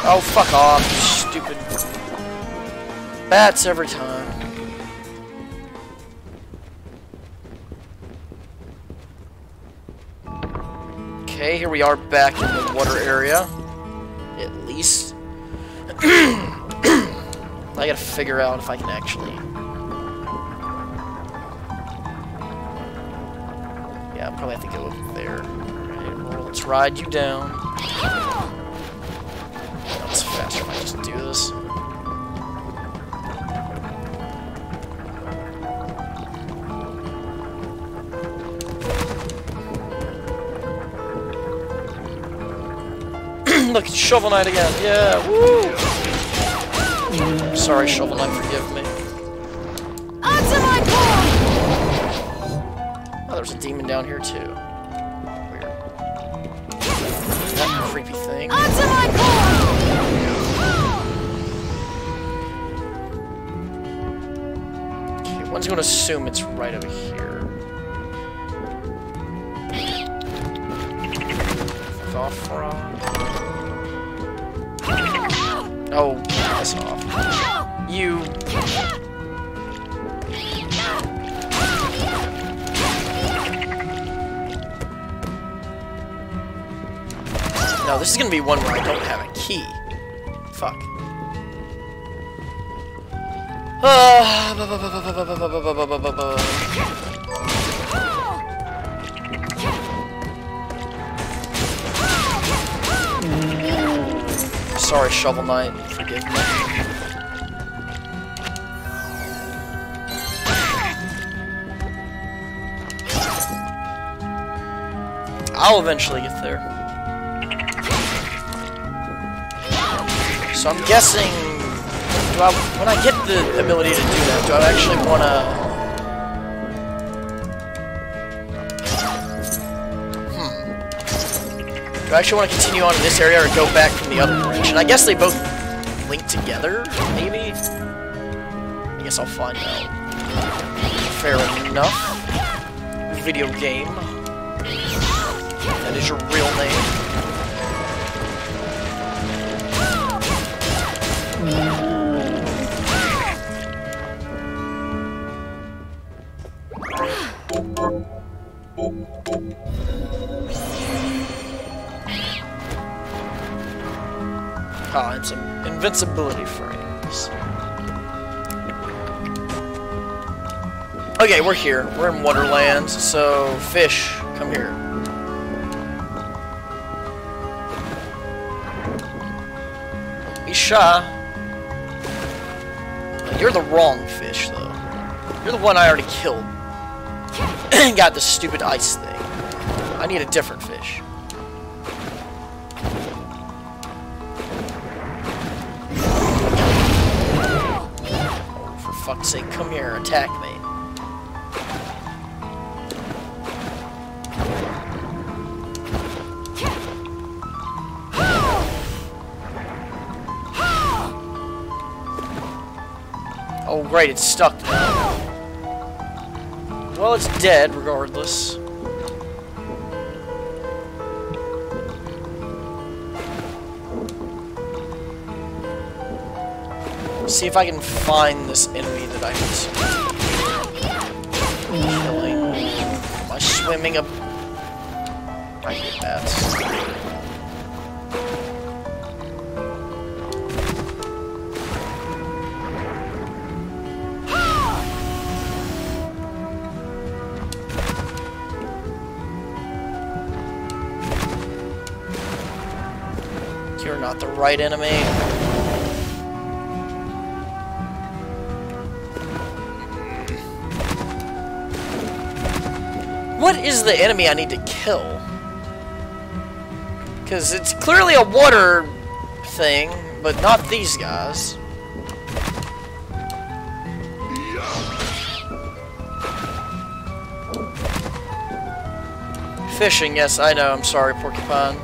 Oh, fuck off, stupid. Bats every time. Okay, here we are back in the water area. At least. <clears throat> I gotta figure out if I can actually. Yeah, I'll probably have to go over there. Alright, well, let's ride you down. That's faster if I just do this. <clears throat> Look, Shovel Knight again. Yeah, woo! Sorry, Shovel Knight, forgive me. Answer my call! Oh, there's a demon down here too. Weird. That creepy thing. Answer my call! Okay, one's gonna assume it's right over here. Fuck off, frog. Oh, piss off. You... No, this is gonna be one where I don't have a key. Fuck. Ah, <sighs> sorry, Shovel Knight. I'll eventually get there. So I'm guessing, I, when I get the ability to do that, do I actually want to... Hmm. Do I actually want to continue on in this area or go back from the other direction? I guess they both link together, maybe? I guess I'll find out. Fair enough. Video game. That is your real name. Ah, and some invincibility frames. Okay, we're here. We're in Waterlands, so fish, come here. Shy. You're the wrong fish, though. You're the one I already killed. <clears throat> Got the stupid ice thing. I need a different fuck's sake, come here, attack me. Oh, great, it's stuck. Well, it's dead, regardless. See if I can find this enemy that I was killing. Am I swimming up? I get that. You're not the right enemy. What is the enemy I need to kill? Because it's clearly a water thing, but not these guys. Fishing, yes, I know. I'm sorry, Porcupine.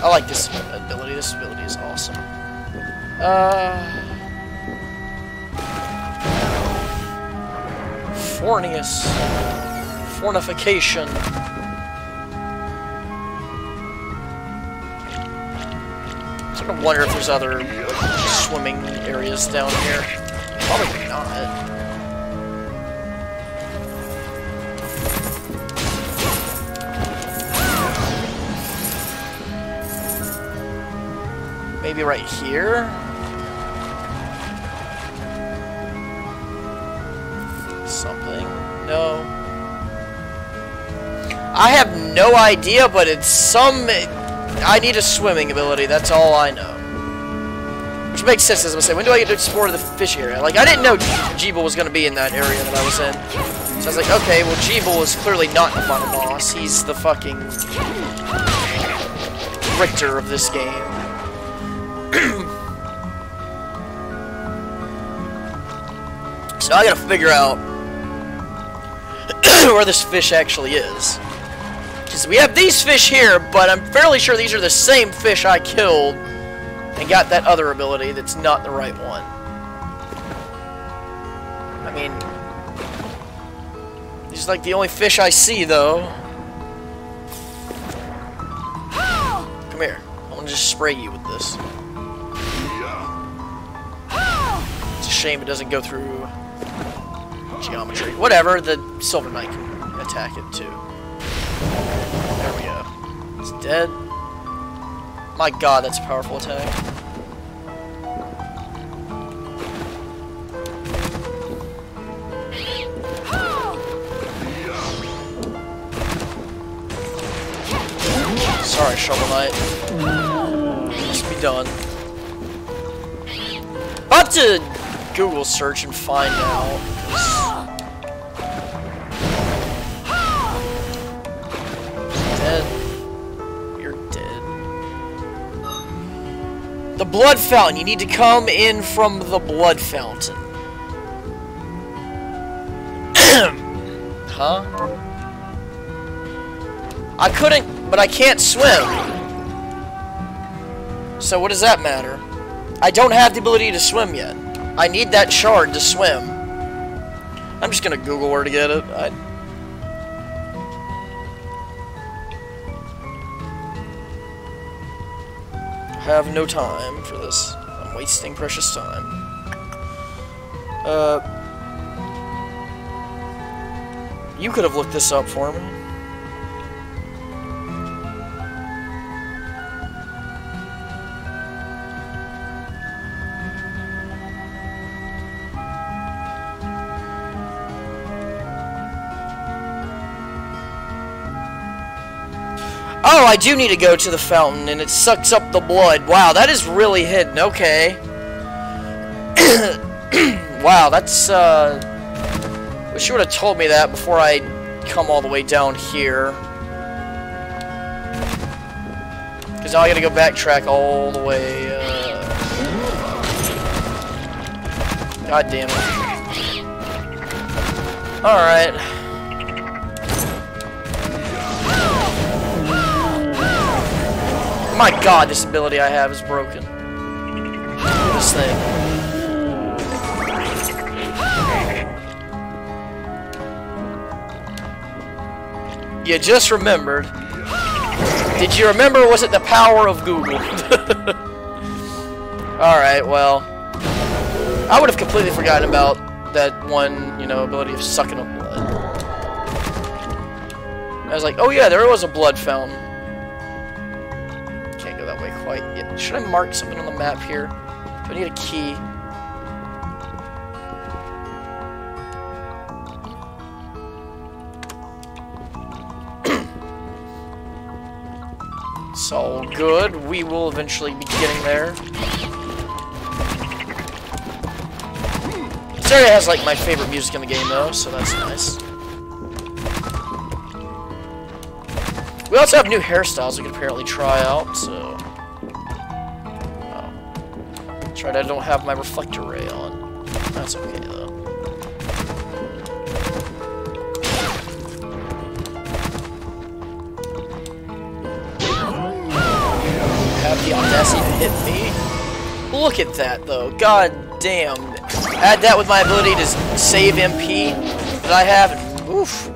I like this ability. This ability is awesome. Uh... Forneus. Fornification. I sort of wonder if there's other swimming areas down here. Probably not. Maybe right here? I have no idea, but it's some... I need a swimming ability, that's all I know. Which makes sense, as I say, when do I get to explore the fish area? Like, I didn't know Gebel was going to be in that area that I was in. So I was like, okay, well, Gebel is clearly not the final boss. He's the fucking... Richter of this game. <clears throat> so I gotta figure out <clears throat> where this fish actually is. Because we have these fish here, but I'm fairly sure these are the same fish I killed and got that other ability that's not the right one. I mean, this is like the only fish I see, though. Come here. I'm gonna just spray you with this. It's a shame it doesn't go through geometry. Whatever, the Silver Knight can attack it, too. Dead. My god, that's a powerful attack. Sorry, Shovel Knight. Must be done. About to Google search and find out. The blood fountain. You need to come in from the blood fountain. <clears throat> huh? I couldn't, but I can't swim. So what does that matter? I don't have the ability to swim yet. I need that shard to swim. I'm just gonna Google where to get it. I... have no time for this. I'm wasting precious time. Uh, you could have looked this up for me. I do need to go to the fountain, and it sucks up the blood. Wow, that is really hidden. Okay. <coughs> wow, that's, uh... Wish you would have told me that before I come all the way down here. Because now I gotta go backtrack all the way, uh... God damn it. Alright. My god, this ability I have is broken. This thing. You just remembered. Did you remember, was it the power of Google? <laughs> Alright, well. I would have completely forgotten about that one, you know, ability of sucking up blood. I was like, oh yeah, there was a blood fountain Should I mark something on the map here? Do I need a key? <clears throat> it's all good. We will eventually be getting there. This area has like my favorite music in the game though, so that's nice. We also have new hairstyles we can apparently try out, so... That's right, I don't have my reflector ray on. That's okay, though. Have the audacity to hit me? Look at that, though. God damn. Add that with my ability to save MP that I have, and oof.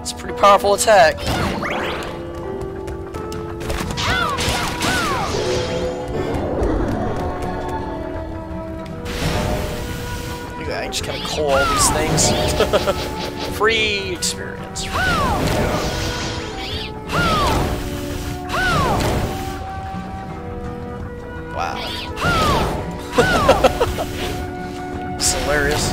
It's a pretty powerful attack. Just kind of call all these things. <laughs> Free experience. Wow. <laughs> it's hilarious.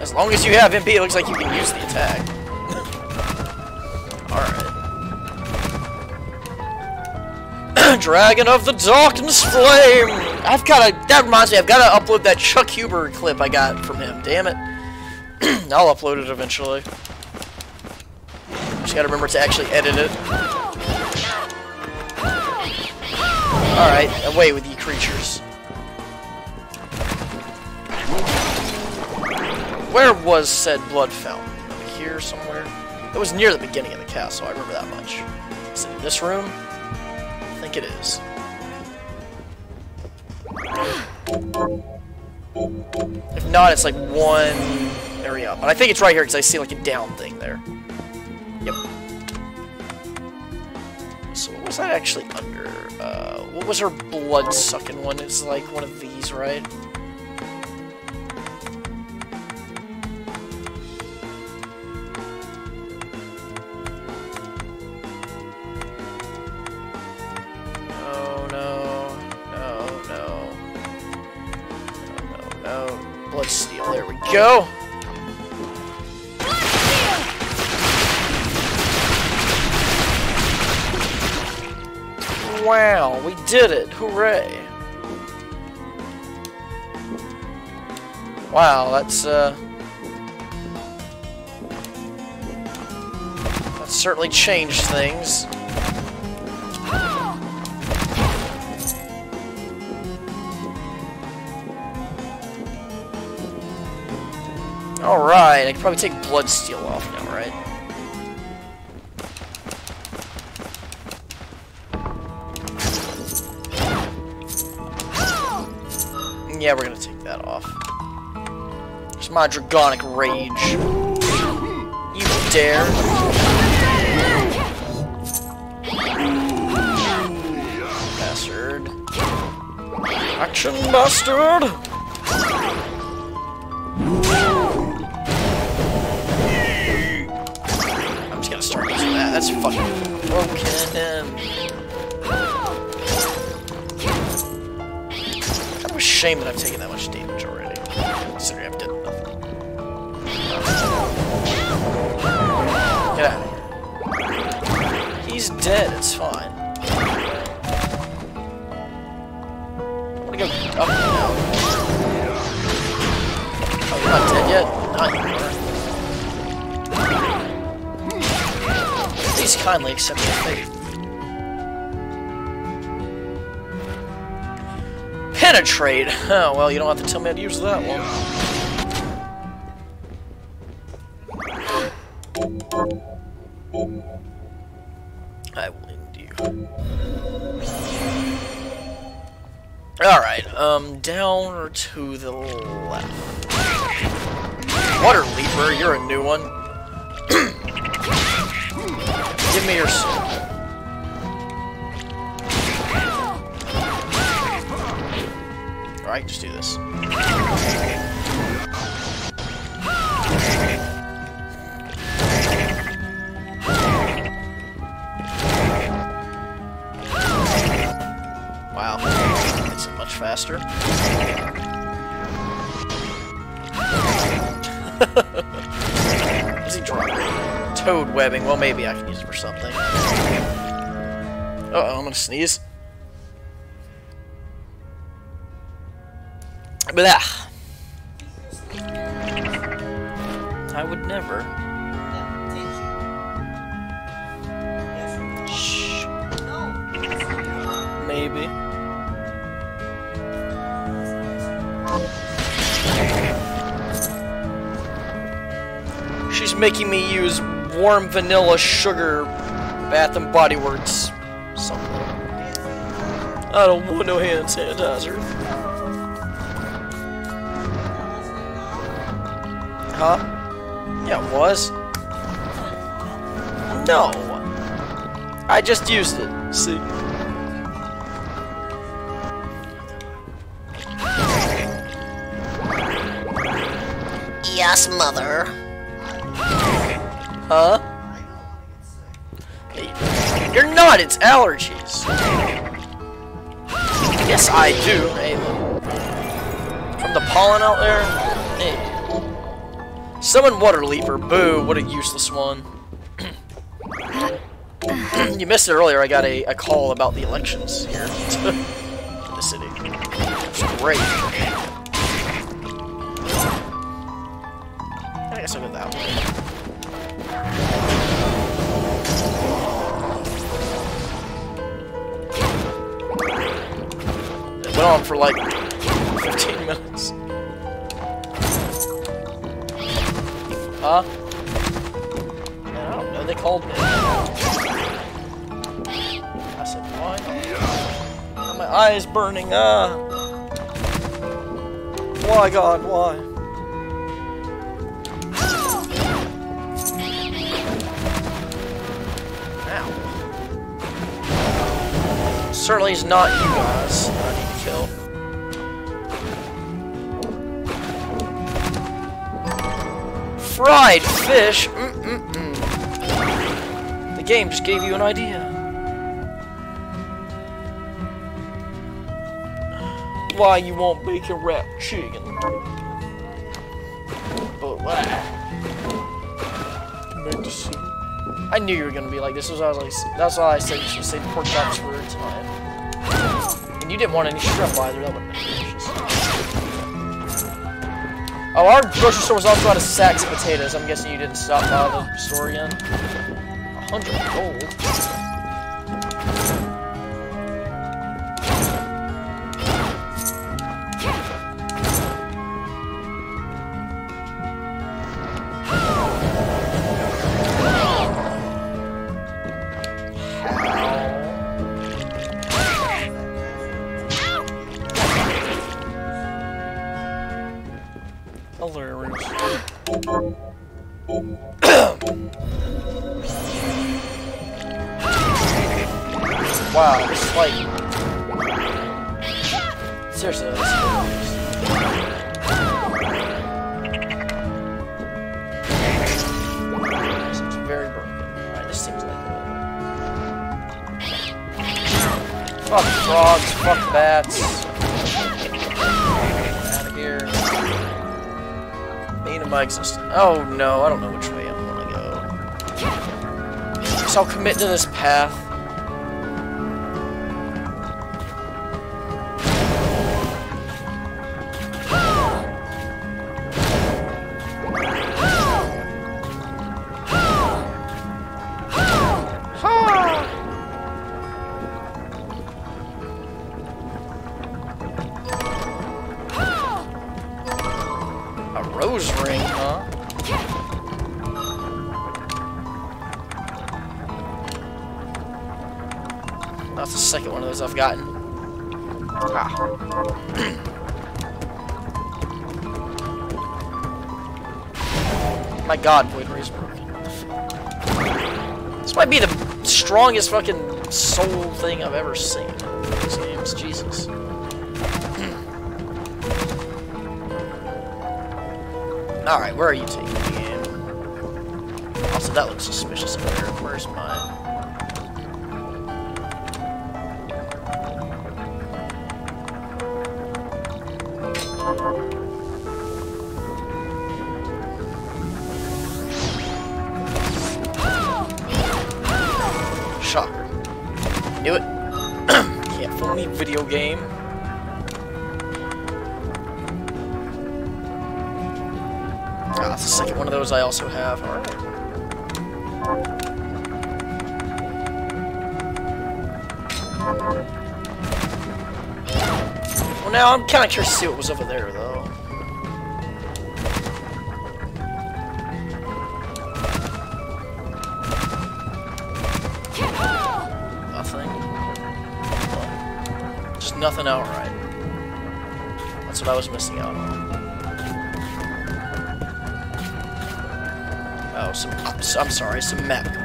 As long as you have MP, it looks like you can use the attack. <laughs> Dragon of the Darkness Flame! I've gotta, that reminds me, I've gotta upload that Chuck Huber clip I got from him, damn it. <clears throat> I'll upload it eventually. Just gotta remember to actually edit it. Alright, away with you creatures. Where was said blood fountain? Over here somewhere? It was near the beginning of the castle, I remember that much. Is it in this room? Think it is. If not, it's like one area up. But I think it's right here because I see like a down thing there. Yep. So what was that actually under? Uh, what was her blood-sucking one? It's like one of these, right? Go. Wow, we did it. Hooray. Wow, that's, uh... That certainly changed things. Alright, I can probably take blood steal off now, right? Yeah, we're gonna take that off. It's my Dragonic Rage. You dare. Bastard. Action bastard! That's fucking broken. A shame that I've taken that much damage already. Considering I've done nothing. Get out of here. He's dead, it's fine. I'm gonna go up now. Oh, you're not dead yet? Not anymore. Please kindly accept your fate. Penetrate! Oh, well, you don't have to tell me how to use that one. I will end you. Alright, um, down or to the left? Water Leaper, you're a new one. <clears throat> Give me your. Alright, just do this. Wow, it's much faster. <laughs> Is he dropping? Toad webbing. Well, maybe I can use it for something. Uh oh, I'm gonna sneeze. Blah. I would never. Shh. Maybe. She's making me use warm vanilla sugar Bath and Body Works something. I don't want no hand sanitizer. Huh? Yeah, it was. No. I just used it. See? Yes, mother. Huh? You're not, it's allergies. Yes, I do. From the pollen out there? Hey. Summon Water Leaper. Boo, what a useless one. <clears throat> you missed it earlier. I got a, a call about the elections here <laughs> in the city. Great. I guess I'll go that way. It went on for like 15 minutes. Huh? I don't know, they called me. I said, why? My eyes burning, ah. Why, God, why? Certainly is not you guys that I need to kill. Fried fish? Mm-mm-mm. The game just gave you an idea. Why you won't bake a rat chicken? But what? Make the soup. I knew you were gonna be like this. That's why I was like, that's why I said you should save the pork chops for tonight. And you didn't want any shrimp either. That would have been delicious. Oh, our grocery store was also out of sacks of potatoes. I'm guessing you didn't stop by the store again. A hundred gold. Wow, this is like... Seriously, this is hilarious. Is very broken. Alright, this seems like it. Fuck frogs, fuck bats. Out of here. Mean of my existence. Oh no, I don't know which way I'm gonna go. So I'll commit to this path. Strongest fucking soul thing I've ever seen in these games. Jesus. <clears throat> Alright, where are you taking I'm kind of curious to see what was over there, though. Nothing. Just nothing outright. That's what I was missing out on. Oh, some, I'm sorry, some map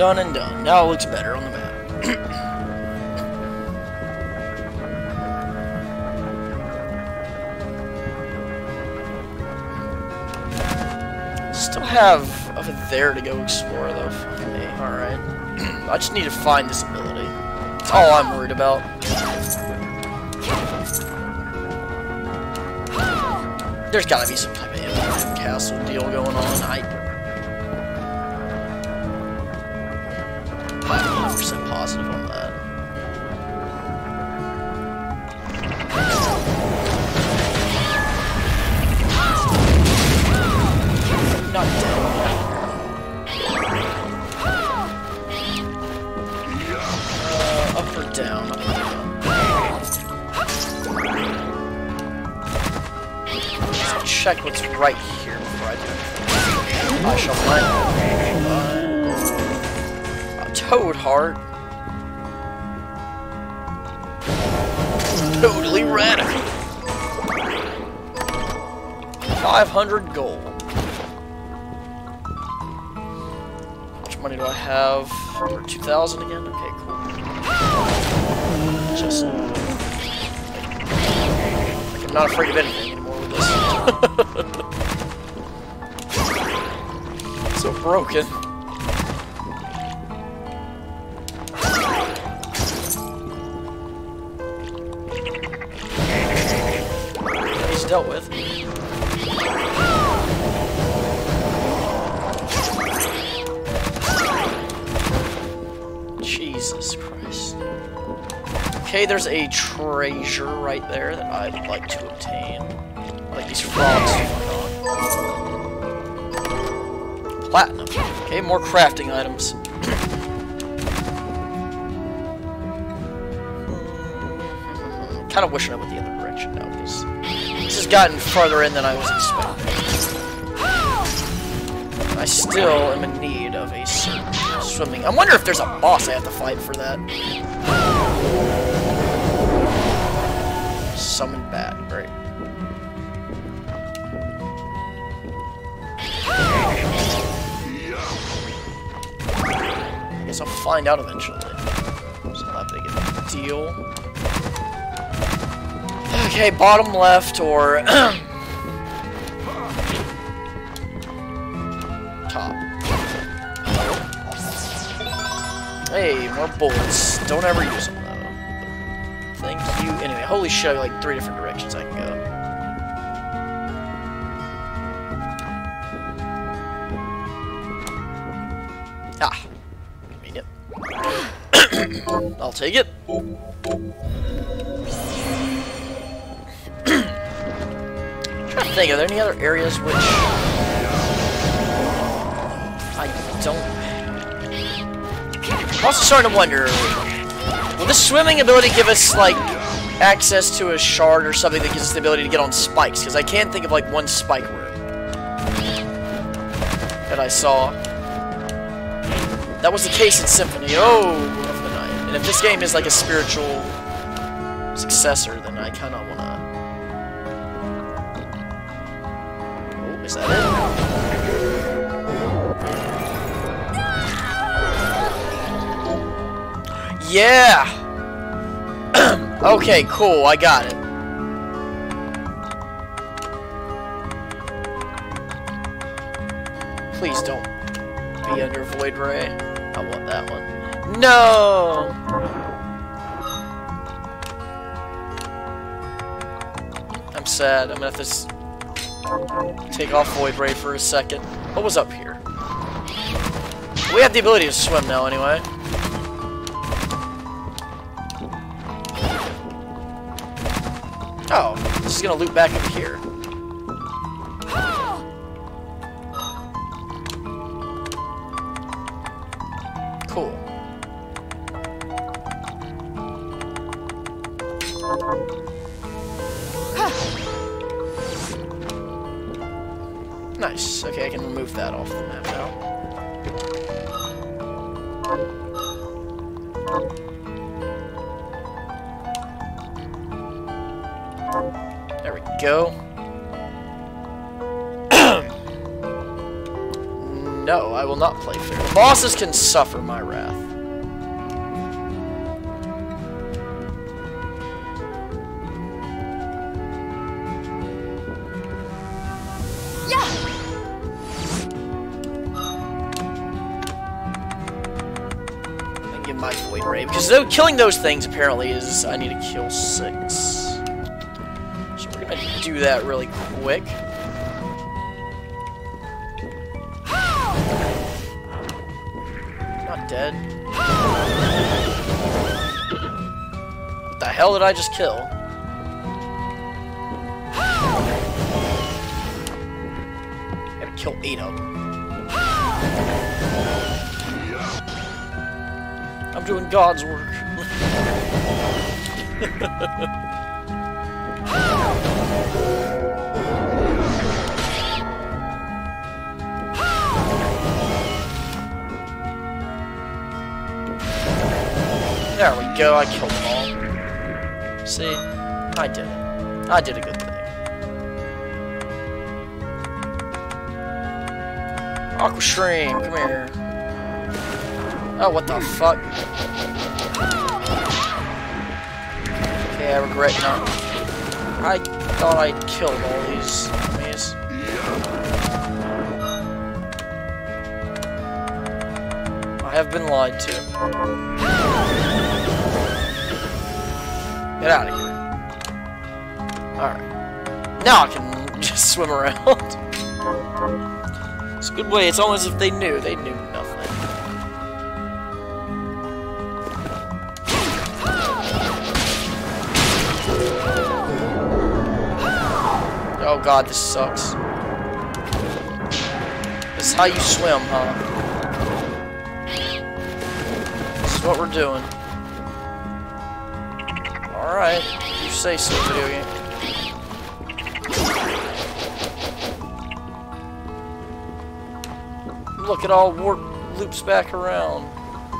Done and done. Now it looks better on the map. <clears throat> Still have over there to go explore though. Me. Alright. <clears throat> I just need to find this ability. That's all I'm worried about. There's gotta be some type of castle deal going on. I... 500 gold. How much money do I have? Over 2,000 again? Okay, cool. Just. Uh, like, I'm not afraid of anything anymore with this. <laughs> so broken. There's a treasure right there that I would like to obtain. Like these frogs to find on. Platinum. Okay, more crafting items. kind of wishing I went the other direction now, because this has gotten farther in than I was expecting. I still am in need of a swimming. I wonder if there's a boss I have to fight for that. Summon bat, great. I guess I'll find out eventually. It's not that big a deal. Okay, bottom left or <clears throat> top. Hey, more bullets. Don't ever use them holy shit, like three different directions I can go. Ah, convenient. <coughs> I'll take it. <coughs> trying to think, are there any other areas which I don't... I'm also starting to wonder, will this swimming ability give us, like, access to a shard or something that gives us the ability to get on spikes? Because I can't think of, like, one spike room that I saw. That was the case in Symphony. Oh, of the Night. And if this game is, like, a spiritual successor, then I kind of want to... Oh, is that it? Yeah! Okay, cool, I got it. Please don't be under Void Ray. I want that one. No! I'm sad. I'm gonna have to take off Void Ray for a second. What was up here? We have the ability to swim now, anyway. Is gonna loop back up here. Bosses can suffer my wrath. And give my void ray because though killing those things apparently is I need to kill six. So we're gonna do that really quick. Dead. What the hell did I just kill? Gotta kill eight of them. I'm doing God's work. <laughs> I killed them all. See? I did it. I did a good thing. Aqua Stream, come here. Oh, what the fuck? Okay, I regret not. I thought I killed all these enemies. I have been lied to. Get out of here. Alright. Now I can <laughs> just swim around. it's a good way. It's almost as if they knew. They knew nothing. Oh god, this sucks. This is how you swim, huh? This is what we're doing. Look, it all warp loops back around.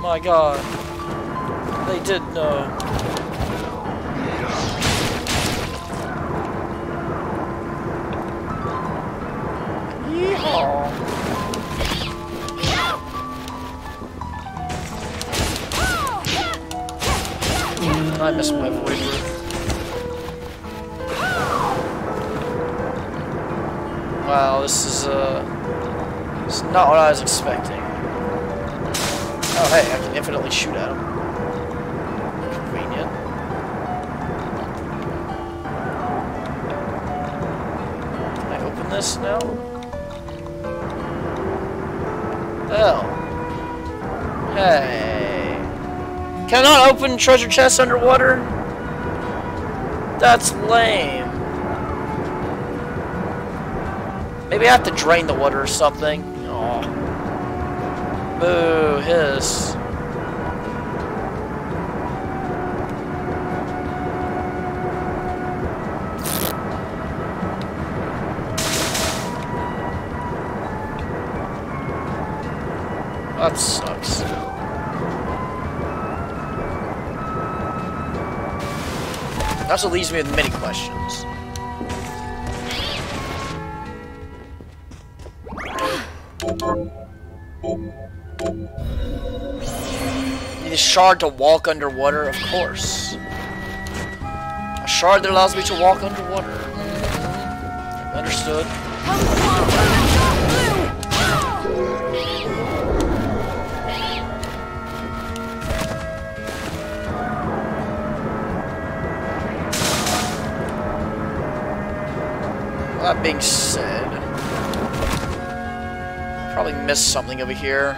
My god. They did know. Uh, treasure chests underwater? That's lame. Maybe I have to drain the water or something. Aw. Boo, hiss. Me with many questions. Need a shard to walk underwater, of course. A shard that allows me to walk underwater. Understood. That being said, probably missed something over here.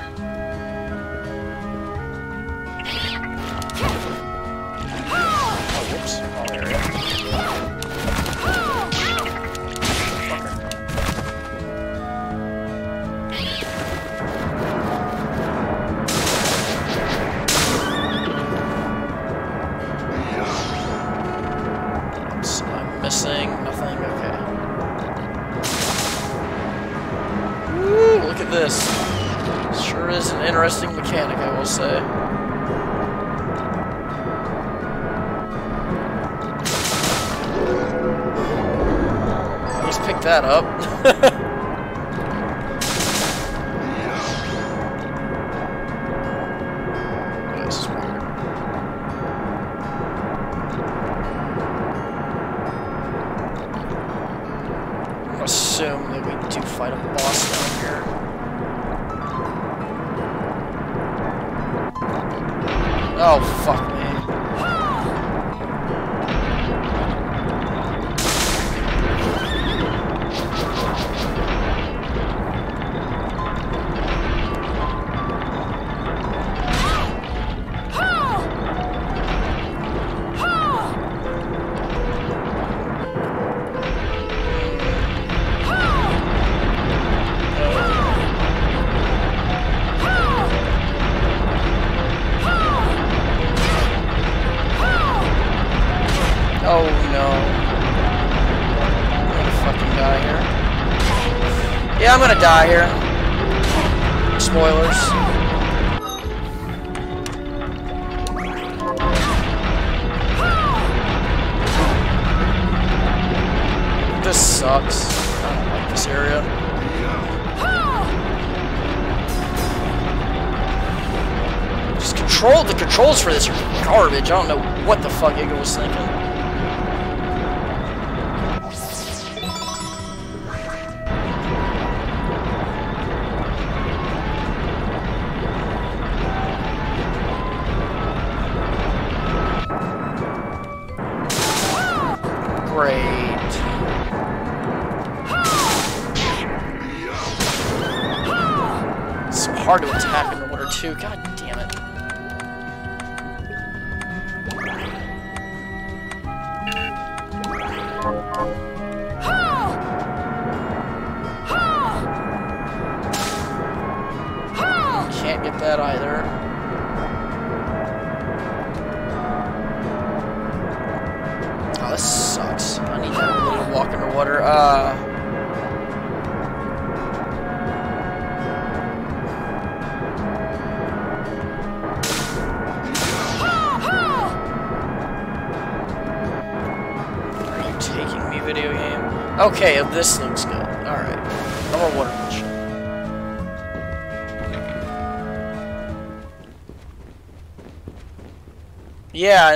Gonna die here. Spoilers. This sucks. I don't like this area. Just control the controls for this are garbage. I don't know what the fuck Igor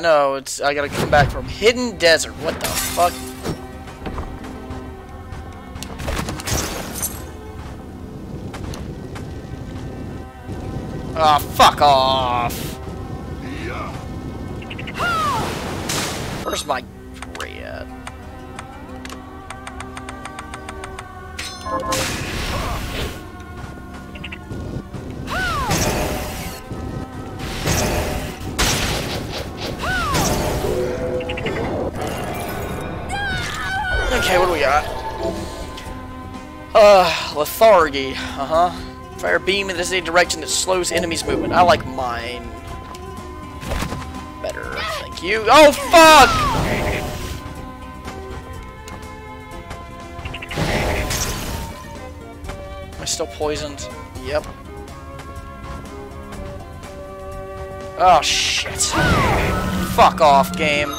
Know. It's I gotta come back from Hidden Desert. What the Uh-huh. Fire beam in this a direction that slows enemies' movement. I like mine. Better, thank you. Oh, fuck! Am I still poisoned? Yep. Oh, shit. Fuck off, game.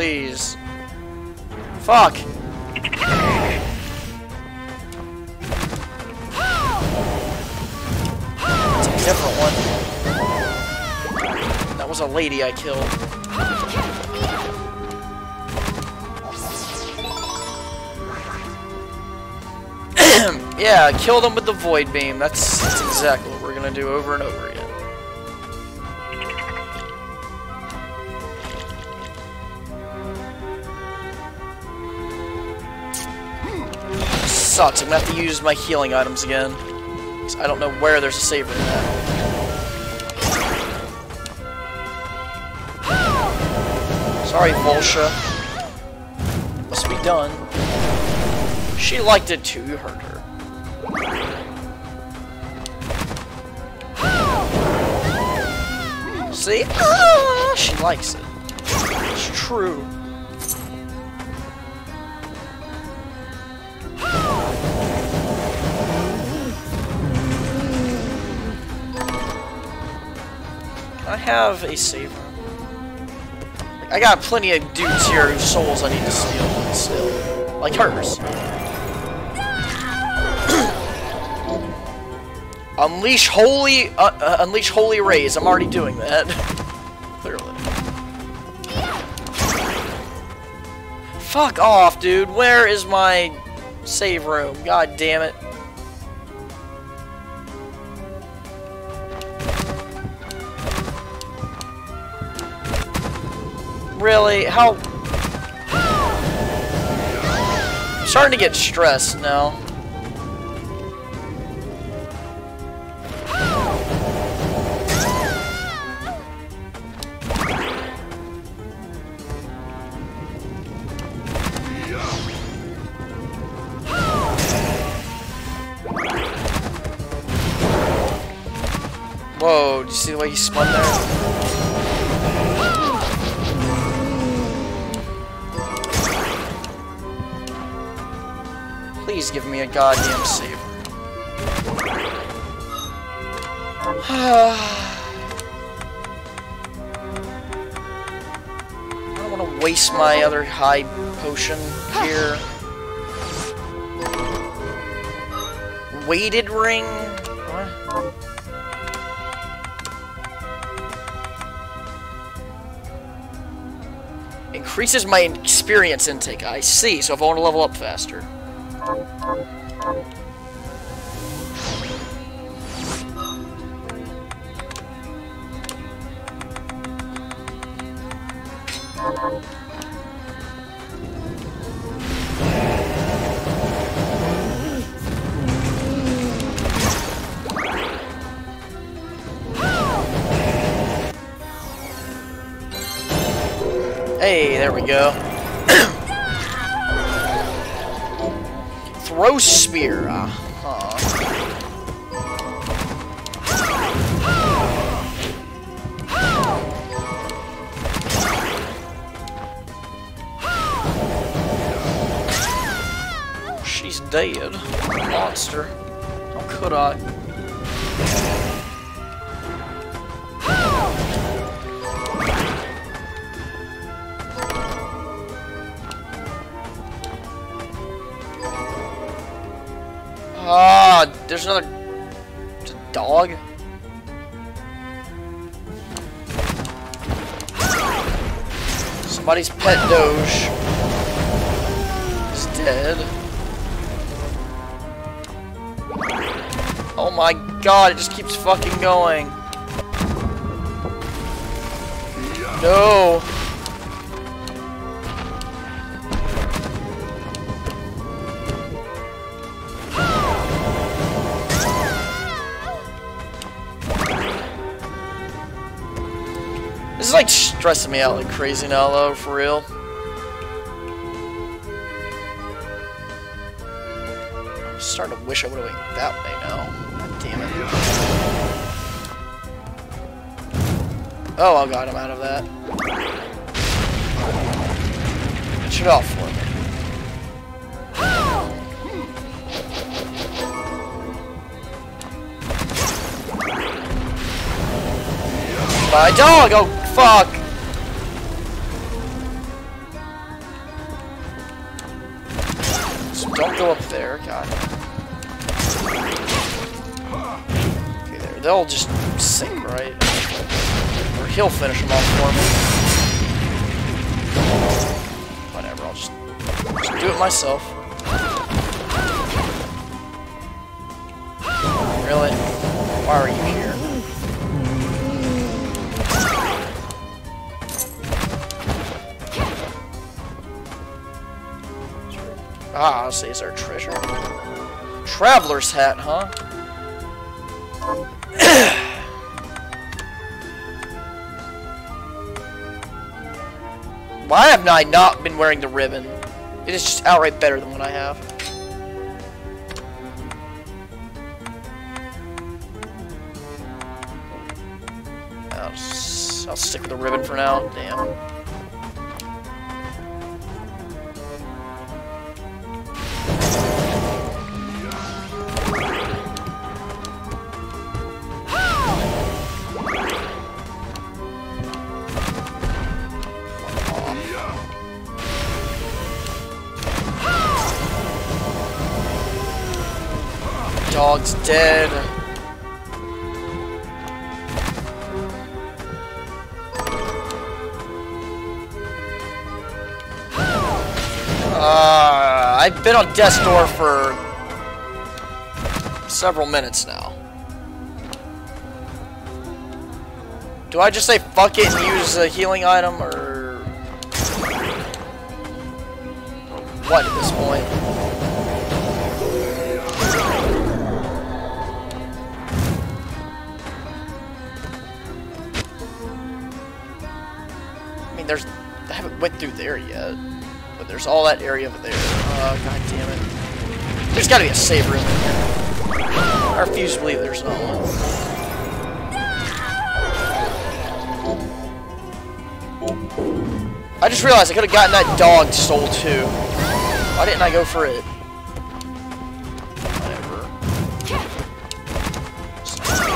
Please. Fuck! It's a different one. That was a lady I killed. <clears throat> yeah, kill them with the void beam. That's, that's exactly what we're gonna do over and over Sucks, I'm gonna have to use my healing items again. I don't know where there's a save at. Sorry, Volsha. Must be done. She liked it too, you heard her. See? Ah, she likes it. It's true. Have a saver? I got plenty of dudes here whose souls I need to steal still. Like hers. <clears throat> Unleash holy, uh, uh, unleash holy rays. I'm already doing that. <laughs> Clearly. Fuck off, dude. Where is my save room? God damn it. How? I'm starting to get stressed now. My other high potion here. Weighted ring? What? Increases my experience intake. I see, so if I want to level up faster. Hey, there we go. <coughs> Throw spear. Uh -huh. She's dead. Monster. How could I? There's another dog. Somebody's pet doge is dead. Oh my god, it just keeps fucking going. No. Stressing me out like crazy now though, for real. I'm starting to wish I would have went that way now. God damn it. Oh, oh god, I'm out of that. Switch it off for me. My dog! Oh, fuck! Myself. Really? Why are you here? Ah, I'll say it's our treasure. Traveler's hat, huh? <coughs> Why have I not been wearing the ribbon? It is just outright better than what I have. I'll, I'll stick with the ribbon for now. Damn. On death's door for several minutes now. Do I just say fuck it and use a healing item, or what at this point? I mean, there's I haven't went through there yet, but there's all that area over there. Oh god damn it! There's got to be a save room in here. I refuse to believe there's not one. I just realized I could have gotten that dog soul too. Why didn't I go for it? Whatever.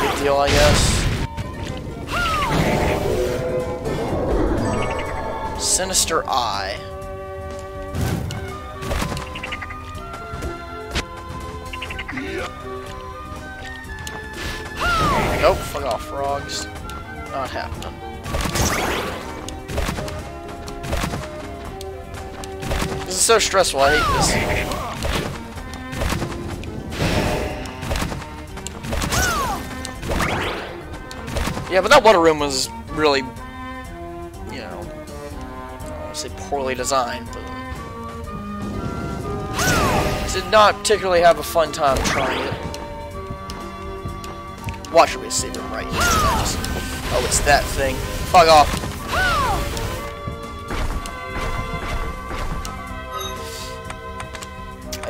Big deal, I guess. Sinister Eye. So stressful, I hate this. Yeah, but that water room was really, you know, I don't want to say poorly designed, but did not particularly have a fun time trying it. Watch me see them right here. Oh, it's that thing. Fuck off.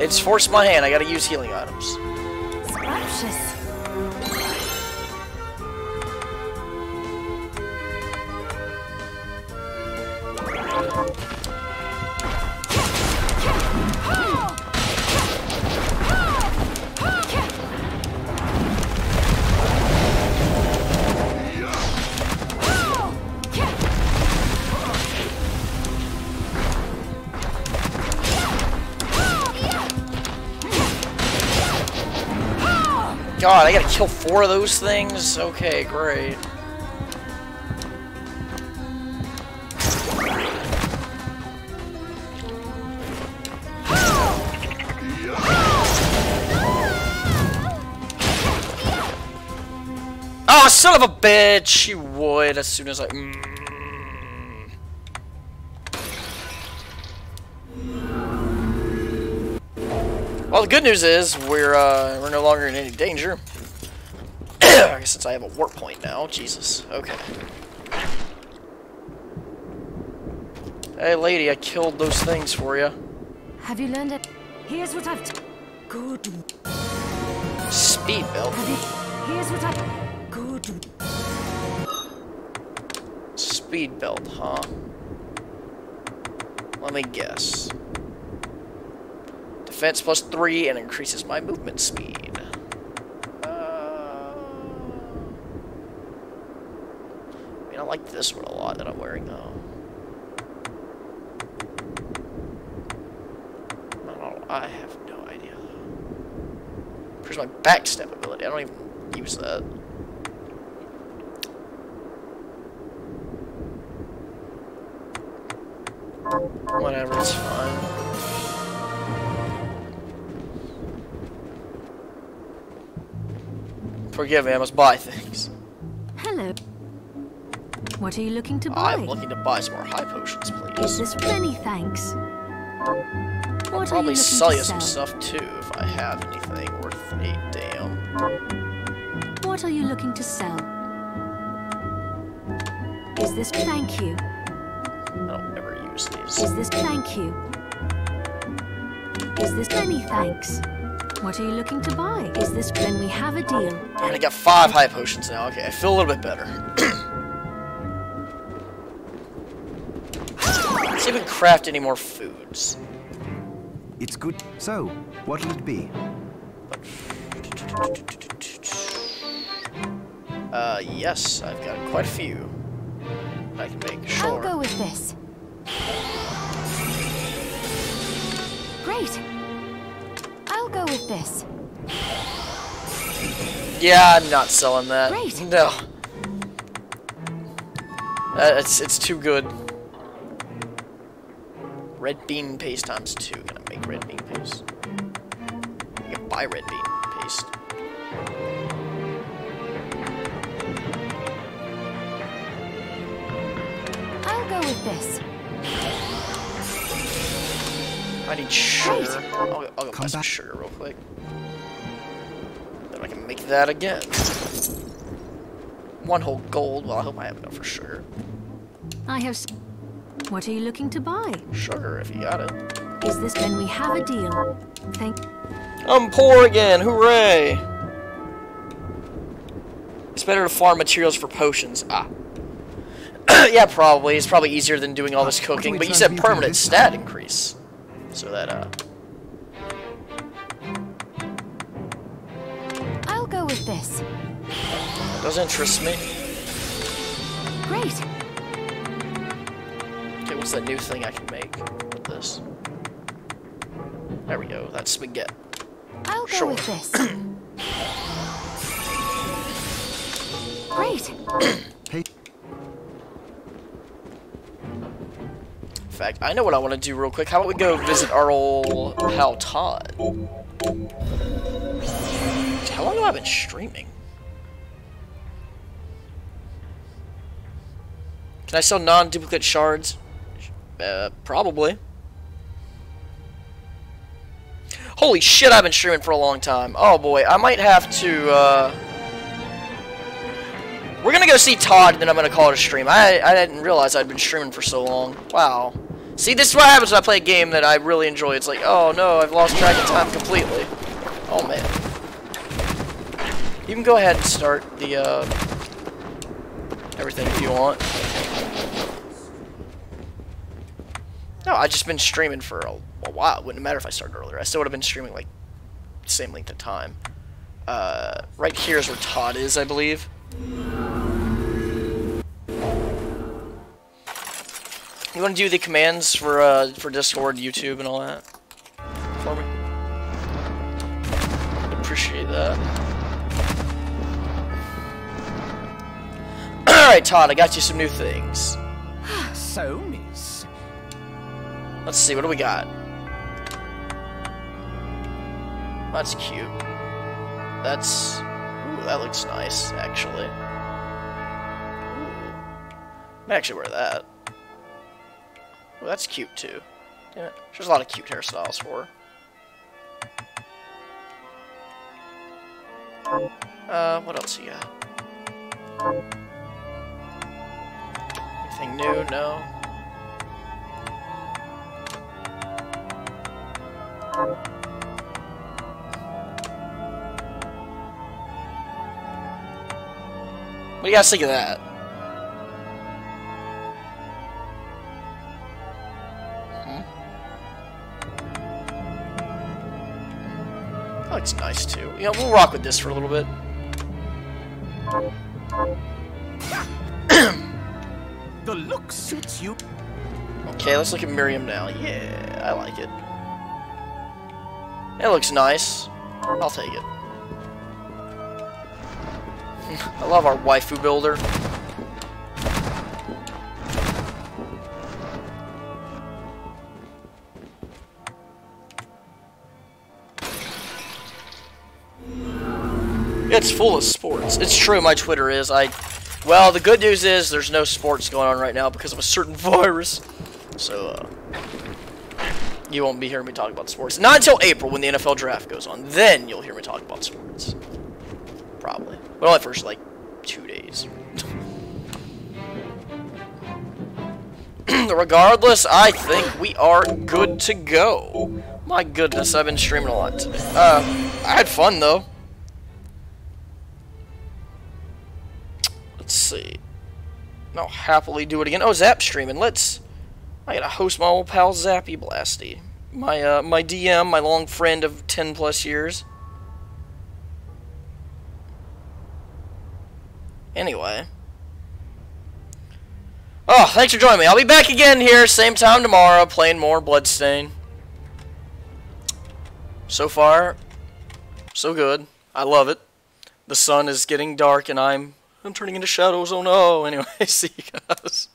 It's forced my hand. I gotta use healing items. Four of those things? Okay, great. Oh, son of a bitch! She would as soon as I. Mm. Well, the good news is we're uh, we're no longer in any danger. I since I have a warp point now, Jesus. Okay. Hey, lady, I killed those things for you. Have you learned it? Here's what I've. T Good. Speed belt. Here's what I've. Good. Speed belt, huh? Let me guess. Defense plus three and increases my movement speed. Uh, I mean, I like this one a lot that I'm wearing though. I have no idea. Here's my backstep ability. I don't even use that. Whatever, it's fine. Forgive me, I must buy things. What are you looking to buy? I'm looking to buy some more high potions, please. Is this many thanks? What are you Probably looking sell you some sell? stuff too if I have anything worth a damn. What are you looking to sell? Is this thank you? I don't ever use these. Is this thank you? Is this many thanks? What are you looking to buy? Is this then we have a deal? And I got five high potions now. Okay, I feel a little bit better. <clears throat> See if we can craft any more foods. It's good. So, what'll it be? Uh, yes, I've got quite a few. I can make sure. I'll go with this. Great. I'll go with this. Yeah, I'm not selling that. Great. No. Uh, it's it's too good. Red bean paste times two. Gonna make red bean paste. You can buy red bean paste. I'll go with this. I need sugar. I'll, I'll go buy some back. sugar real quick. Then I can make that again. One whole gold. Well, I hope I have enough for sugar. I have. S- What are you looking to buy? Sugar, if you got it. Is this then we have a deal? Thank. I'm poor again, hooray! It's better to farm materials for potions. Ah. <clears throat> yeah, probably. It's probably easier than doing all this cooking, but you said permanent stat increase. So that, uh... I'll go with this. That does interest me. Great. Okay, what's that new thing I can make with this? There we go, that's spaghetti. I'll go Sure. with this. Great. <coughs> Hey, In fact, I know what I want to do real quick. How about we go visit our old pal Todd? How long have I been streaming? Can I sell non-duplicate shards? Uh, probably. Holy shit, I've been streaming for a long time. Oh boy, I might have to, uh... We're gonna go see Todd, then I'm gonna call it a stream. I, I didn't realize I'd been streaming for so long. Wow. See, this is what happens when I play a game that I really enjoy. It's like, oh no, I've lost track of time completely. Oh man. You can go ahead and start the, uh... Everything if you want. No, I've just been streaming for a, a while. Wouldn't matter if I started earlier. I still would have been streaming, like, same length of time. Uh, right here is where Todd is, I believe. You want to do the commands for, uh, for Discord, YouTube, and all that? For me? Appreciate that. <clears throat> Alright, Todd, I got you some new things. <gasps> So Let's see, what do we got? That's cute. That's... Ooh, that looks nice, actually. Ooh. I might actually wear that. Ooh, that's cute, too. Damn it. There's a lot of cute hairstyles for her. Uh, what else you got? Anything new? No. What do you guys think of that? Hmm? That looks nice too. You know, we'll rock with this for a little bit. The look suits you. Okay, let's look at Miriam now. Yeah, I like it. It looks nice. I'll take it. <laughs> I love our waifu builder. It's full of sports. It's true, my Twitter is. I, well, the good news is there's no sports going on right now because of a certain <laughs> virus. So, uh, you won't be hearing me talk about sports. Not until April when the NFL draft goes on. Then you'll hear me talk about sports. Probably. But only for like two days. <clears throat> Regardless, I think we are good to go. My goodness, I've been streaming a lot. Uh, I had fun though. Let's see. I'll happily do it again. Oh, Zap streaming. Let's. I gotta host my old pal Zappy Blasty. My uh, my DM, my long friend of 10 plus years. Anyway. Oh, thanks for joining me. I'll be back again here, same time tomorrow, playing more Bloodstain. So far, so good. I love it. The sun is getting dark and I'm I'm turning into shadows. Oh no. <laughs> Anyway, see you guys.